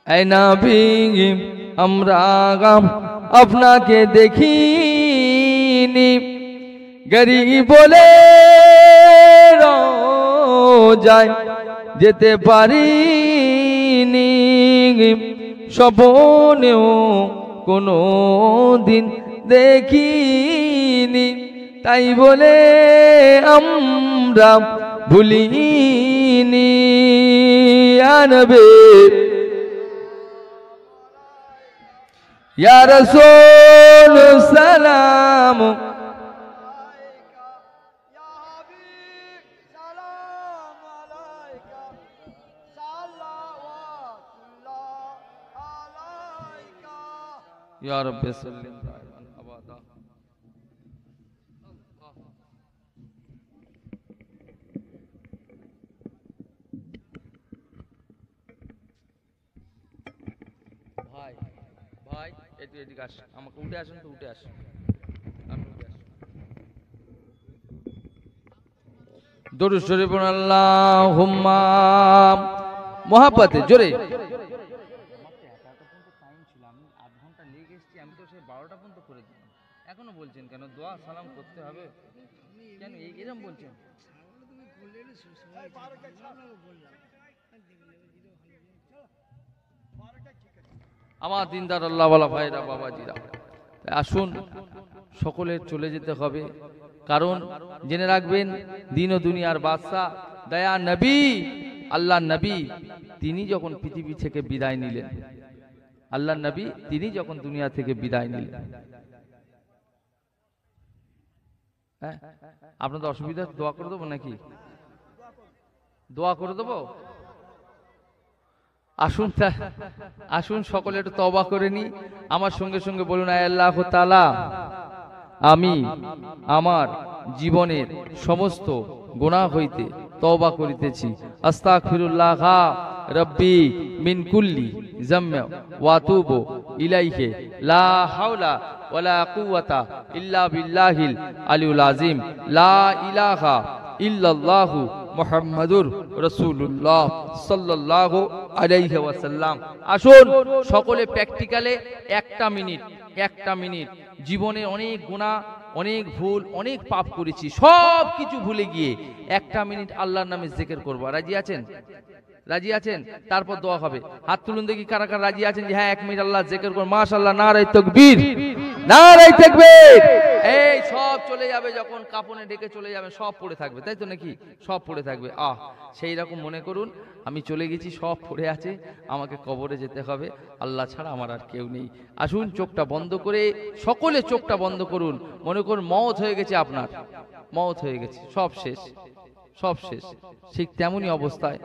এই নবী আমরা আপনাকে দেখিনি গরিব বলে যায় যেতে পারিনি স্বপনেও কোনো দিন দেখিনি। তাই বলে আমরা ভুলিনি। আনবে ইয়া রাসূল সালাম। ইয়া রাব্বি সাল্লিম দাইমান আবাদা। ভাই ভাই একটু এদিকে আস। আমাকে উঠে আসুন তো, উঠে আসুন। দরুদ শরীফ আল্লাহুম্মা। মহাব্বতে জোরে আধ ঘণ্টা লেগে এসেছি আমি তো সেই বারোটা পর্যন্ত করে দিলাম এখনও বলছেন কেন দোয়া সালাম করতে হবে কেন এই এরকম বলছেন আমার দিনদার আল্লাহ ভাইরা, বাবাজিরা। আসুন সকলের চলে যেতে হবে। কারণ জেনে রাখবেন, দিন ও দুনিয়ার বাদশাহ, দয়া নবী, আল্লাহ নবী, তিনি যখন পৃথিবী থেকে বিদায় নিলেন। আল্লাহ নবী, তিনি যখন দুনিয়া থেকে বিদায় নিলেন। হ্যাঁ? আপনাদের অসুবিধা? দোয়া করে দেবো নাকি? দোয়া করে দেবো? আসুন আসুন সকলে একটু তবা করে নি। আমার সঙ্গে সঙ্গে বলুন আল্লাহ তালা আমি আমার জীবনের সমস্ত গোনা হইতে তওবা করিতেছি। আস্তাগফিরুল্লাহ রব্বি মিন কুল্লি জাম্ম ওয়াতুবু ইলাইহি। লা হাওলা ওয়ালা কুওয়াতা ইল্লা বিল্লাহিল আলিউল আযীম। লা ইলাহা ইল্লাল্লাহু মুহাম্মাদুর রাসূলুল্লাহ সাল্লাল্লাহু আলাইহি ওয়াসাল্লাম। আসুন, সকলে প্র্যাকটিক্যালে একটা মিনিট একটা মিনিট। জীবনে অনেক গুণা অনেক ভুল, অনেক পাপ করেছি, সব কিছু ভুলে গিয়ে একটা মিনিট আল্লাহর নামে জেকের করব। রাজি আছেন? রাজি আছেন? তারপর দোয়া হবে। হাত তুলুন দেখি কারা কারা রাজি আছেন যে হ্যাঁ এক মিনিট আল্লাহ জেকের করব মাশাআল্লাহ নারাই তকবীর নারাই তাকবীর। এই সব চলে যাবে যখন কাপনে ডেকে চলে যাবে, সব পড়ে থাকবে, তাই তো নাকি? সব পড়ে থাকবে। আহ, সেই রকম মনে করুন, আমি চলে গেছি, সব পড়ে আছে, আমাকে কবরে যেতে হবে। আল্লাহ ছাড়া আমার আর কেউ নেই। আসুন, চোখটা বন্ধ করে, সকলে চোখটা বন্ধ করুন। মনে করুন মত হয়ে গেছে আপনার। মত হয়ে গেছে, সব শেষ। সব শেষ। ঠিক তেমনই অবস্থায়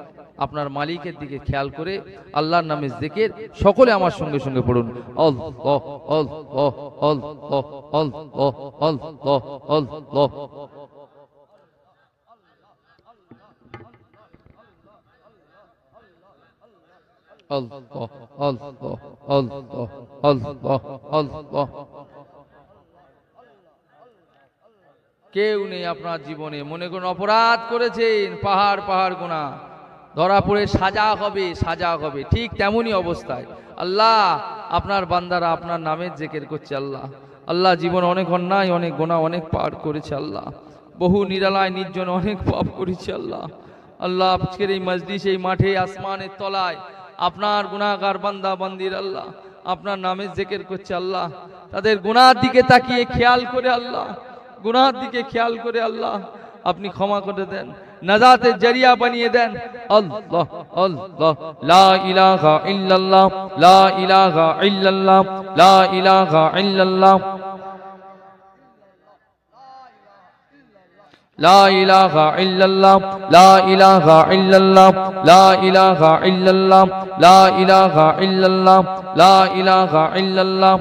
আপনার মালিকের দিকে খেয়াল করে আল্লাহর নামে জেকের সকলে আমার সঙ্গে সঙ্গে পড়ুন। অল অল অল অল অ অল অ অল অ আল্লাহ। আল্লাহ আল্লাহ আল্লাহ আল্লাহ। কেউ নেই আপনার জীবনে। মনে করুন, অপরাধ করেছেন, পাহাড় পাহাড় গোনা। ধরা পড়ে সাজা হবে সাজা হবে। ঠিক তেমনই অবস্থায়। আল্লাহ, আপনার বান্দারা আপনার নামের জেকের করছে আল্লাহ। আল্লাহ জীবন অনেক অন্যায়, অনেক গোনা, অনেক পার করেছে আল্লাহ। বহু নিরালায়, নির্জন, অনেক পাপ করেছে আল্লাহ। আল্লাহ, আজকের এই মসজিদ এই মাঠে, আসমানের তলায়, আপনার গুণাগার বান্দা, বান্দির আল্লাহ, আপনার নামের জেকের করছে আল্লাহ। তাদের গুনার দিকে তাকিয়ে খেয়াল করে আল্লাহ। গুনার দিকে খেয়াল করে আল্লাহ আপনি ক্ষমা করে দেন নাজাতের জরিয়া বানিয়ে দেন আল্লাহ আল্লাহ লা ইলাহা ইল্লাল্লাহ লা ইলাহা ইল্লাল্লাহ লা ইলাহা ইল্লাল্লাহ لا إله إلا الله لا إله إلا الله لا إله إلا الله لا إله إلا الله لا إله إلا الله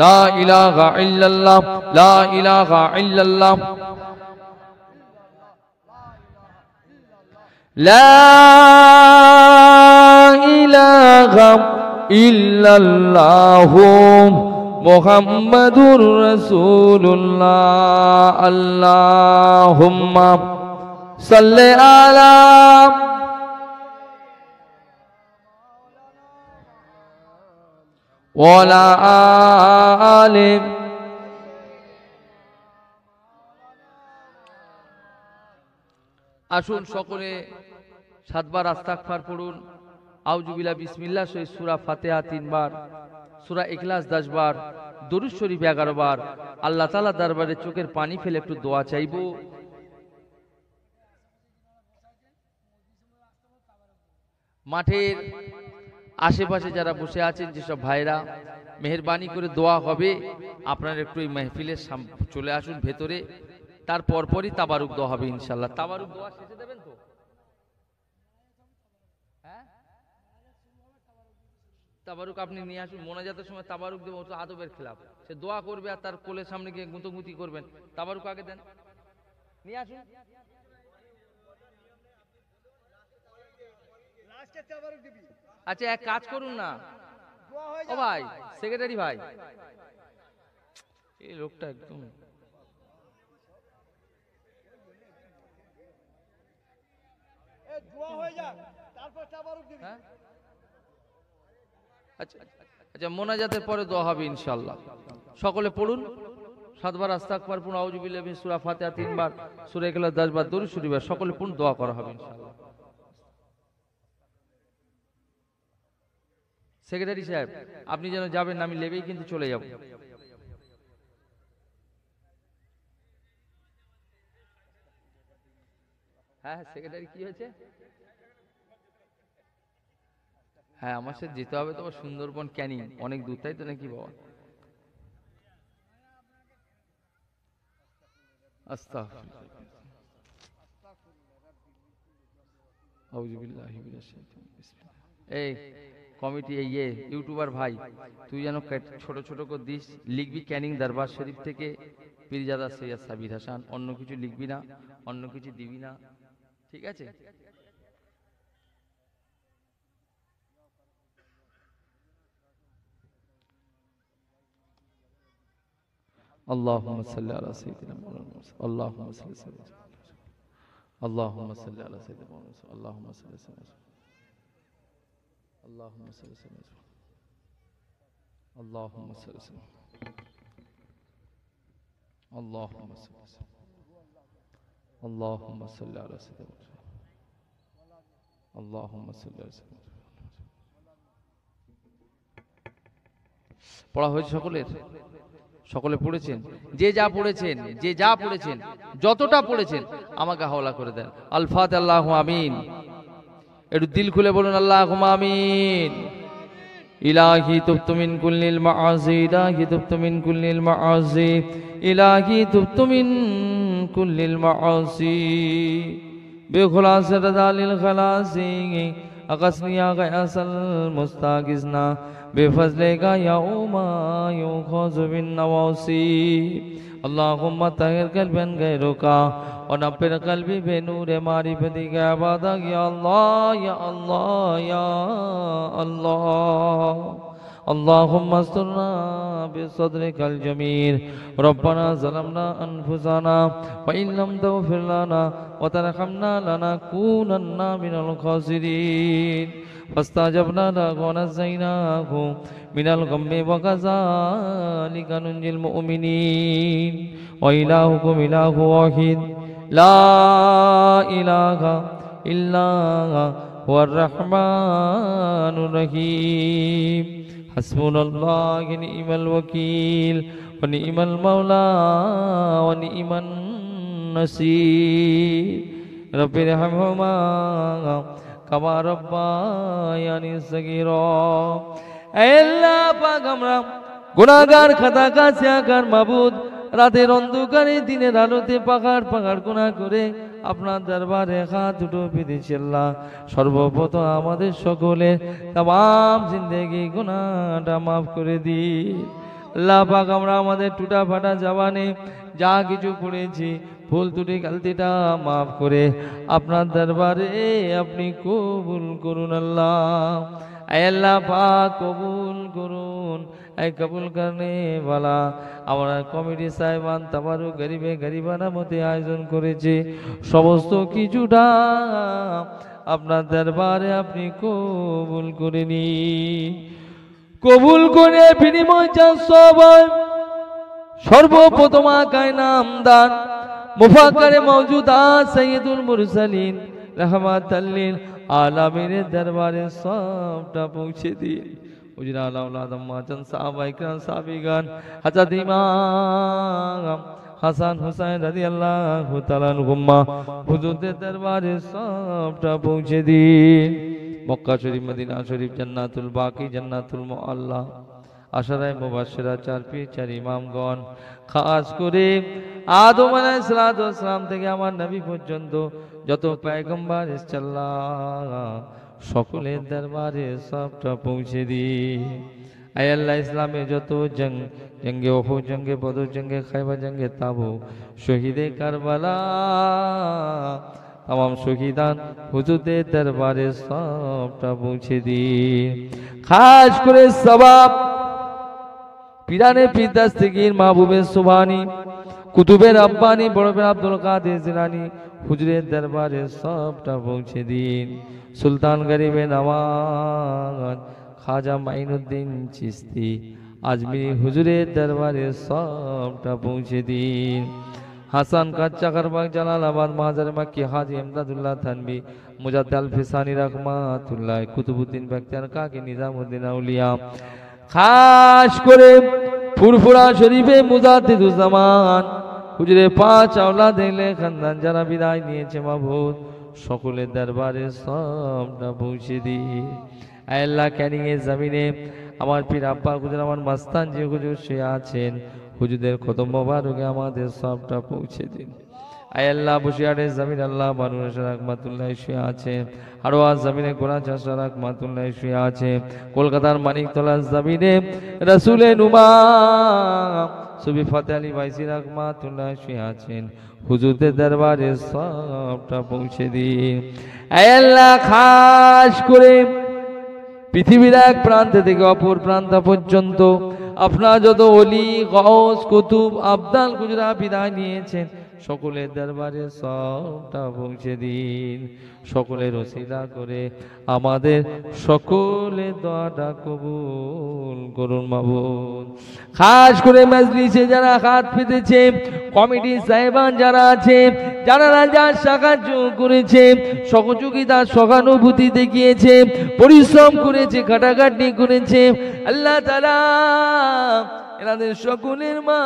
لا إله إلا الله لا إله إلا الله لا إله إلا الله محمد رسول الله اللهم صل على وعلى آله আসুন সকলে সাতবার আস্তাকফার পড়ুন আউজুবিল্লা বিসমিল্লা সহি সুরা ফাতেহা তিনবার সুরা ইখলাস দশবার দরুদ শরীফ এগারো বার আল্লাহ তালা দরবারে চোখের পানি ফেলে একটু দোয়া চাইব মাঠের আশেপাশে যারা বসে আছেন, যেসব ভাইরা, মেহরবানি করে দোয়া হবে, আপনারা একটু এই মেহফিলের সাম- চলে আসুন ভেতরে। তার পরপরই তাবারুক দোয়া হবে ইনশাল্লাহ তাবারুক দোয়া শেষে দেবেন তো? হ্যাঁ? তাবারুক আপনি নিয়ে আসুন। মোনাজাতের সময় তাবারুক দেবো তো আদবের খেলাফ। সে দোয়া করবে আর তার কোলের সামনে গিয়ে গুঁতোগুঁতি করবেন। তাবারুক আগে দেন। নিয়ে আসুন। লাস্টে তাবারুক দিবি। আচ্ছা এক কাজ করুন না। ও ভাই সেক্রেটারি ভাই। এই লোকটা একদম। এ দোয়া হয়ে যাক তারপর তাবারুক দিবি। আচ্ছা আচ্ছা মোনাজাতের পরে দোয়া হবে ইনশাল্লাহ সকলে পড়ুন। সাতবার আস্তাকবার পুন আউজুবিল্লাহ সূরা ফাতিহা তিনবার সূরা ইখলাস দশবার দরুদ শরীফ সকলে পুন দোয়া করা হবে ইনশাআল্লাহ। সেক্রেটারি সাহেব, আপনি যেন যাবেন আমি লেবেই কিন্তু চলে যাব। হ্যাঁ হ্যাঁ সেক্রেটারি, কি হয়েছে? হ্যাঁ আমার সাথে যেতে হবে তো আবার সুন্দরবন ক্যানিং, অনেক দূর, তাই তো নাকি বাবা। এই কমিটি এই ইয়ে ইউটিউবার ভাই তুই যেন কে- ছোট ছোট করে দিস লিখবি ক্যানিং দরবার শরীফ থেকে পীরজাদা সৈয়দ সাবির হাসান অন্য কিছু লিখবি না অন্য কিছু দিবি না ঠিক আছে اللهم صل على سيدنا مولانا اللهم صل على سيدنا اللهم صل على سيدنا مولانا اللهم صل على سيدنا اللهم صل على سيدنا اللهم صل على سيدنا اللهم صل على سيدنا اللهم صل على سيدنا اللهم صل على سيدنا পড়া হয়েছে সকলের সকলে পড়েছেন যে যা পড়েছেন যে যা পড়েছেন যতটা পড়েছেন আমাকে হাওলা করে দেন আলফাত আল্লাহ আমিন একটু দিল খুলে বলুন আল্লাহ হুমামিন ইলাহি তুপ্তমিন কুল্লিল মাআজি, ইলাহি তুপ্তমিন কুল্লিল মাআজি, ইলাহি তুপ্তমিন কুল্লিল মাআসি বেখলাস রাজালিল খালাসি আকসনিয়া গায়াসাল মুস্তাগিজনা, বেফজলে গায়া উমা ইউখাযু বিন নওয়াসি। اللہم تہر قلبن گئے رکا اور نہ پھر قلبی بے نور ماری بدی گیا وعدہ یا اللہ یا اللہ یا اللہ اللهم استرنا بصدرك الجميل. ربنا ظلمنا أنفسنا وإن لم تغفر لنا وترحمنا لنكونن من الخاسرين. فاستجبنا له ونجيناه من الغم وكذلك ننجي المؤمنين. وإلهكم إله واحد. لا إله إلا هو الرحمن الرحيم. حسبنا الله نعم الوكيل ونعم المولى ونعم النصير رب ارحمهما كما ربياني صغيرا এ আল্লাহ পাক আমরা গুনাহগার খাতা কাছে আকার মাবুদ রাতের অন্ধকারে দিনের আলোতে পাহাড় পাহাড় গুণা করে আপনার দরবারে হাত দুটো পেতেছি আল্লাহ সর্বপ্রথম আমাদের সকলে তাম জিন্দেগি গুনাহটা মাফ করে দিন আল্লাহ পাক, আমরা আমাদের টুটা ফাটা জবানে যা কিছু করেছি ফুল ত্রুটি, গালতিটা মাফ করে আপনার দরবারে আপনি কবুল করুন আল্লাহ। আল্লাহ পাক, কবুল করুন। এই কবুল করনে वाला আমরা কমিটি সাহেবান তাবারু গরিবে গরিবানা মতে আয়োজন করেছে। সমস্ত কিছুটা আপনার দরবারে আপনি কবুল করে নিন কবুল করে বিনিময় চান সবাই। সর্বপ্রথম আকায় নাম দান মুফাকারে মৌজুদা সৈয়দুল মুরসালিন। রহমাতাল্লিল আলামিনের দরবারে সবটা পৌঁছে দিন। উজরা আলাউলাদ আম্মাজান সাহাবা ইকরাম সাহাবিগান হযরত ইমাম হাসান হুসাইন রাদিয়াল্লাহু তাআলা আনহুম্মা হুজুরদের দরবারে সবটা পৌঁছে দিন মক্কা শরীফ মদিনা শরীফ জান্নাতুল বাকি জান্নাতুল মুআল্লা আশারায় মুবাশশিরা চার পীর চার ইমামগণ খাস করে আদম আলাইহিস সালাম থেকে আমার নবী পর্যন্ত যত পয়গম্বর ইনশাআল্লাহ সকলের দরবারে সবটা পৌঁছে দি। আয় আল্লাহ, ইসলামে যত জং, জঙ্গে ওহো জঙ্গে বদর, জঙ্গে খাইবা জঙ্গে তাবু, শহীদে কারবালা তাম শহীদান হুজুরদের দরবারে সবটা পৌঁছে দি। খাস করে সবাব, পিরানে পিদাস থেকে মাহবুবের সুবানি কুতুবের আব্বানি বড়বের আব্দুল কাদের জিলানি হুজুরের দরবারে সবটা পৌঁছে দিন। সুলতান গরিবে নওয়াজ খাজা মাইনুদ্দিন চিস্তি, আজমিরি হুজুরের দরবারে সবটা পৌঁছে দিন। হাসান কাচ্চাকারবাগ জালালাবাদ মাজারে মাক্কি হাজি এমদাদুল্লাহ থানবি, মুজাদ্দাল ফিসানি রহমাতুল্লাহ, কুতুবুদ্দিন বাক্তার কাকি নিজামুদ্দিন আউলিয়া। খাস করে ফুরফুরা শরীফে মুজাদ্দিদুজ্জামান হুজুরে পাঁচ আওলা দেখলে খানদান যারা বিদায় নিয়েছে মাহবুব সকলের দরবারে সবটা পৌঁছে দিই। আল্লাহ, ক্যানিং এর জমিনে আমার পীর আব্বা হুজুর আমার মাস্তান যে হুজুর শুয়ে আছেন, হুজুরদের কত মোবারকে আমাদের সবটা পৌঁছে দিন। আয় আল্লাহ বসিয়ারের জমিন আল্লাহ বানুর রাকমাতুল্লাহ শুয়ে আছে আরও আজ জমিনে গোড়া চাষা রাকমাতুল্লাহ শুয়ে আছে, কলকাতার মানিকতলার জমিনে রসুলে নুমা সুবি ফতে আলী বাইসি রাখমা শুয়ে আছেন। হুজুরদের দরবারে সবটা পৌঁছে দিন। খাস করে পৃথিবীর এক প্রান্ত থেকে অপর প্রান্ত পর্যন্ত আপনার যত অলি গস কুতুব, আবদাল গুজরা বিদায় নিয়েছেন সকলের দরবারে সবটা পৌঁছে দিন। সকলের ওসিলা করে আমাদের সকলে দোয়াটা কবুল করুন মাবুদ। খাস করে মজলিসে যারা হাত পেতেছে কমিটি সাহেবান যারা আছে, যারা রাজা সাহায্য করেছে, সহযোগিতা, সহানুভূতি দেখিয়েছে, পরিশ্রম করেছে খাটাখাটি করেছে, আল্লাহ তালা এনাদের সকলের মা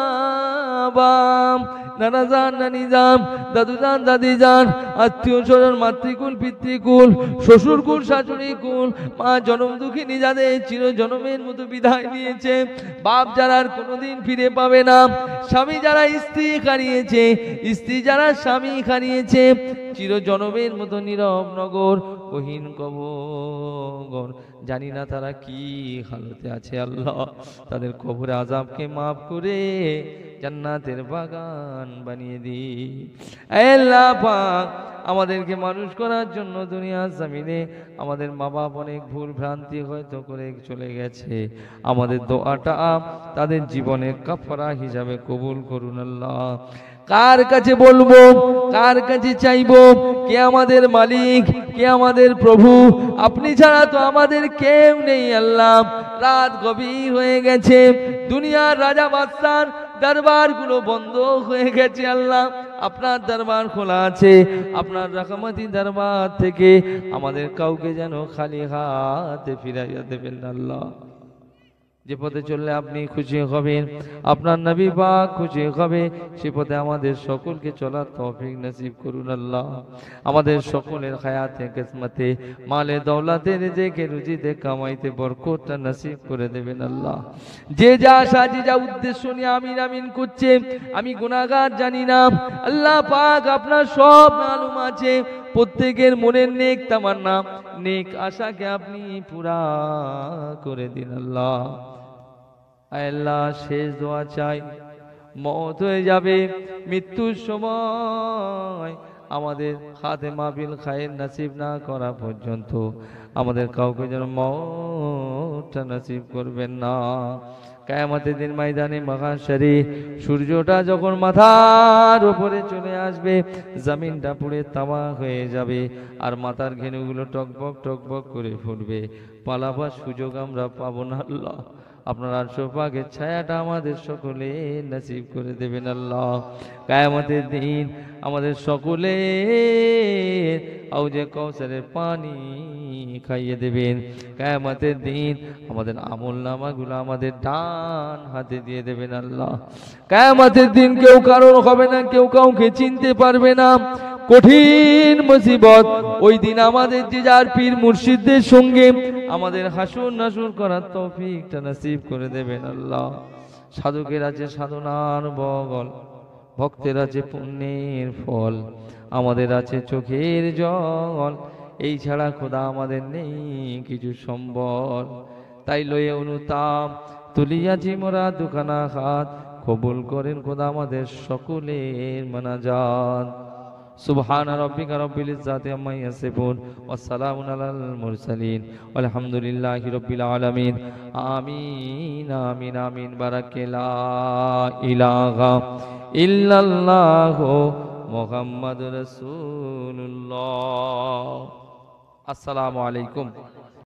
বাম নানা যান নানি যান দাদু যান দাদি যান আত্মীয় স্বজন, মাতৃকুল, পিতৃকুল, শ্বশুরকুল শাশুড়ি কুল মা জনম দুঃখিনী যাদের চির জনমের মতো বিদায় নিয়েছে, বাপ যারা আর কোনোদিন ফিরে পাবে না, স্বামী যারা স্ত্রী হারিয়েছে স্ত্রী যারা স্বামী হারিয়েছে চির জনমের মতো নীরব নগর কহিন কবর। জানি না তারা কি হালতে আছে, আল্লাহ। তাদের কবরে আজাবকে মাফ করে জান্নাতের বাগান বানিয়ে দি। আল্লাহ পাক, আমাদেরকে মানুষ করার জন্য দুনিয়ার জামিনে আমাদের মা বাপ অনেক ভুল ভ্রান্তি হয়তো করে চলে গেছে। আমাদের দোয়াটা তাদের জীবনের কাফরা হিসাবে কবুল করুন আল্লাহ। কার কাছে বলব? কার কাছে চাইব? কে আমাদের মালিক? কে আমাদের প্রভু? আপনি ছাড়া তো আমাদের কেউ নেই আল্লাহ। রাত গভীর হয়ে গেছে। দুনিয়ার রাজা বাদশার দরবারগুলো বন্ধ হয়ে গেছে আল্লাহ। আপনার দরবার খোলা আছে। আপনার রাকামাতি দরবার থেকে আমাদের কাউকে যেন খালি হাতে ফিরাইয়া দেবেন আল্লাহ। যে পথে চললে আপনি খুশি হবেন, আপনার নবী পাক খুশি হবে, সে পথে আমাদের সকলকে চলার তৌফিক নসিব করুন আল্লাহ। আমাদের সকলের হায়াতে, কিসমতে, মালে দৌলাতে, রেজেকে, রুজিতে, কামাইতে, বরকতটা নসিব করে দেবেন আল্লাহ। যে যা আশা যে উদ্দেশ্য নিয়ে আমিন আমিন করছে, আমি গুনাহগার জানি না। আল্লাহ পাক আপনার সব মালুম আছে। প্রত্যেকের মনের নেক তামান্না, নেক আশাকে আপনি পুরা করে দিন আল্লাহ। আল্লাহ, শেষ দোয়া চাই। মত হয়ে যাবে মৃত্যুর সময়। আমাদের হাতে মাহবিল খায়ের নাসিব না করা পর্যন্ত। আমাদের কাউকে যেন মতটা নাসিব করবেন না। কায়ামতের দিন ময়দানে মহাশারি সূর্যটা যখন মাথার উপরে চলে আসবে, জমিনটা পুড়ে তামা হয়ে যাবে আর মাথার ঘেনুগুলো টকবক টকবক করে ফুটবে। পালাবার সুযোগ আমরা পাবো না আল্লাহ। আপনার আশোপাকের ছায়াটা আমাদের সকলে নসিব করে দেবেন আল্লাহ। কায়ামতের দিন আমাদের সকলে আউজে কৌশলের পানি খাইয়ে দেবেন। কায়ামতের দিন আমাদের আমল নামাগুলো আমাদের ডান হাতে দিয়ে দেবেন আল্লাহ। কায়ামতের দিন কেউ কারণ হবে না, কেউ কাউকে চিনতে পারবে না। কঠিন মুসিবত, ওই দিন আমাদের যে যার পীর মুর্শিদদের সঙ্গে আমাদের হাসুর নাসুর করার তৌফিকটা নসিব করে দেবেন আল্লাহ। সাধকের আছে সাধনার বগল। ভক্তের আছে পুণ্যের ফল, আমাদের আছে চোখের জল। এই ছাড়া খোদা আমাদের নেই কিছু সম্বল। তাই লয়ে অনুতাপ তুলিয়াছি মোরা দুখানা হাত। কবুল করেন খোদা আমাদের সকলের মানাজাত। سبحان ربك رب العزة عما يصفون والسلام على المرسلين والحمد لله رب العالمين آمين آمين آمين بارك لا إله إلا الله محمد رسول الله السلام عليكم